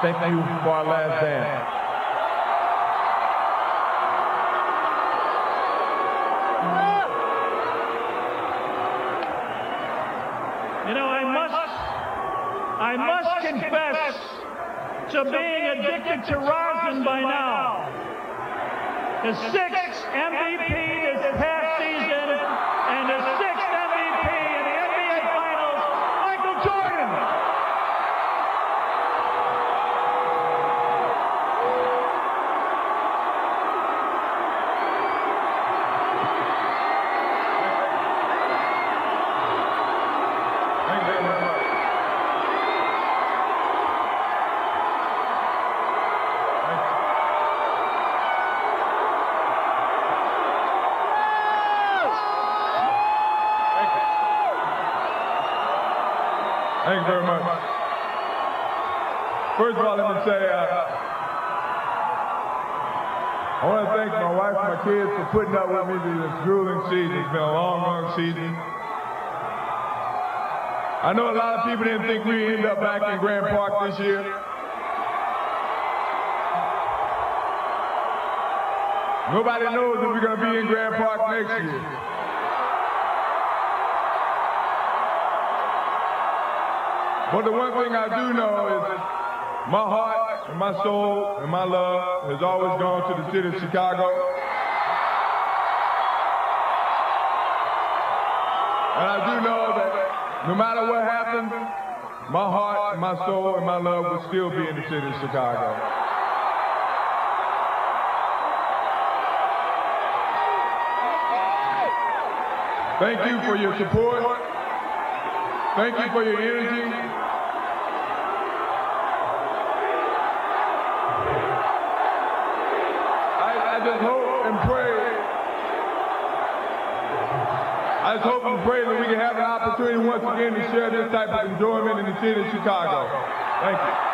Thank you for our last dance. Confess to being addicted to rosin by now. The sixth MVP this past season and the sixth MVP in the NBA Finals, Michael Jordan. Thank you very much. First of all, let me say, uh, I want to thank my wife and my kids for putting up with me through grueling season. It's been a long, long season. I know a lot of people didn't think we'd end up back in Grant Park this year. Nobody knows if we're going to be in Grant Park next year. But the one thing I do know is my heart and my soul and my love has always gone to the city of Chicago. And I do know that no matter what happens, my heart my soul and my love will still be in the city of Chicago. Thank you for your support. Thank you for your energy. I, I just hope and pray. I just hope and pray that we can have an opportunity once again to share this type of enjoyment in the city of Chicago. Thank you.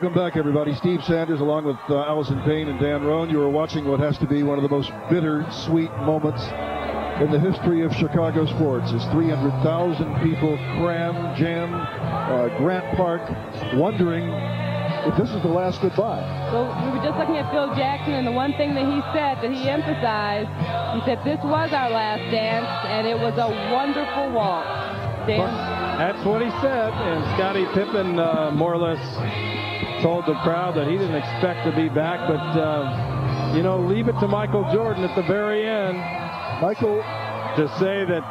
Welcome back, everybody. Steve Sanders, along with uh, Allison Payne and Dan Roan. You are watching what has to be one of the most bitter-sweet moments in the history of Chicago sports. As 300,000 people cram, jam uh, Grant Park, wondering if this is the last goodbye. So we were just looking at Phil Jackson, and the one thing that he said, that he emphasized, he said this was our last dance, and it was a wonderful walk. Dan? That's what he said, and Scottie Pippen uh, more or less told the crowd that he didn't expect to be back, but uh, you know, leave it to Michael Jordan at the very end. Michael, to say that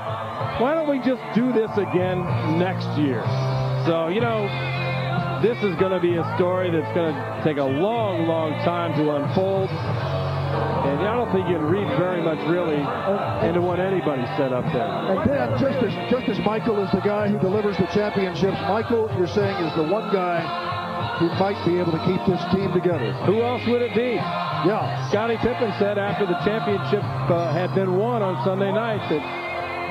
why don't we just do this again next year? So you know, this is going to be a story that's going to take a long, long time to unfold. And I don't think you can read very much really into what anybody said up there. And Dan, just as, just as Michael is the guy who delivers the championships, Michael, you're saying, is the one guy who might be able to keep this team together. Who else would it be? Yeah. Scottie Pippen said after the championship uh, had been won on Sunday night that,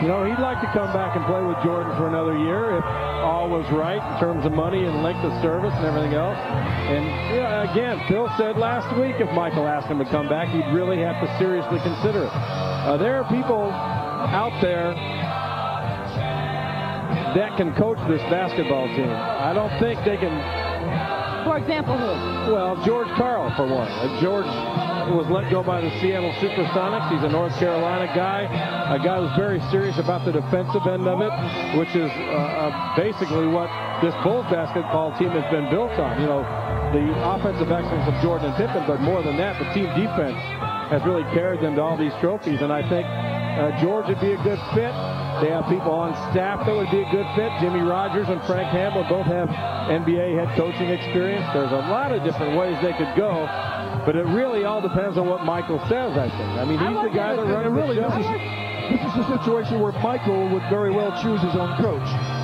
you know, he'd like to come back and play with Jordan for another year if all was right in terms of money and length of service and everything else. And, know, again, Phil said last week if Michael asked him to come back, he'd really have to seriously consider it. Uh, there are people out there that can coach this basketball team. I don't think they can For example, who? well, George Karl, for one. Uh, George was let go by the Seattle Supersonics. He's a North Carolina guy, a guy who's very serious about the defensive end of it, which is uh, uh, basically what this Bulls basketball team has been built on. You know, the offensive excellence of Jordan and Pippen, but more than that, the team defense has really carried them to all these trophies. And I think uh, George would be a good fit. They have people on staff that would be a good fit. Jimmy Rodgers and Frank Hamblen both have NBA head coaching experience. There's a lot of different ways they could go, but it really all depends on what Michael says, I think. I mean, he's the guy that runs And really, the this is, this is a situation where Michael would very well choose his own coach.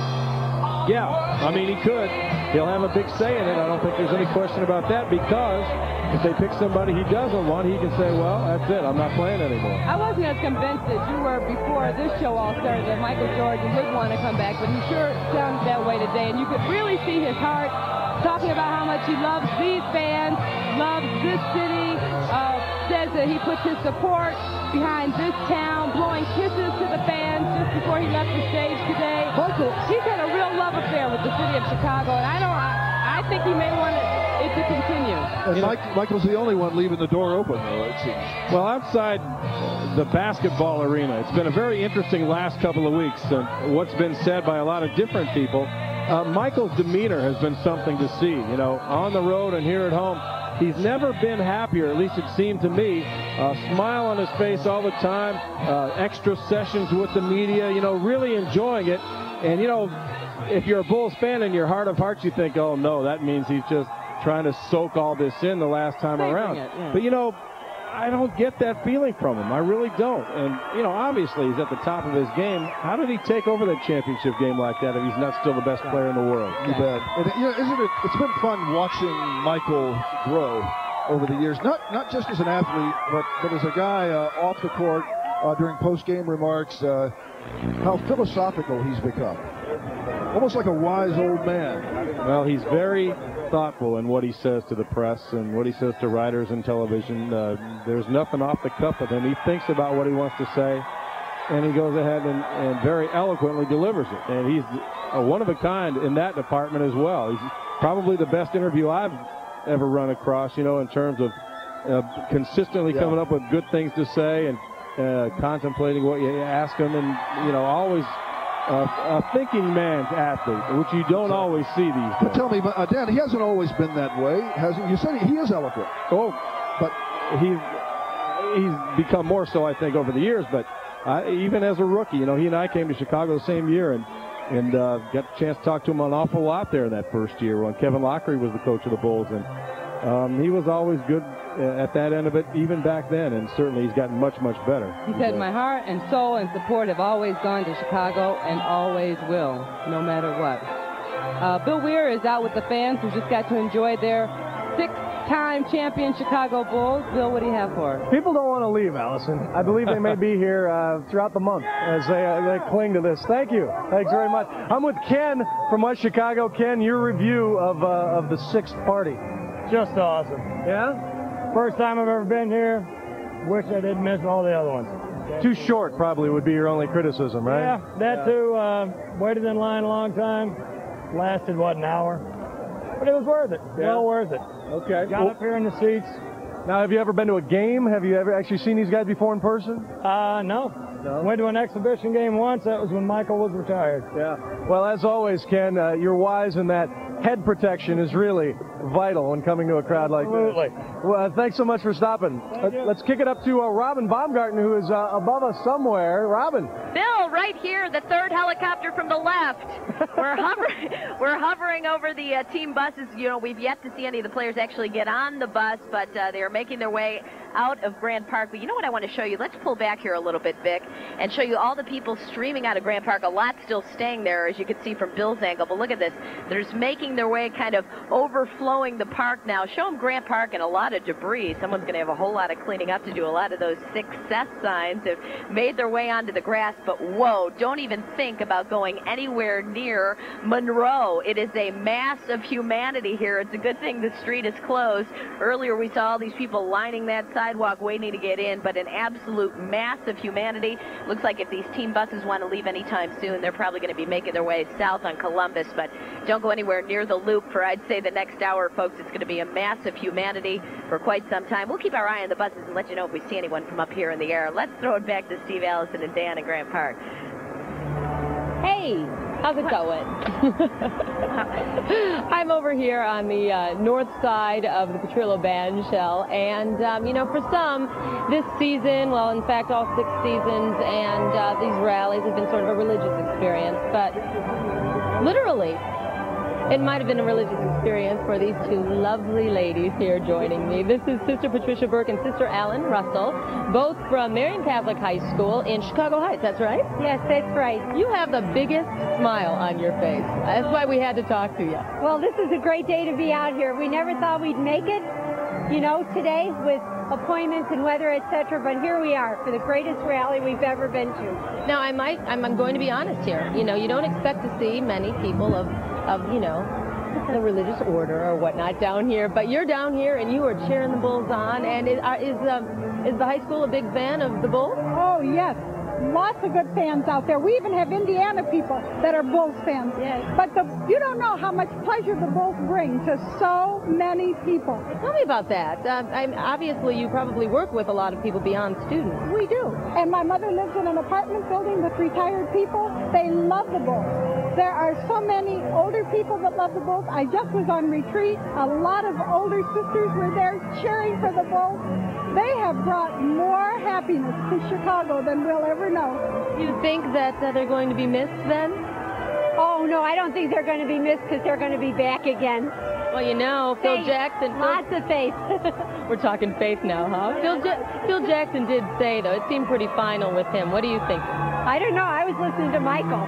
Yeah, I mean, he could. He'll have a big say in it. I don't think there's any question about that because if they pick somebody he doesn't want, he can say, well, that's it. I'm not playing anymore. I wasn't as convinced as you were before this show all started that Michael Jordan would want to come back, but he sure sounded that way today, and you could really see his heart talking about how much he loves these fans, loves this city, uh, says that he puts his support behind this town, blowing kisses to the fans just before he left the stage today. Michael, he's had a real love affair with the city of Chicago, and I don't. I, I think he may want it, it to continue. And Mike, Michael's the only one leaving the door open, though, it seems. Well, outside the basketball arena, it's been a very interesting last couple of weeks. And what's been said by a lot of different people. Uh, Michael's demeanor has been something to see. You know, on the road and here at home, he's never been happier. At least it seemed to me. Uh, smile on his face all the time. Uh, extra sessions with the media. You know, really enjoying it. And you know, if you're a Bulls fan in your heart of hearts, you think, oh no, that means he's just trying to soak all this in the last time Savoring around. it, yeah. But you know, I don't get that feeling from him. I really don't. And you know, obviously he's at the top of his game. How did he take over that championship game like that if he's not still the best player in the world? You bet. And, you know, isn't it? It's been fun watching Michael grow over the years. Not not just as an athlete, but but as a guy uh, off the court uh, during post game remarks. Uh, how philosophical he's become. Almost like a wise old man. Well, he's very thoughtful in what he says to the press and what he says to writers and television. Uh, there's nothing off the cuff with him. He thinks about what he wants to say, and he goes ahead and, and very eloquently delivers it. And he's a one of a kind in that department as well. He's probably the best interview I've ever run across, you know, in terms of uh, consistently Yeah. coming up with good things to say and uh, contemplating what you ask him, and you know, always uh, a thinking man's athlete, which you don't always see these days. But tell me, uh, Dan, he hasn't always been that way, has he? You said he, is eloquent. Oh, but he's he's become more so, I think, over the years. But uh, even as a rookie, you know, he and I came to Chicago the same year and and uh, got a chance to talk to him an awful lot there in that first year when Kevin Loughery was the coach of the Bulls, and um, he was always good at that end of it, even back then. And certainly, he's gotten much, much better. He said, My heart and soul and support have always gone to Chicago and always will, no matter what. Uh, Bill Weir is out with the fans who just got to enjoy their six-time champion Chicago Bulls. Bill, what do you have for us? People don't want to leave, Allison. I believe they may be [LAUGHS] here uh, throughout the month as they, uh, they cling to this. Thank you. Thanks very much. I'm with Ken from West Chicago. Ken, your review of uh, of the sixth party. Just awesome. Yeah? First time I've ever been here. Wish I didn't miss all the other ones. Too short, probably would be your only criticism, right? Yeah, that too. Uh, waited in line a long time. Lasted, what, an hour? But it was worth it. Yeah. Well worth it. Okay. Got up here in the seats. Now, have you ever been to a game? Have you ever actually seen these guys before in person? Uh, no. Went to an exhibition game once. That was when Michael was retired. Yeah. Well, as always, Ken, uh, you're wise in that head protection is really vital when coming to a crowd like Absolutely. this. Well, uh, thanks so much for stopping. Let, us kick it up to uh, Robin Baumgarten, who is uh, above us somewhere. Robin. Bill, right here, the third helicopter from the left. We're [LAUGHS] hovering, we're hovering over the uh, team buses. You know, we've yet to see any of the players actually get on the bus, but uh, they are making their way out of Grant Park. But you know what I want to show you? Let's pull back here a little bit, Vic, and show you all the people streaming out of Grant Park. A lot still staying there, as you can see from Bill's angle. But look at this. They're just making their way, kind of overflowing the park now. Show them Grant Park and a lot of debris. Someone's going to have a whole lot of cleaning up to do. A lot of those success signs have made their way onto the grass. But whoa, don't even think about going anywhere near Monroe. It is a mass of humanity here. It's a good thing the street is closed. Earlier we saw all these people lining that sidewalk waiting to get in, but an absolute mass of humanity. Looks like if these team buses want to leave anytime soon, they're probably going to be making their way south on Columbus, but don't go anywhere near the loop for, I'd say, the next hour, folks. It's going to be a mass of humanity for quite some time. We'll keep our eye on the buses and let you know if we see anyone from up here in the air. Let's throw it back to Steve Allison and Dan in Grant Park. Hey, how's it going? [LAUGHS] I'm over here on the uh, north side of the Petrillo Band Shell, and um, you know, for some, this season, well, in fact, all six seasons, and uh, these rallies have been sort of a religious experience, but literally. It might have been a religious experience for these two lovely ladies here joining me. This is Sister Patricia Burke and Sister Allen Russell, both from Marian Catholic High School in Chicago Heights. That's right? Yes, that's right. You have the biggest smile on your face. That's why we had to talk to you. Well, this is a great day to be out here. We never thought we'd make it, you know, today with appointments and weather, etc. But here we are for the greatest rally we've ever been to. Now, I might, I'm, I'm going to be honest here. You know, you don't expect to see many people of, of you know, the religious order or whatnot down here, but you're down here and you are cheering the Bulls on. And is, are- is, um, is the high school a big fan of the Bulls? Oh, yes. Lots of good fans out there. We even have Indiana people that are Bulls fans. Yes. But the, you don't know how much pleasure the Bulls bring to so many people. Tell me about that. Uh, I'm, obviously, you probably work with a lot of people beyond students. We do. And my mother lives in an apartment building with retired people. They love the Bulls. There are so many older people that love the Bulls. I just was on retreat. A lot of older sisters were there cheering for the Bulls. They have brought more happiness to Chicago than we'll ever know. You think that uh, they're going to be missed then? Oh, no, I don't think they're going to be missed because they're going to be back again. Well, you know, Phil Faith. Jackson. Lots of faith. [LAUGHS] We're talking faith now, huh? Phil, ja- Phil Jackson did say, though, it seemed pretty final with him. What do you think? I don't know. I was listening to Michael.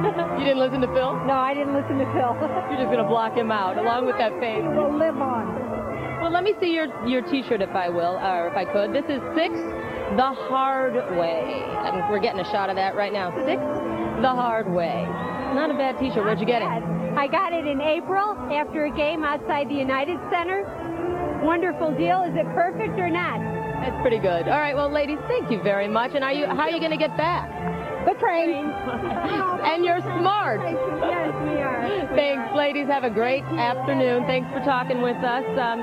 You didn't listen to Phil? No, I didn't listen to Phil. You're just going to block him out, along with that faith. He will live on. Well, let me see your, your T-shirt, if I will, or if I could. This is Six the Hard Way. And we're getting a shot of that right now. Six the Hard Way. Not a bad T-shirt. Where'd you get it? I got it in April after a game outside the United Center. Wonderful deal. Is it perfect or not? That's pretty good. All right, well, ladies, thank you very much. And are you how are you going to get back? The train. and you're smart. Yes, we are. Thanks, ladies. Have a great afternoon. Thanks for talking with us. Um,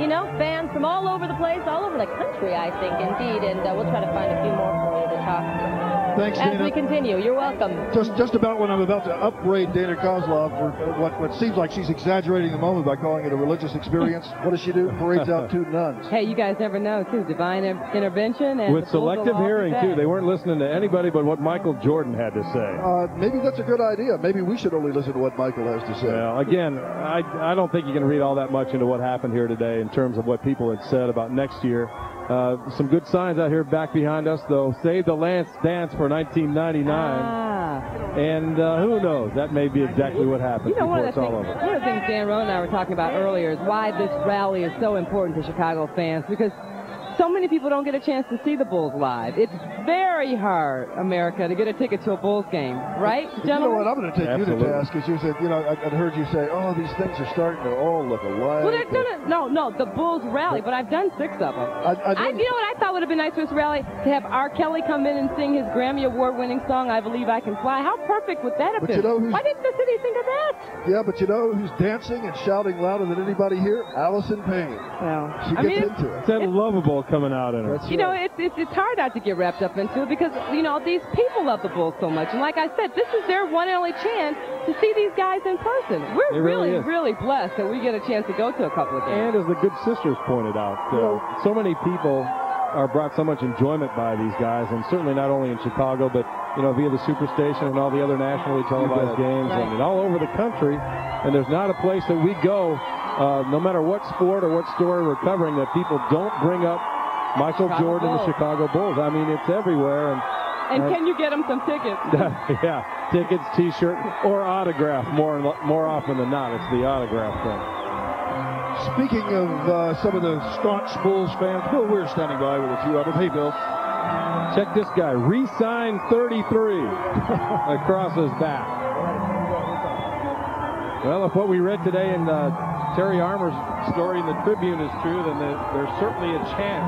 you know, fans from all over the place, all over the country, I think, indeed. And uh, we'll try to find a few more for you to talk to. Thanks, As Dana. we continue, you're welcome. Just just about when I'm about to upgrade Dana Kozlov for what, what seems like she's exaggerating the moment by calling it a religious experience. [LAUGHS] what does she do? Parades out two nuns. Hey, you guys never know, too. Divine intervention. And With selective will all be hearing, too. They weren't listening to anybody but what Michael Jordan had to say. Uh, maybe that's a good idea. Maybe we should only listen to what Michael has to say. Well, again, I, I don't think you can read all that much into what happened here today in terms of what people had said about next year. Uh, some good signs out here back behind us, though. Save the Lance Dance for 1999. Ah. And uh, who knows? That may be exactly what happens You know, one of, things, over. one of the things Dan Roan and I were talking about earlier is why this rally is so important to Chicago fans because so many people don't get a chance to see the Bulls live. It's very hard, America, to get a ticket to a Bulls game, right, You know what? I'm going to take you to task because you said, you know, I, I'd heard you say, oh, these things are starting to all look alike. Well, there- no, no, no, no, the Bulls rally, but I've done six of them. I, I, I, you know what I thought would have been nice for this rally? To have R. Kelly come in and sing his Grammy Award-winning song, "I Believe I Can Fly." How perfect would that have But been? you know who's- Why didn't the city think of that? Yeah, but you know who's dancing and shouting louder than anybody here? Allison Payne. Well, She I gets mean, into it. It's that Luvabull coming out in her. You know, it's, it's it's hard not to get wrapped up into it because you know these people love the Bulls so much, and like I said, this is their one and only chance to see these guys in person. We're It really really, really blessed that we get a chance to go to a couple of games. And as the good sisters pointed out, uh, so many people are brought so much enjoyment by these guys, and certainly not only in Chicago, but you know via the Superstation and all the other nationally televised games, Right. and all over the country. And there's not a place that we go, uh, no matter what sport or what story we're covering, that people don't bring up Michael Chicago Jordan and the Chicago Bulls. I mean, it's everywhere, and And uh, can you get them some tickets? [LAUGHS] yeah, tickets, T-shirt, or autograph. More more often than not, it's the autograph thing. Speaking of uh, some of the staunch Bulls fans, Bill, we're standing by with a few of them. Hey, Bill. Check this guy, re-signed 33 [LAUGHS] across his back. Well, if what we read today in uh, Terry Armour's story in the Tribune is true, then there's certainly a chance,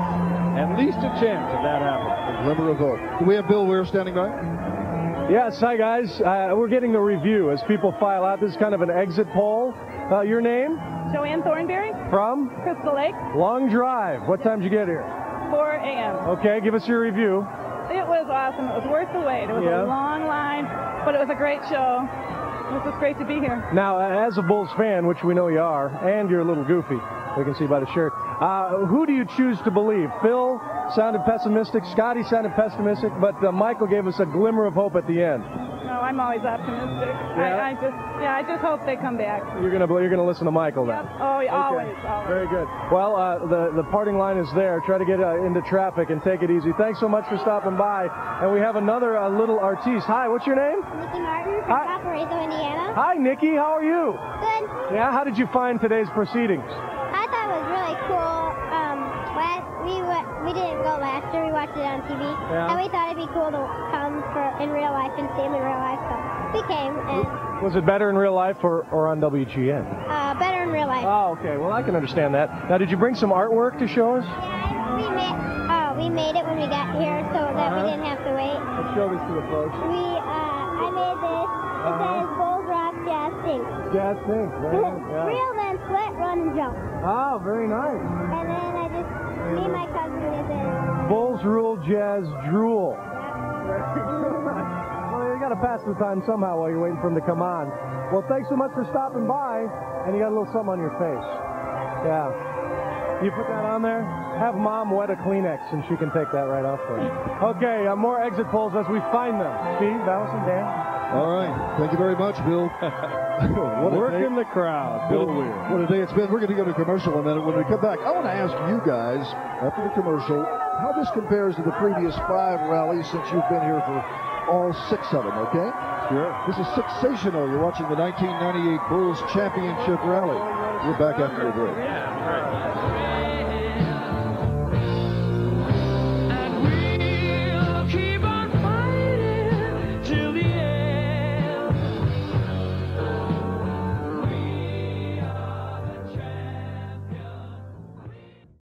at least a chance, of that happening. A glimmer of hope. Do we have Bill Weir standing by? Yes, hi guys. Uh, we're getting the review as people file out. This is kind of an exit poll. Uh, your name? Joanne Thornberry, From? Crystal Lake, Long Drive. What time did you get here? 4 a.m. Okay, give us your review. It was awesome. It was worth the wait. It was Yeah. a long line, but it was a great show. It was just great to be here. Now, as a Bulls fan, which we know you are, and you're a little goofy, we can see by the shirt, uh, who do you choose to believe? Phil sounded pessimistic, Scottie sounded pessimistic, but uh, Michael gave us a glimmer of hope at the end. No, I'm always optimistic. Yeah? I, I just, yeah, I just hope they come back. You're gonna you're gonna listen to Michael then. Oh, yeah, always, always. Very good. Well, uh, the the parting line is there. Try to get uh, into traffic and take it easy. Thanks so much for stopping by. And we have another uh, little artiste. Hi, what's your name? Nikki Martin from Hi. Valparaiso, Indiana. Hi, Nikki. How are you? Good. Yeah. How did you find today's proceedings? Thought was really cool. Um, last, we went, we didn't go last year. We watched it on TV, Yeah. and we thought it'd be cool to come for in real life and see them in real life. So we came, and Was it better in real life or, or on WGN? uh, better in real life. Oh, okay. Well, I can understand that. Now, did you bring some artwork to show us? We made, oh, we made it when we got here, so that Uh-huh. we didn't have to wait. Let's show this to the folks. We, uh, I made this. It Uh-huh. says Bulls Rock Jazz Sing. Jazz Think. Very nice. Yeah. Real then sweat, run, and jump. Oh, very nice. And then I just, me and my cousin did this. Bulls rule, jazz drool. well, you got to pass the time somehow while you're waiting for him to come on. Well, thanks so much for stopping by, and you got a little something on your face. Yeah. You put that on there? Have mom wet a Kleenex, and she can take that right off for you. Okay, uh, more exit polls as we find them. Steve, Allison, Dan. All right. Thank you very much, Bill. [LAUGHS] what a day. Working the crowd, Bill What a- Weir. What a day it's been. We're going to go to commercial in a minute. When we come back, I want to ask you guys, after the commercial, how this compares to the previous five rallies since you've been here for all six of them, okay? Sure. This is sensational. You're watching the 1998 Bulls Championship Rally. We're back after the break. Yeah, right.